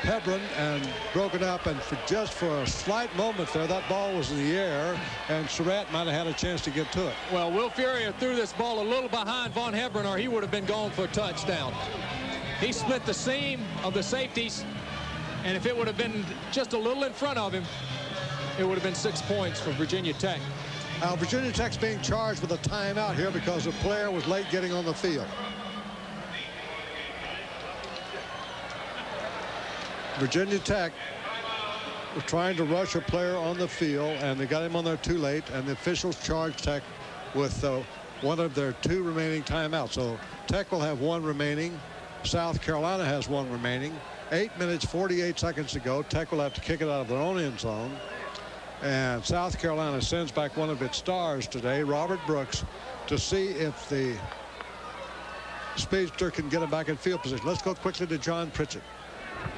Hebron and broken up and for just for a slight moment there that ball was in the air and Surratt might have had a chance to get to it.
Well Will Furrer threw this ball a little behind Vaughn Hebron or he would have been gone for a touchdown. He split the seam of the safeties and if it would have been just a little in front of him it would have been six points for Virginia Tech.
Now Virginia Tech's being charged with a timeout here because a player was late getting on the field. Virginia Tech was trying to rush a player on the field and they got him on there too late and the officials charged Tech with uh, one of their two remaining timeouts. So Tech will have one remaining. South Carolina has one remaining. Eight minutes 48 seconds to go. Tech will have to kick it out of their own end zone. And South Carolina sends back one of its stars today, Robert Brooks, to see if the speedster can get him back in field position. Let's go quickly to John Pritchett.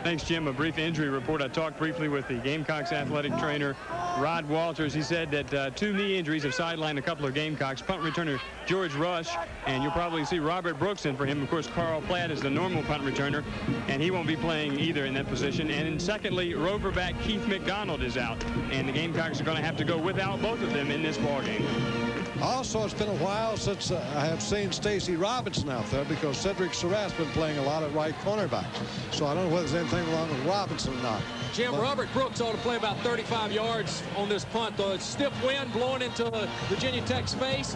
Thanks, Jim. A brief injury report. I talked briefly with the Gamecocks athletic trainer, Rod Walters. He said that uh, two knee injuries have sidelined a couple of Gamecocks. Punt returner George Rush, and you'll probably see Robert Brooks in for him. Of course, Carl Platt is the normal punt returner, and he won't be playing either in that position. And secondly, Roverback Keith McDonald is out, and the Gamecocks are going to have to go without both of them in this ball game.
Also, it's been a while since uh, I have seen Stacy Robinson out there because Cedric Surratt's been playing a lot at right cornerback. So I don't know whether there's anything wrong with Robinson or not.
Jim,
but
Robert Brooks ought to play about 35 yards on this punt. The stiff wind blowing into Virginia Tech's face.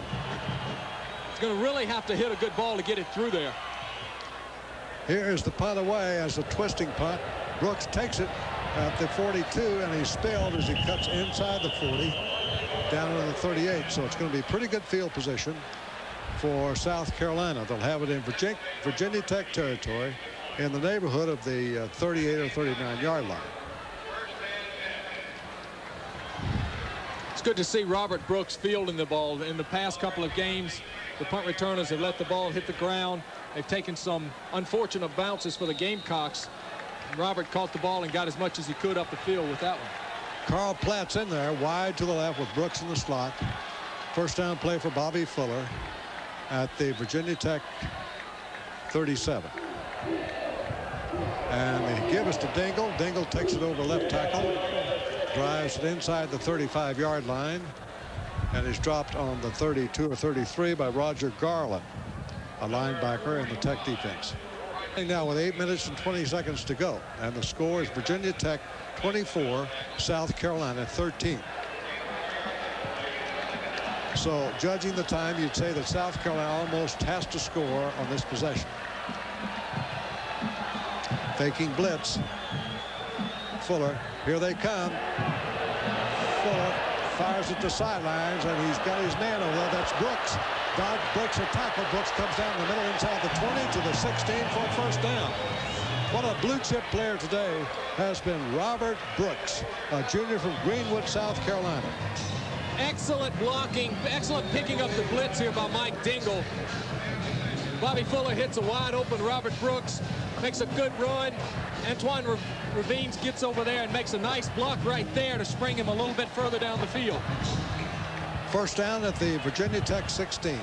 It's going to really have to hit a good ball to get it through there.
Here is the punt away as a twisting punt. Brooks takes it at the 42 and he's spilled as he cuts inside the 40 down into the 38. So it's going to be pretty good field position for South Carolina. They'll have it in Virginia, Tech territory in the neighborhood of the uh, 38 or 39 yard line.
It's good to see Robert Brooks fielding the ball. In the past couple of games, the punt returners have let the ball hit the ground. They've taken some unfortunate bounces for the Gamecocks. Robert caught the ball and got as much as he could up the field with that one.
Carl Platt's in there wide to the left with Brooks in the slot. First down play for Bobby Fuller at the Virginia Tech 37. And they give us to Dingle. Dingle takes it over left tackle. Drives it inside the 35 yard line. And is dropped on the 32 or 33 by Roger Garland, a linebacker in the Tech defense. Now with 8 minutes and 20 seconds to go. And the score is Virginia Tech 24, South Carolina 13. So judging the time, you'd say that South Carolina almost has to score on this possession. Faking blitz. Fuller, here they come. Fuller fires at the sidelines, and he's got his man over there. That's Brooks. Dodge breaks a tackle. Brooks comes down the middle inside the 20 to the 16 for a first down. What a blue chip player today has been Robert Brooks, a junior from Greenwood, South Carolina.
Excellent blocking, excellent picking up the blitz here by Mike Dingle. Bobby Fuller hits a wide open Robert Brooks, makes a good run. Antoine Rivens gets over there and makes a nice block right there to spring him a little bit further down the field.
First down at the Virginia Tech 16.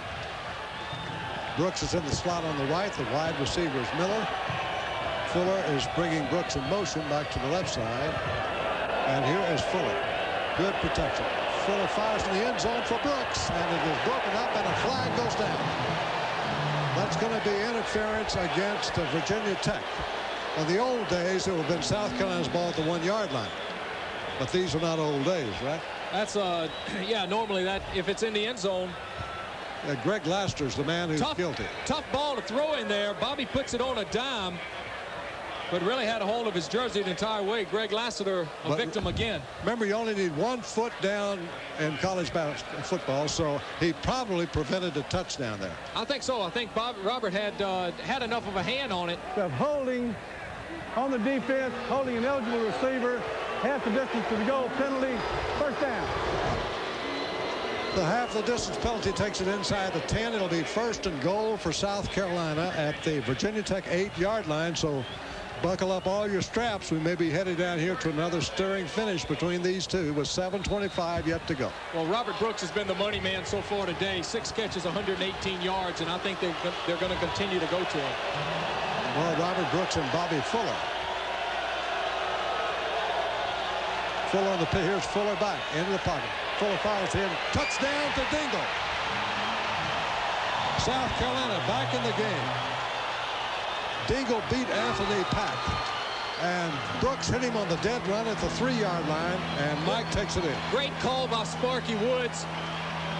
Brooks is in the slot on the right. The wide receiver is Miller. Fuller is bringing Brooks in motion back to the left side. And here is Fuller. Good protection. Fuller fires in the end zone for Brooks. And it is broken up and a flag goes down. That's going to be interference against Virginia Tech. In the old days, it would have been South Carolina's ball at the one-yard line. But these are not old days, right?
That's, uh, yeah, normally that, if it's in the end zone.
Uh, Greg Lassiter's the man who's
tough,
guilty.
Tough ball to throw in there. Bobby puts it on a dime, but really had a hold of his jersey the entire way. Greg Lassiter, a
But-
victim again.
Remember, you only need one foot down in college bas- football, so he probably prevented a touchdown there.
I think so. I think Bob Robert had uh, had enough of a hand on it.
Of holding on the defense, holding an eligible receiver, half the distance to the goal, penalty, first down.
The half the distance penalty takes it inside the 10. It'll be first and goal for South Carolina at the Virginia Tech eight-yard line. So buckle up all your straps. We may be headed down here to another stirring finish between these two with 7.25 yet to go.
Well, Robert Brooks has been the money man so far today. Six catches, 118 yards, and I think they're, they're going to continue to go to him.
Well, Robert Brooks and Bobby Fuller. Fuller on the pit. Here's Fuller back into the pocket. Fuller fires in. Touchdown to Dingle. South Carolina back in the game. Dingle beat Anthony Pack. And Brooks hit him on the dead run at the three-yard line, and Mike takes it in.
Great call by Sparky Woods.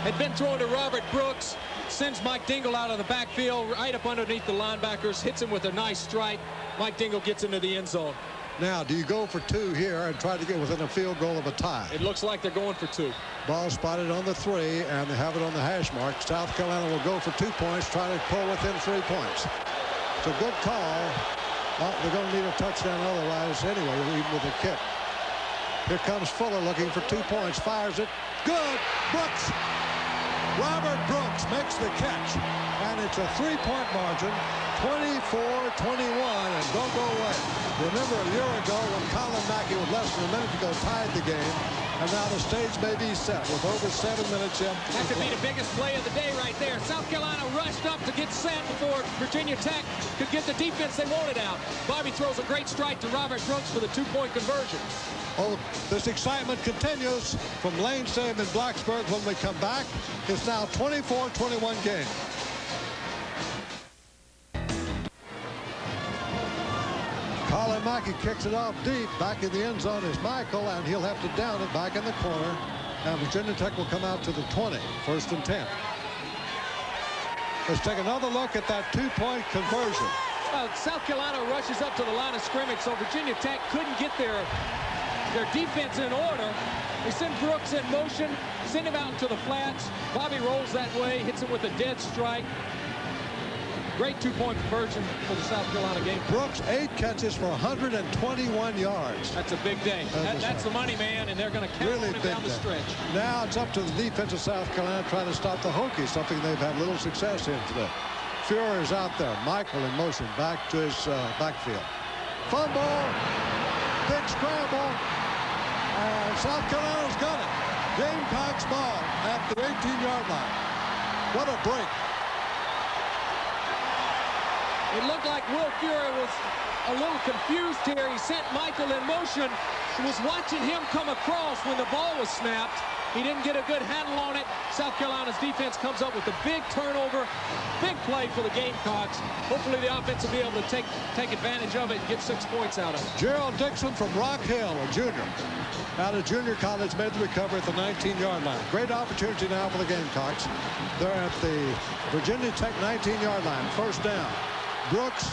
Had been thrown to Robert Brooks. Sends Mike Dingle out of the backfield, right up underneath the linebackers. Hits him with a nice strike. Mike Dingle gets into the end zone.
Now, do you go for two here and try to get within a field goal of a tie?
It looks like they're going for two.
Ball spotted on the three, and they have it on the hash mark. South Carolina will go for two points, try to pull within three points. It's a good call. Well, they're going to need a touchdown otherwise anyway, even with a kick. Here comes Fuller looking for two points. Fires it. Good. Brooks. Robert Brooks makes the catch. And it's a three-point margin. 24-21. And don't go away. Remember a year ago when Collin Mackie with less than a minute to go tied the game. And now the stage may be set with over seven minutes in.
That could be the biggest play of the day right there. South Carolina rushed up to get set before Virginia Tech could get the defense they wanted out. Bobby throws a great strike to Robert Brooks for the two-point conversion.
Oh, this excitement continues from Lane Stadium in Blacksburg when we come back. It's now 24-21 game. Collin Mackie kicks it off deep. Back in the end zone is Michael, and he'll have to down it back in the corner. And Virginia Tech will come out to the 20, first and 10. Let's take another look at that two-point conversion.
South Carolina rushes up to the line of scrimmage, so Virginia Tech couldn't get their, their defense in order. They send Brooks in motion, send him out into the flats. Bobby rolls that way, hits him with a dead strike. Great two-point conversion for the South Carolina game.
Brooks, eight catches for 121 yards.
That's a big day. That, that's the money man, and they're going to count
really
him down the
day.
stretch.
Now it's up to the defense of South Carolina trying to stop the Hokies, something they've had little success in today. Furrer is out there. Michael in motion back to his uh, backfield. Fumble. Big scramble. And South Carolina's got it. Gamecocks ball at the 18-yard line. What a break.
It looked like Will Furrer was a little confused here. He sent Michael in motion. He was watching him come across when the ball was snapped. He didn't get a good handle on it. South Carolina's defense comes up with a big turnover. Big play for the Gamecocks. Hopefully the offense will be able to take, take advantage of it and get six points out of it.
Gerald Dixon from Rock Hill, a junior. Out of junior college, made the recovery at the 19-yard line. Great opportunity now for the Gamecocks. They're at the Virginia Tech 19-yard line. First down. Brooks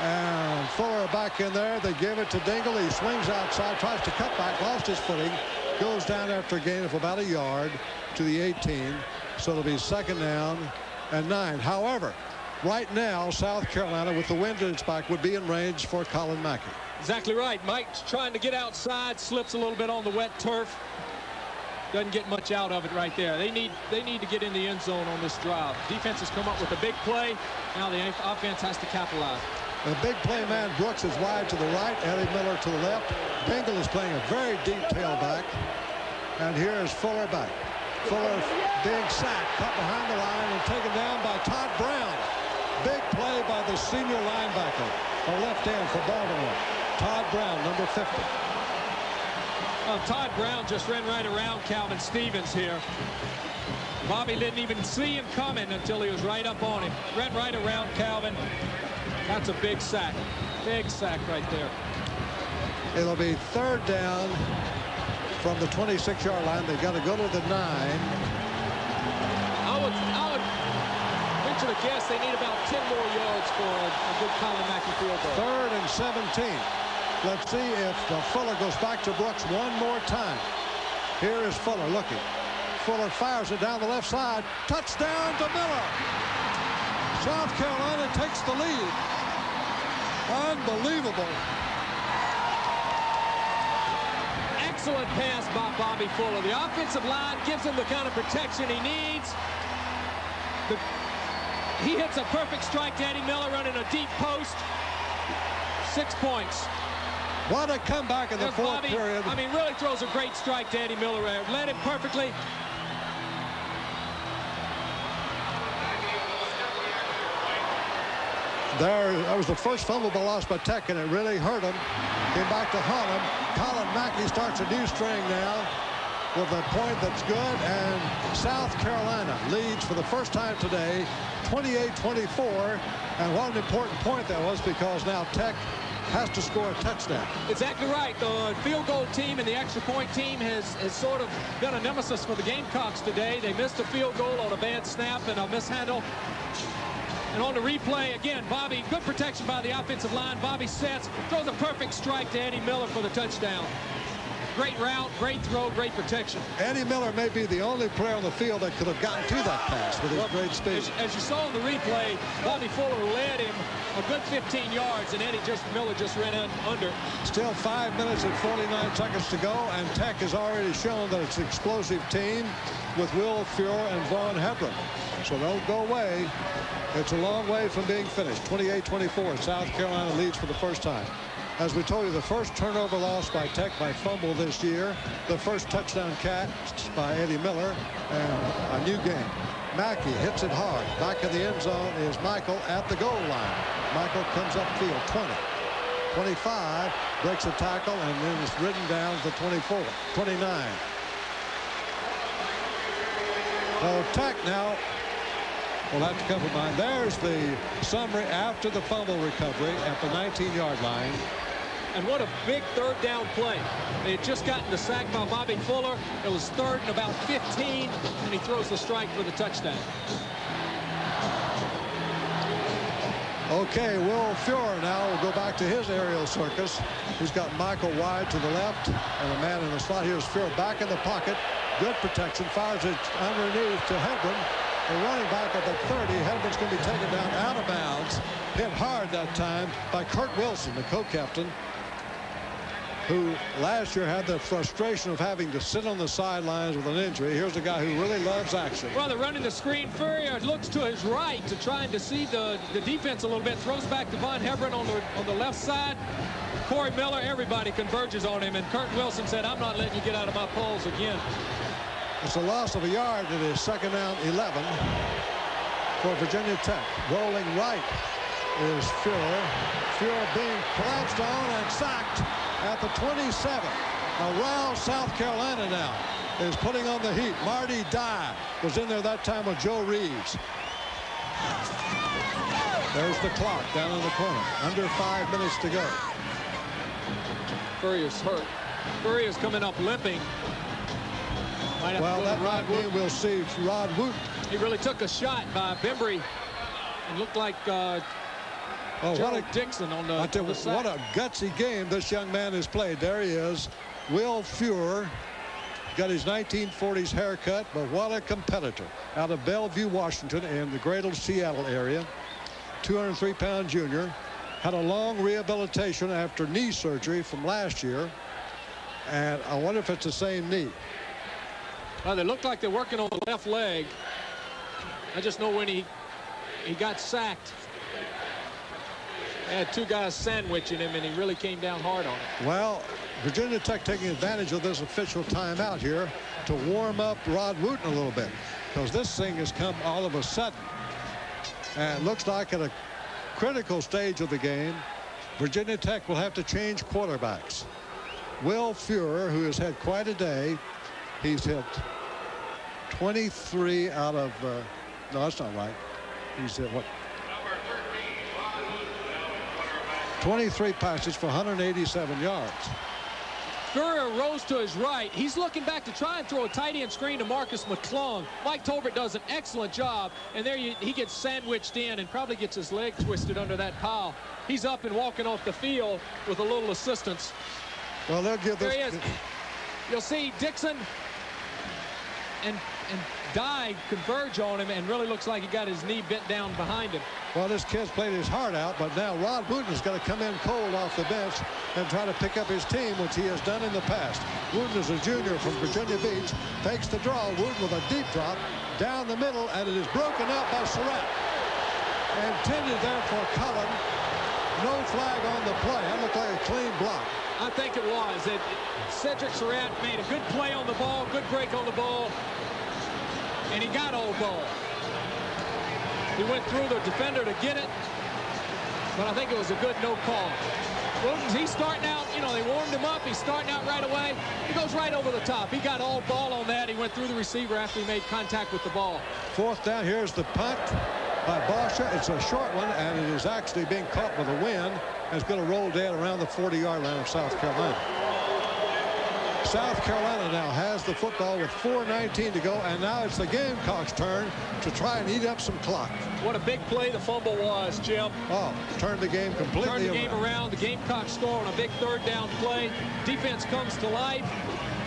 and Fuller back in there. They give it to Dingle. He swings outside, tries to cut back, lost his footing, goes down after a gain of about a yard to the 18. So it'll be second down and nine. However, right now, South Carolina, with the wind at its back, would be in range for Collin Mackie.
Exactly right. Mike's trying to get outside, slips a little bit on the wet turf. Doesn't get much out of it right there. They need they need to get in the end zone on this drive. Defense has come up with a big play. Now the offense has to capitalize.
The big play man Brooks is wide to the right, Eddie Miller to the left. Dingle is playing a very deep tailback. And here is Fuller back. Fuller being sacked, cut behind the line and taken down by Todd Brown. Big play by the senior linebacker, a left end for Baltimore. Todd Brown, number 50.
Well, Todd Brown just ran right around Calvin Stevens here. Bobby didn't even see him coming until he was right up on him. Ran right around Calvin. That's a big sack. Big sack right there.
It'll be third down from the 26-yard line. They've got to go to the nine.
I would, I would venture to guess they need about 10 more yards for a, a good Collin Mackie field goal.
Third and 17. Let's see if uh, Fuller goes back to Brooks one more time. Here is Fuller looking. Fuller fires it down the left side. Touchdown to Miller. South Carolina takes the lead. Unbelievable.
Excellent pass by Bobby Fuller. The offensive line gives him the kind of protection he needs. The, he hits a perfect strike to Eddie Miller running a deep post. Six points.
What a comeback in the fourth
Bobby,
period.
I mean, really throws a great strike to Eddie Miller. Led him perfectly.
There, that was the first fumble lost by Tech, and it really hurt him. Came back to Harlem. Collin Mackie starts a new string now with a point that's good, and South Carolina leads for the first time today, 28-24. And what an important point that was because now Tech has to score a touchdown.
Exactly right. The field goal team and the extra point team has, has sort of been a nemesis for the Gamecocks today. They missed a field goal on a bad snap and a mishandle. And on the replay, again, Bobby, good protection by the offensive line. Bobby sets, throws a perfect strike to Eddie Miller for the touchdown. Great route, great throw, great protection.
Eddie Miller may be the only player on the field that could have gotten to that pass with his
Well,
great speed.
As, as you saw in the replay, Bobby Fuller led him a good 15 yards, and Eddie just Miller just ran under.
Still five minutes and 49 seconds to go, and Tech has already shown that it's an explosive team with Will Furrer and Vaughn Hebron. So don't go away. It's a long way from being finished. 28-24. South Carolina leads for the first time. As we told you, the first turnover loss by Tech by fumble this year. The first touchdown catch by Eddie Miller. And a new game. Mackie hits it hard. Back in the end zone is Michael at the goal line. Michael comes upfield 20. 25, breaks a tackle, and then is ridden down to 24, 29. So Tech now will have to come from behind. There's the summary after the fumble recovery at the 19-yard line.
And what a big third down play. They had just gotten the sack by Bobby Fuller. It was third and about 15, and he throws the strike for the touchdown.
Okay, Will Furrer now will go back to his aerial circus. He's got Michael wide to the left and a man in the slot. Here's Furrer back in the pocket. Good protection. Fires it underneath to Hebron. The running back at the 30. Hebron's going to be taken down out of bounds. Hit hard that time by Kurt Wilson, the co-captain, who last year had the frustration of having to sit on the sidelines with an injury. Here's a guy who really loves action.
Well, they're running the screen. Furrer looks to his right to try and deceive the, the defense a little bit. Throws back to Vaughn Hebron on the, on the left side. Corey Miller, everybody converges on him. And Kurt Wilson said, I'm not letting you get out of my poles again.
It's a loss of a yard. It is second down 11 for Virginia Tech. Rolling right is Furrer. Furrer being collapsed on and sacked at the 27. Around South Carolina now is putting on the heat. Marty Dye was in there that time with Joe Reeves. There's the clock down in the corner. Under five minutes to go.
Furrer's hurt. Furrer's coming up limping. Might
Well, that might
Rod
mean we'll see Rod Wooten.
He really took a shot by Bembry. It looked like uh,
Oh, what a
Dixon on the,
tell
on the
what a gutsy game this young man has played. There he is, Will Furrer. Got his 1940s haircut, but what a competitor. Out of Bellevue, Washington, in the Greater Seattle area. 203-pound junior. Had a long rehabilitation after knee surgery from last year. And I wonder if it's the same knee.
Well, they look like they're working on the left leg. I just know when he he got sacked, they had two guys sandwiching him, and he really came down hard on it.
Well, Virginia Tech taking advantage of this official timeout here to warm up Rod Wooten a little bit because this thing has come all of a sudden. And looks like at a critical stage of the game, Virginia Tech will have to change quarterbacks. Will Furrer, who has had quite a day, he's hit 23 out of, uh, no, that's not right. He's hit what? 23 passes for 187 yards.
Furrer rose to his right. He's looking back to try and throw a tight end screen to Marcus McClung. Mike Tolbert does an excellent job, and there you, he gets sandwiched in and probably gets his leg twisted under that pile. He's up and walking off the field with a little assistance.
Well, they'll give
There he is. You'll see Dixon and and Dye converge on him, and really looks like he got his knee bent down behind him.
Well, this kid's played his heart out, but now Rod Wooten's got to come in cold off the bench and try to pick up his team, which he has done in the past. Wooten is a junior from Virginia Beach, fakes the draw. Wooten with a deep drop down the middle, and it is broken up by Surratt. Intended there for Cullen. No flag on the play. That looked like a clean block.
I think it was. It, Cedric Surratt made a good play on the ball, good break on the ball, and he got old ball. He went through the defender to get it, but I think it was a good no call. Wilkins, he's starting out, you know, they warmed him up. He's starting out right away. He goes right over the top. He got all ball on that. He went through the receiver after he made contact with the ball.
Fourth down, here's the punt by Boscia. It's a short one, and it is actually being caught with a wind. And it's going to roll dead around the 40-yard line of South Carolina. South Carolina now has the football with 4.19 to go, and now it's the Gamecocks' turn to try and eat up some clock.
What a big play the fumble was, Jim.
Oh, turned the game completely
Turned the game
around.
around. The Gamecocks score on a big third down play. Defense comes to life,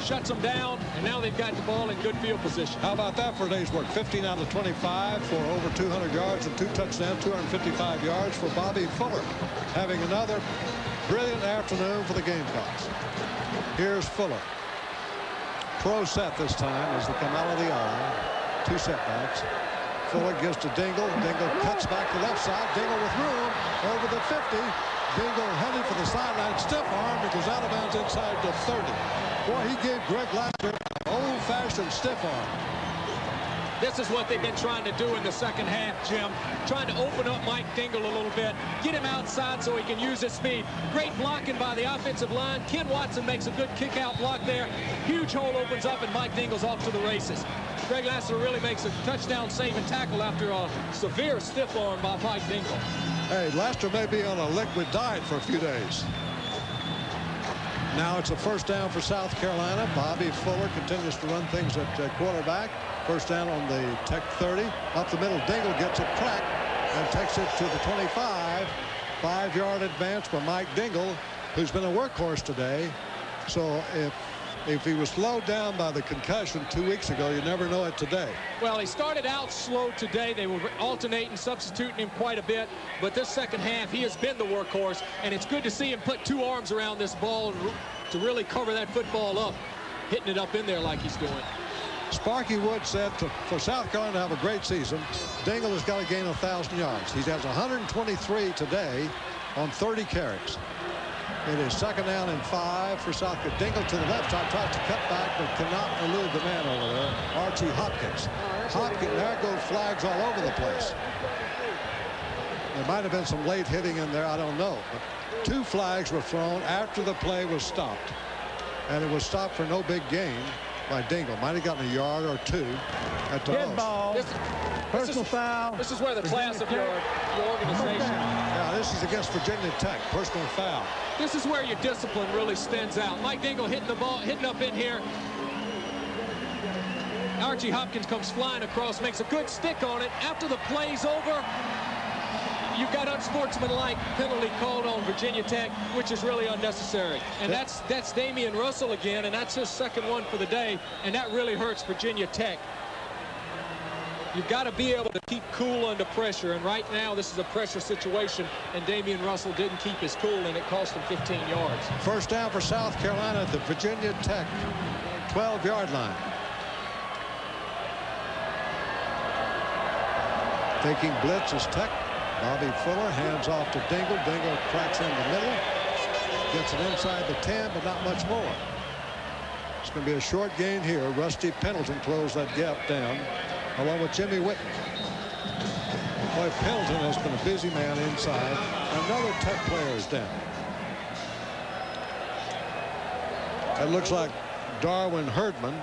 shuts them down, and now they've got the ball in good field position.
How about that for a day's work? 15 out of 25 for over 200 yards and two touchdowns, 255 yards for Bobby Fuller. Having another brilliant afternoon for the Gamecocks. Here's Fuller. Pro set this time as they come out of the eye. Two setbacks. Fuller gives to Dingle. Dingle cuts back to left side. Dingle with room over the 50. Dingle headed for the sideline. Stiff arm. It goes out of bounds inside the 30. Boy, he gave Greg Lassiter an old-fashioned stiff arm.
This is what they've been trying to do in the second half, Jim. Trying to open up Mike Dingle a little bit, get him outside so he can use his speed. Great blocking by the offensive line. Ken Watson makes a good kick-out block there. Huge hole opens up, and Mike Dingle's off to the races. Greg Lassiter really makes a touchdown saving tackle after a severe stiff arm by Mike Dingle.
Hey, Lassiter may be on a liquid diet for a few days. Now it's a first down for South Carolina. Bobby Fuller continues to run things at uh, quarterback. First down on the Tech 30. Up the middle, Dingle gets a crack and takes it to the 25. Five-yard advance for Mike Dingle, who's been a workhorse today. So if if he was slowed down by the concussion two weeks ago, you never know it today.
Well, he started out slow today. They were alternating, substituting him quite a bit. But this second half, he has been the workhorse. And it's good to see him put two arms around this ball to really cover that football up, hitting it up in there like he's doing.
Sparky Wood said to, for South Carolina to have a great season, Dingle has got to gain 1,000 yards. He has 123 today on 30 carries. It is second down and five for South Carolina. Dingle to the left side, tries to cut back, but cannot elude the man over there, Archie Hopkins. Hopkins, there goes flags all over the place. There might have been some late hitting in there, I don't know. But two flags were thrown after the play was stopped. And it was stopped for no big gain by Dingle. Might have gotten a yard or two at the
Dead
most.
ball.
This,
Personal
this is,
foul.
This is where the class of your, your organization,
Yeah, this is against Virginia Tech. Personal foul.
this is where your discipline really stands out. Mike Dingle hitting the ball, hitting up in here. Archie Hopkins comes flying across, makes a good stick on it. After the play's over, you've got unsportsmanlike penalty called on Virginia Tech, which is really unnecessary. And that's that's Damian Russell again, and that's his second one for the day, and that really hurts Virginia Tech. You've got to be able to keep cool under pressure, and right now this is a pressure situation, and Damian Russell didn't keep his cool, and it cost him 15 yards.
First down for South Carolina at the Virginia Tech 12-yard line. Taking blitz is Tech. Bobby Fuller hands off to Dingle. Dingle cracks in the middle. Gets it inside the 10, but not much more. It's going to be a short gain here. Rusty Pendleton closed that gap down, along with Jimmy Whitten. Boy, Pendleton has been a busy man inside. Another Tech player is down. It looks like Darwin Herdman,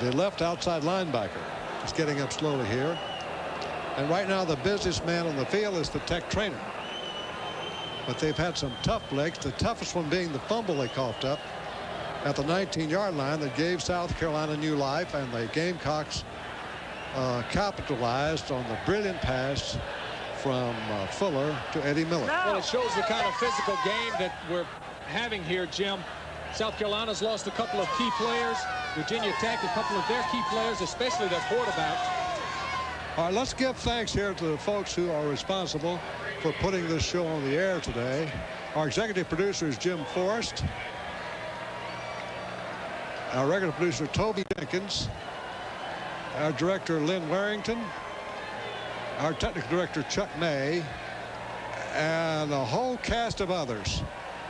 the left outside linebacker, is getting up slowly here. And right now, the businessman on the field is the Tech trainer. But they've had some tough legs, the toughest one being the fumble they coughed up at the 19-yard line that gave South Carolina new life, and the Gamecocks uh, capitalized on the brilliant pass from uh, Fuller to Eddie Miller.
Well, it shows the kind of physical game that we're having here, Jim. South Carolina's lost a couple of key players. Virginia Tech, a couple of their key players, especially their quarterback.
All right, let's give thanks here to the folks who are responsible for putting this show on the air today. Our executive producer is Jim Forrest. Our regular producer, Toby Jenkins. Our director, Lynn Warrington. Our technical director, Chuck May. And a whole cast of others.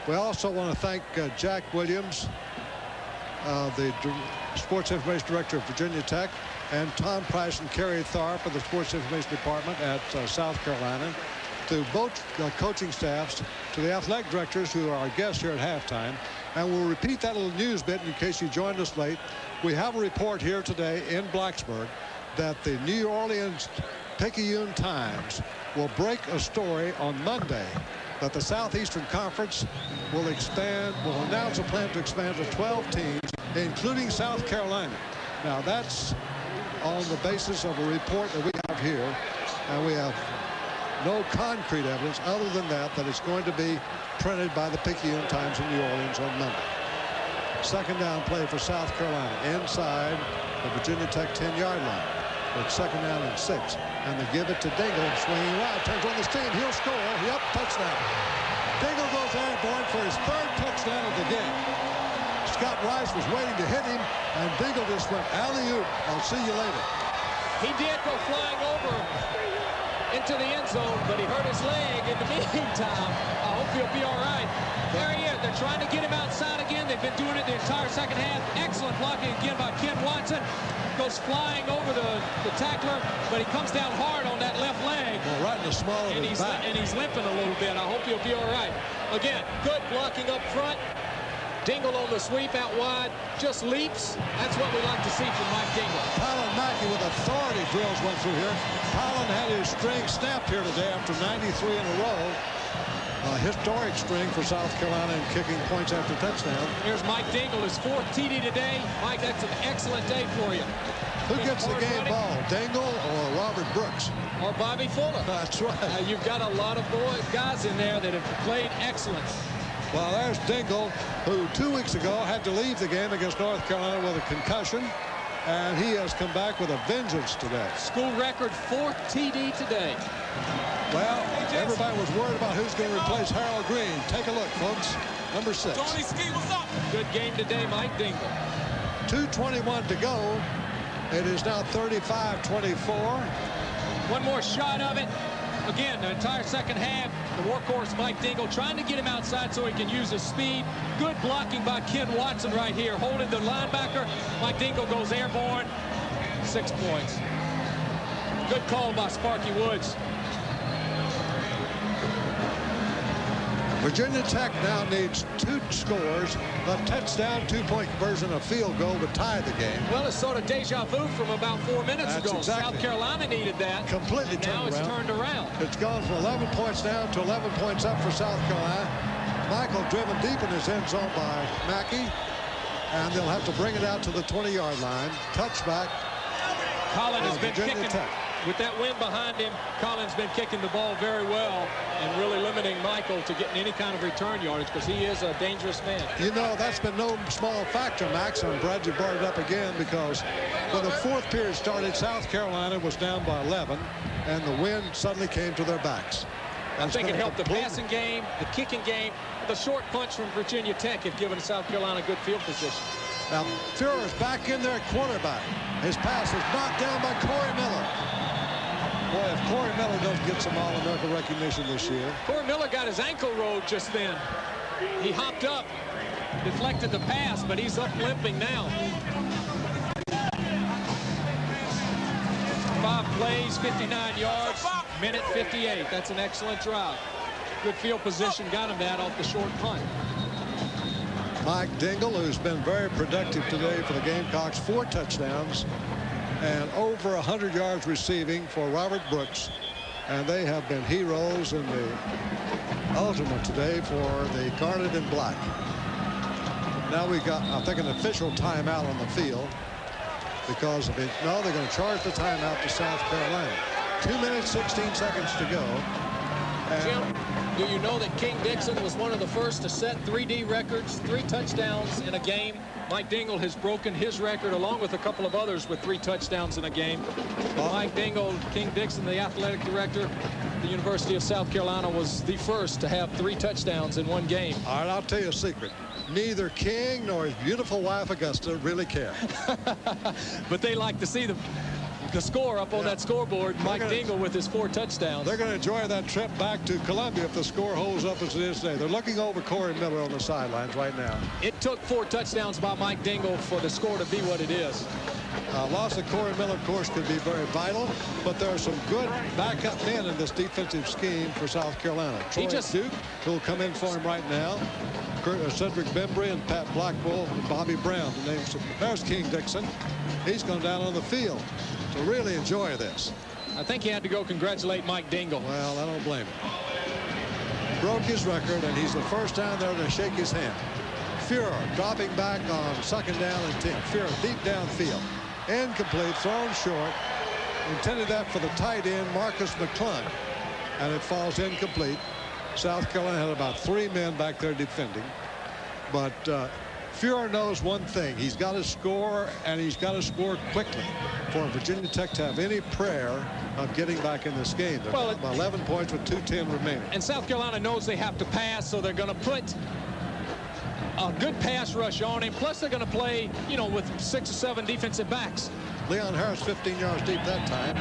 We also want to thank uh, Jack Williams, uh, the Sports Information Director of Virginia Tech, and Tom Price and Kerry Tharp of the Sports Information Department at uh, South Carolina. to both uh, coaching staffs, to the athletic directors who are our guests here at halftime. And we'll repeat that little news bit in case you joined us late. We have a report here today in Blacksburg that the New Orleans Picayune Times will break a story on Monday that the Southeastern Conference will expand, will announce a plan to expand to 12 teams, including South Carolina. Now, that's on the basis of a report that we have here, and we have no concrete evidence other than that, that it's going to be printed by the Picayune Times in New Orleans on Monday. Second down play for South Carolina inside the Virginia Tech 10-yard line. It's second down and six. And they give it to Dingle, swinging right, turns on the steam. He'll score. Yep, touchdown. Dingle goes airborne for his third touchdown of the game. Scott Rice was waiting to hit him, and Dingle just went alley-oop. I'll see you later.
He did go flying over into the end zone, but he hurt his leg in the meantime. I hope he'll be all right. There he is. They're trying to get him outside again. They've been doing it the entire second half. Excellent blocking again by Ken Watson. Goes flying over the, the tackler, but he comes down hard on that left leg.
Well, right in the small of
and
his
he's,
back.
And he's limping a little bit. I hope he'll be all right. Again, good blocking up front. Dingle on the sweep out wide. Just leaps. That's what we like to see from Mike Dingle.
Collin Mackie with authority drills went through here. Collin had his string snapped here today after 93 in a row. A historic string for South Carolina in kicking points after touchdown.
Here's Mike Dingle, his fourth TD today. Mike, that's an excellent day for you.
Who gets the game running. ball, Dingle or Robert Brooks?
Or Bobby Fuller.
That's right.
Uh, you've got a lot of boys, guys in there that have played excellent.
Well, there's Dingle, who two weeks ago had to leave the game against North Carolina with a concussion. And he has come back with a vengeance today.
School record fourth TD today.
Well, everybody was worried about who's going to replace Harold Green. Take a look, folks. Number six.
Tony Ski, what's up? Good game today, Mike Dingle.
2.21 to go. It is now 35-24.
One more shot of it. Again, the entire second half, the workhorse Mike Dingle trying to get him outside so he can use his speed. Good blocking by Ken Watson right here, holding the linebacker. Mike Dingle goes airborne. Six points. Good call by Sparky Woods.
Virginia Tech now needs two scores, a touchdown, two-point conversion, a field goal to tie the game.
Well, it's sort of deja vu from about four minutes
That's
ago.
Exactly.
South Carolina needed that.
Completely
now it's
around.
turned around.
It's gone from 11 points down to 11 points up for South Carolina. Michael driven deep in his end zone by Mackie. And they'll have to bring it out to the 20-yard line. Touchback.
Collin has been
Virginia
kicking.
Tech.
With that wind behind him, collins has been kicking the ball very well and really limiting Michael to getting any kind of return yardage because he is a dangerous man.
You know, that's been no small factor, Max. I'm glad you brought it up again because when the fourth period started, South Carolina was down by 11, and the wind suddenly came to their backs.
I think it helped the passing game, the kicking game, the short punch from Virginia Tech have given South Carolina good field position.
Now, Furrer's back in there at quarterback. His pass is knocked down by Corey Miller. Boy, if Corey Miller doesn't get some All-America recognition this year.
Corey Miller got his ankle rolled just then. He hopped up, deflected the pass, but he's up limping now. Five plays, 59 yards, minute 58. That's an excellent drive. Good field position, got him that off the short punt.
Mike Dingle, who's been very productive today for the Gamecocks, four touchdowns and over 100 yards receiving for Robert Brooks. And they have been heroes in the ultimate today for the Garnet and Black. Now we got, I think, an official timeout on the field because of it. No, they're going to charge the timeout to South Carolina. Two minutes, 16 seconds to go. And
Jim, do you know that King Dixon was one of the first to set 3D records, three touchdowns in a game? Mike Dingle has broken his record along with a couple of others with three touchdowns in a game. Mike Dingle, King Dixon, the athletic director, the University of South Carolina was the first to have three touchdowns in one game.
All right, I'll tell you a secret. Neither King nor his beautiful wife Augusta really care.
but they like to see the the score up on
Yeah.
that scoreboard. Mike
gonna-
Dingle with his four touchdowns.
They're going to enjoy that trip back to Columbia if the score holds up as it is today. They're looking over Corey Miller on the sidelines right now.
It took four touchdowns by Mike Dingle for the score to be what it is.
Uh, loss of Corey Miller, of course, could be very vital, but there are some good backup men in this defensive scheme for South Carolina. Troy
just-
Duke, who will come in for him right now. Uh, Cedric Bembry and Pat Blackwell and Bobby Brown. The names. There's King Dixon. He's gone down on the field to really enjoy this.
I think he had to go congratulate Mike Dingle.
Well, I don't blame him. Broke his record, and he's the first down there to shake his hand. Furrer dropping back on second down and 10. Furrer deep downfield. Incomplete, thrown short. Intended that for the tight end, Marcus McClung. And it falls incomplete. South Carolina had about three men back there defending. But uh, Furrer knows one thing. He's got to score, and he's got to score quickly for Virginia Tech to have any prayer of getting back in this game. They're
Well,
by 11 points with 2.10 remaining.
And South Carolina knows they have to pass, so they're going to put a good pass rush on him. Plus, they're going to play, you know, with six or seven defensive backs.
Leon Harris 15 yards deep that time.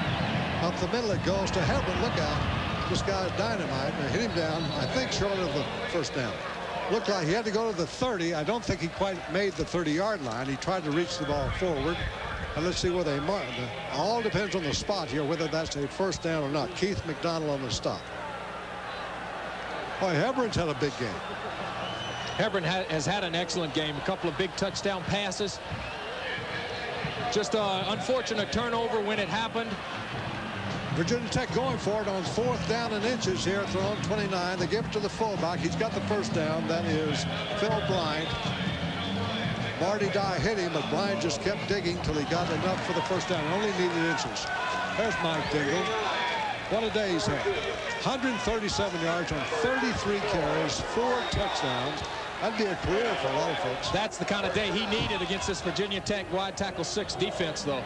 Up the middle it goes to Hebron. Look out. This guy's dynamite. And hit him down, I think, short of the first down. Looked like uh, he had to go to the 30. I don't think he quite made the 30-yard line. He tried to reach the ball forward. And let's see where they mark. All depends on the spot here, whether that's a first down or not. Keith McDonald on the stop. Boy, Hebron's had a big game.
Hebron ha has had an excellent game. A couple of big touchdown passes. Just an unfortunate turnover when it happened.
Virginia Tech going for it on fourth down and inches here at their own 29. They give it to the fullback. He's got the first down. That is Phil Bryant. Marty Dye hit him, but Bryant just kept digging till he got enough for the first down. Only needed inches. There's Mike Dingle. What a day he's had. 137 yards on 33 carries, four touchdowns. That'd be a career for a lot of folks.
That's the kind of day he needed against this Virginia Tech wide tackle six defense, though.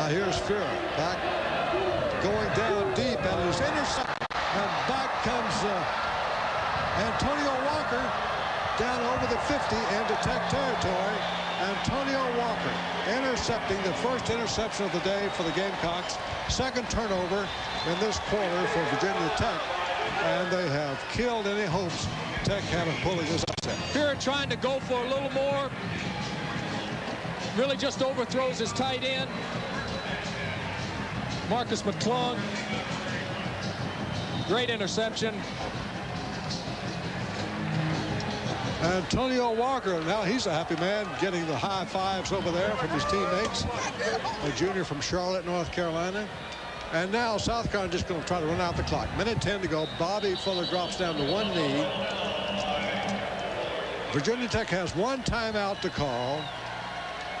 Now here's Furrer back going down deep and is intercepted. And back comes uh, Antonio Walker down over the 50 into Tech territory. Antonio Walker intercepting the first interception of the day for the Gamecocks. Second turnover in this quarter for Virginia Tech. And they have killed any hopes Tech had of pulling this upset.
Furrer trying to go for a little more. Really just overthrows his tight end. Marcus McClung. Great interception.
Antonio Walker, now he's a happy man, getting the high fives over there from his teammates. A junior from Charlotte, North Carolina. And now South Carolina just going to try to run out the clock. Minute 10 to go. Bobby Fuller drops down to one knee. Virginia Tech has one timeout to call.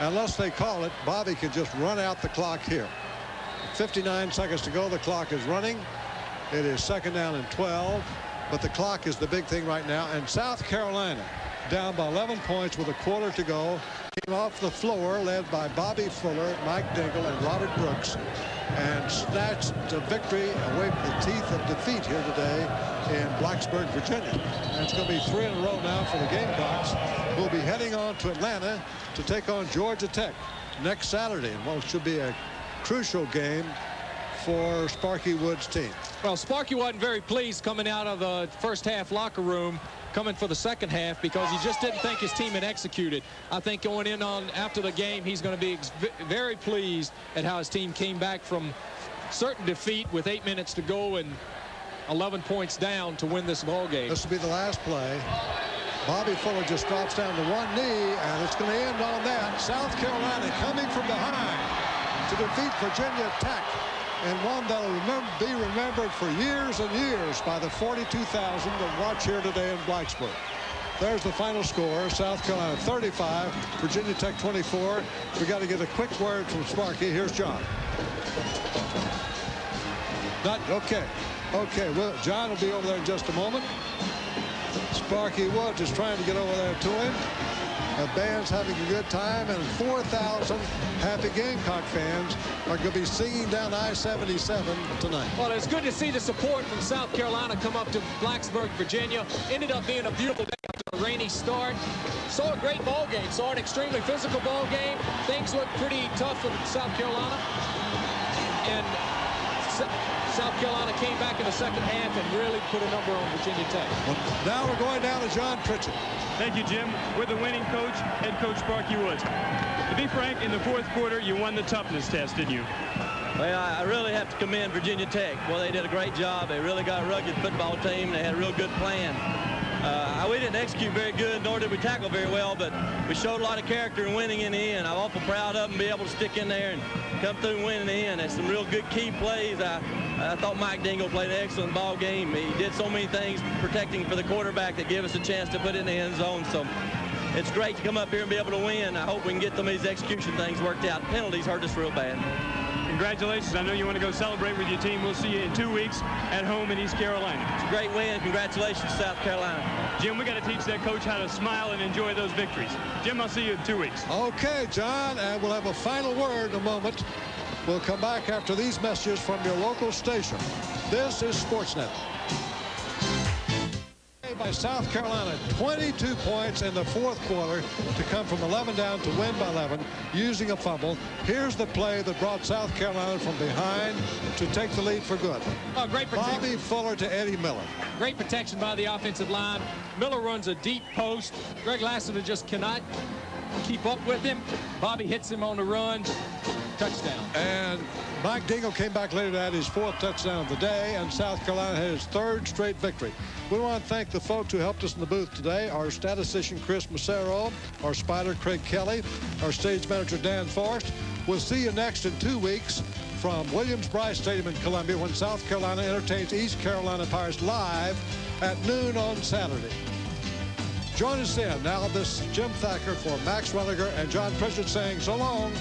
Unless they call it, Bobby can just run out the clock here. 59 seconds to go. The clock is running. It is second down and 12. But the clock is the big thing right now. And South Carolina down by 11 points with a quarter to go. Came off the floor led by Bobby Fuller, Mike Dingle, and Robert Brooks. And snatched a victory away from the teeth of defeat here today in Blacksburg, Virginia. And it's going to be three in a row now for the Gamecocks, who will be heading on to Atlanta to take on Georgia Tech next Saturday. And what should be a crucial game for Sparky Wood's team.
Well, Sparky wasn't very pleased coming out of the first half locker room, coming for the second half, because he just didn't think his team had executed. I think going in on after the game, he's going to be very pleased at how his team came back from certain defeat with eight minutes to go and 11 points down to win this ball game.
This will be the last play. Bobby Fuller just drops down to one knee, and it's going to end on that. South Carolina coming from behind to defeat Virginia Tech and one that will remember, be remembered for years and years by the 42,000 that watch here today in Blacksburg. There's the final score. South Carolina 35, Virginia Tech 24. We got to get a quick word from Sparky. Here's John. Not okay. Okay, well, John will be over there in just a moment. Sparky Woods is trying to get over there to him. The band's having a good time, and 4,000 happy Gamecock fans are going to be singing down I-77 tonight.
Well, it's good to see the support from South Carolina come up to Blacksburg, Virginia. Ended up being a beautiful day after a rainy start. Saw a great ball game. Saw an extremely physical ball game. Things looked pretty tough for South Carolina. And South Carolina came back in the second half and really put a number on Virginia Tech.
Well, now we're going down to John Pritchett.
Thank you, Jim. With the winning coach, head coach Sparky Woods. To be frank, in the fourth quarter, you won the toughness test, didn't you?
Well, I really have to commend Virginia Tech. Well, they did a great job. They really got a rugged football team. They had a real good plan. Uh, we didn't execute very good, nor did we tackle very well, but we showed a lot of character in winning in the end. I'm awful proud of them, be able to stick in there and come through and win in the end. There's some real good key plays. I, I thought Mike Dingle played an excellent ball game. He did so many things protecting for the quarterback that gave us a chance to put it in the end zone. So it's great to come up here and be able to win. I hope we can get some of these execution things worked out. Penalties hurt us real bad.
Congratulations. I know you want to go celebrate with your team. We'll see you in two weeks at home in East Carolina.
It's a great win. Congratulations, South Carolina.
Jim, we got to teach that coach how to smile and enjoy those victories. Jim, I'll see you in two weeks.
Okay, John, and we'll have a final word in a moment. We'll come back after these messages from your local station. This is Sportsnet by South Carolina. 22 points in the fourth quarter to come from 11 down to win by 11 using a fumble. Here's the play that brought South Carolina from behind to take the lead for good.
Oh, great protection.
Bobby Fuller to Eddie Miller.
Great protection by the offensive line. Miller runs a deep post. Greg Lassiter just cannot keep up with him. Bobby hits him on the run. Touchdown.
And Mike Dingle came back later to add his fourth touchdown of the day, and South Carolina had his third straight victory. We want to thank the folks who helped us in the booth today, our statistician Chris Macero, our spider Craig Kelly, our stage manager Dan Forrest. We'll see you next in two weeks from Williams-Brice Stadium in Columbia when South Carolina entertains East Carolina Pirates live at noon on Saturday. Join us then. Now this is Jim Thacker for Max Rutherford and John Pritchard saying so long.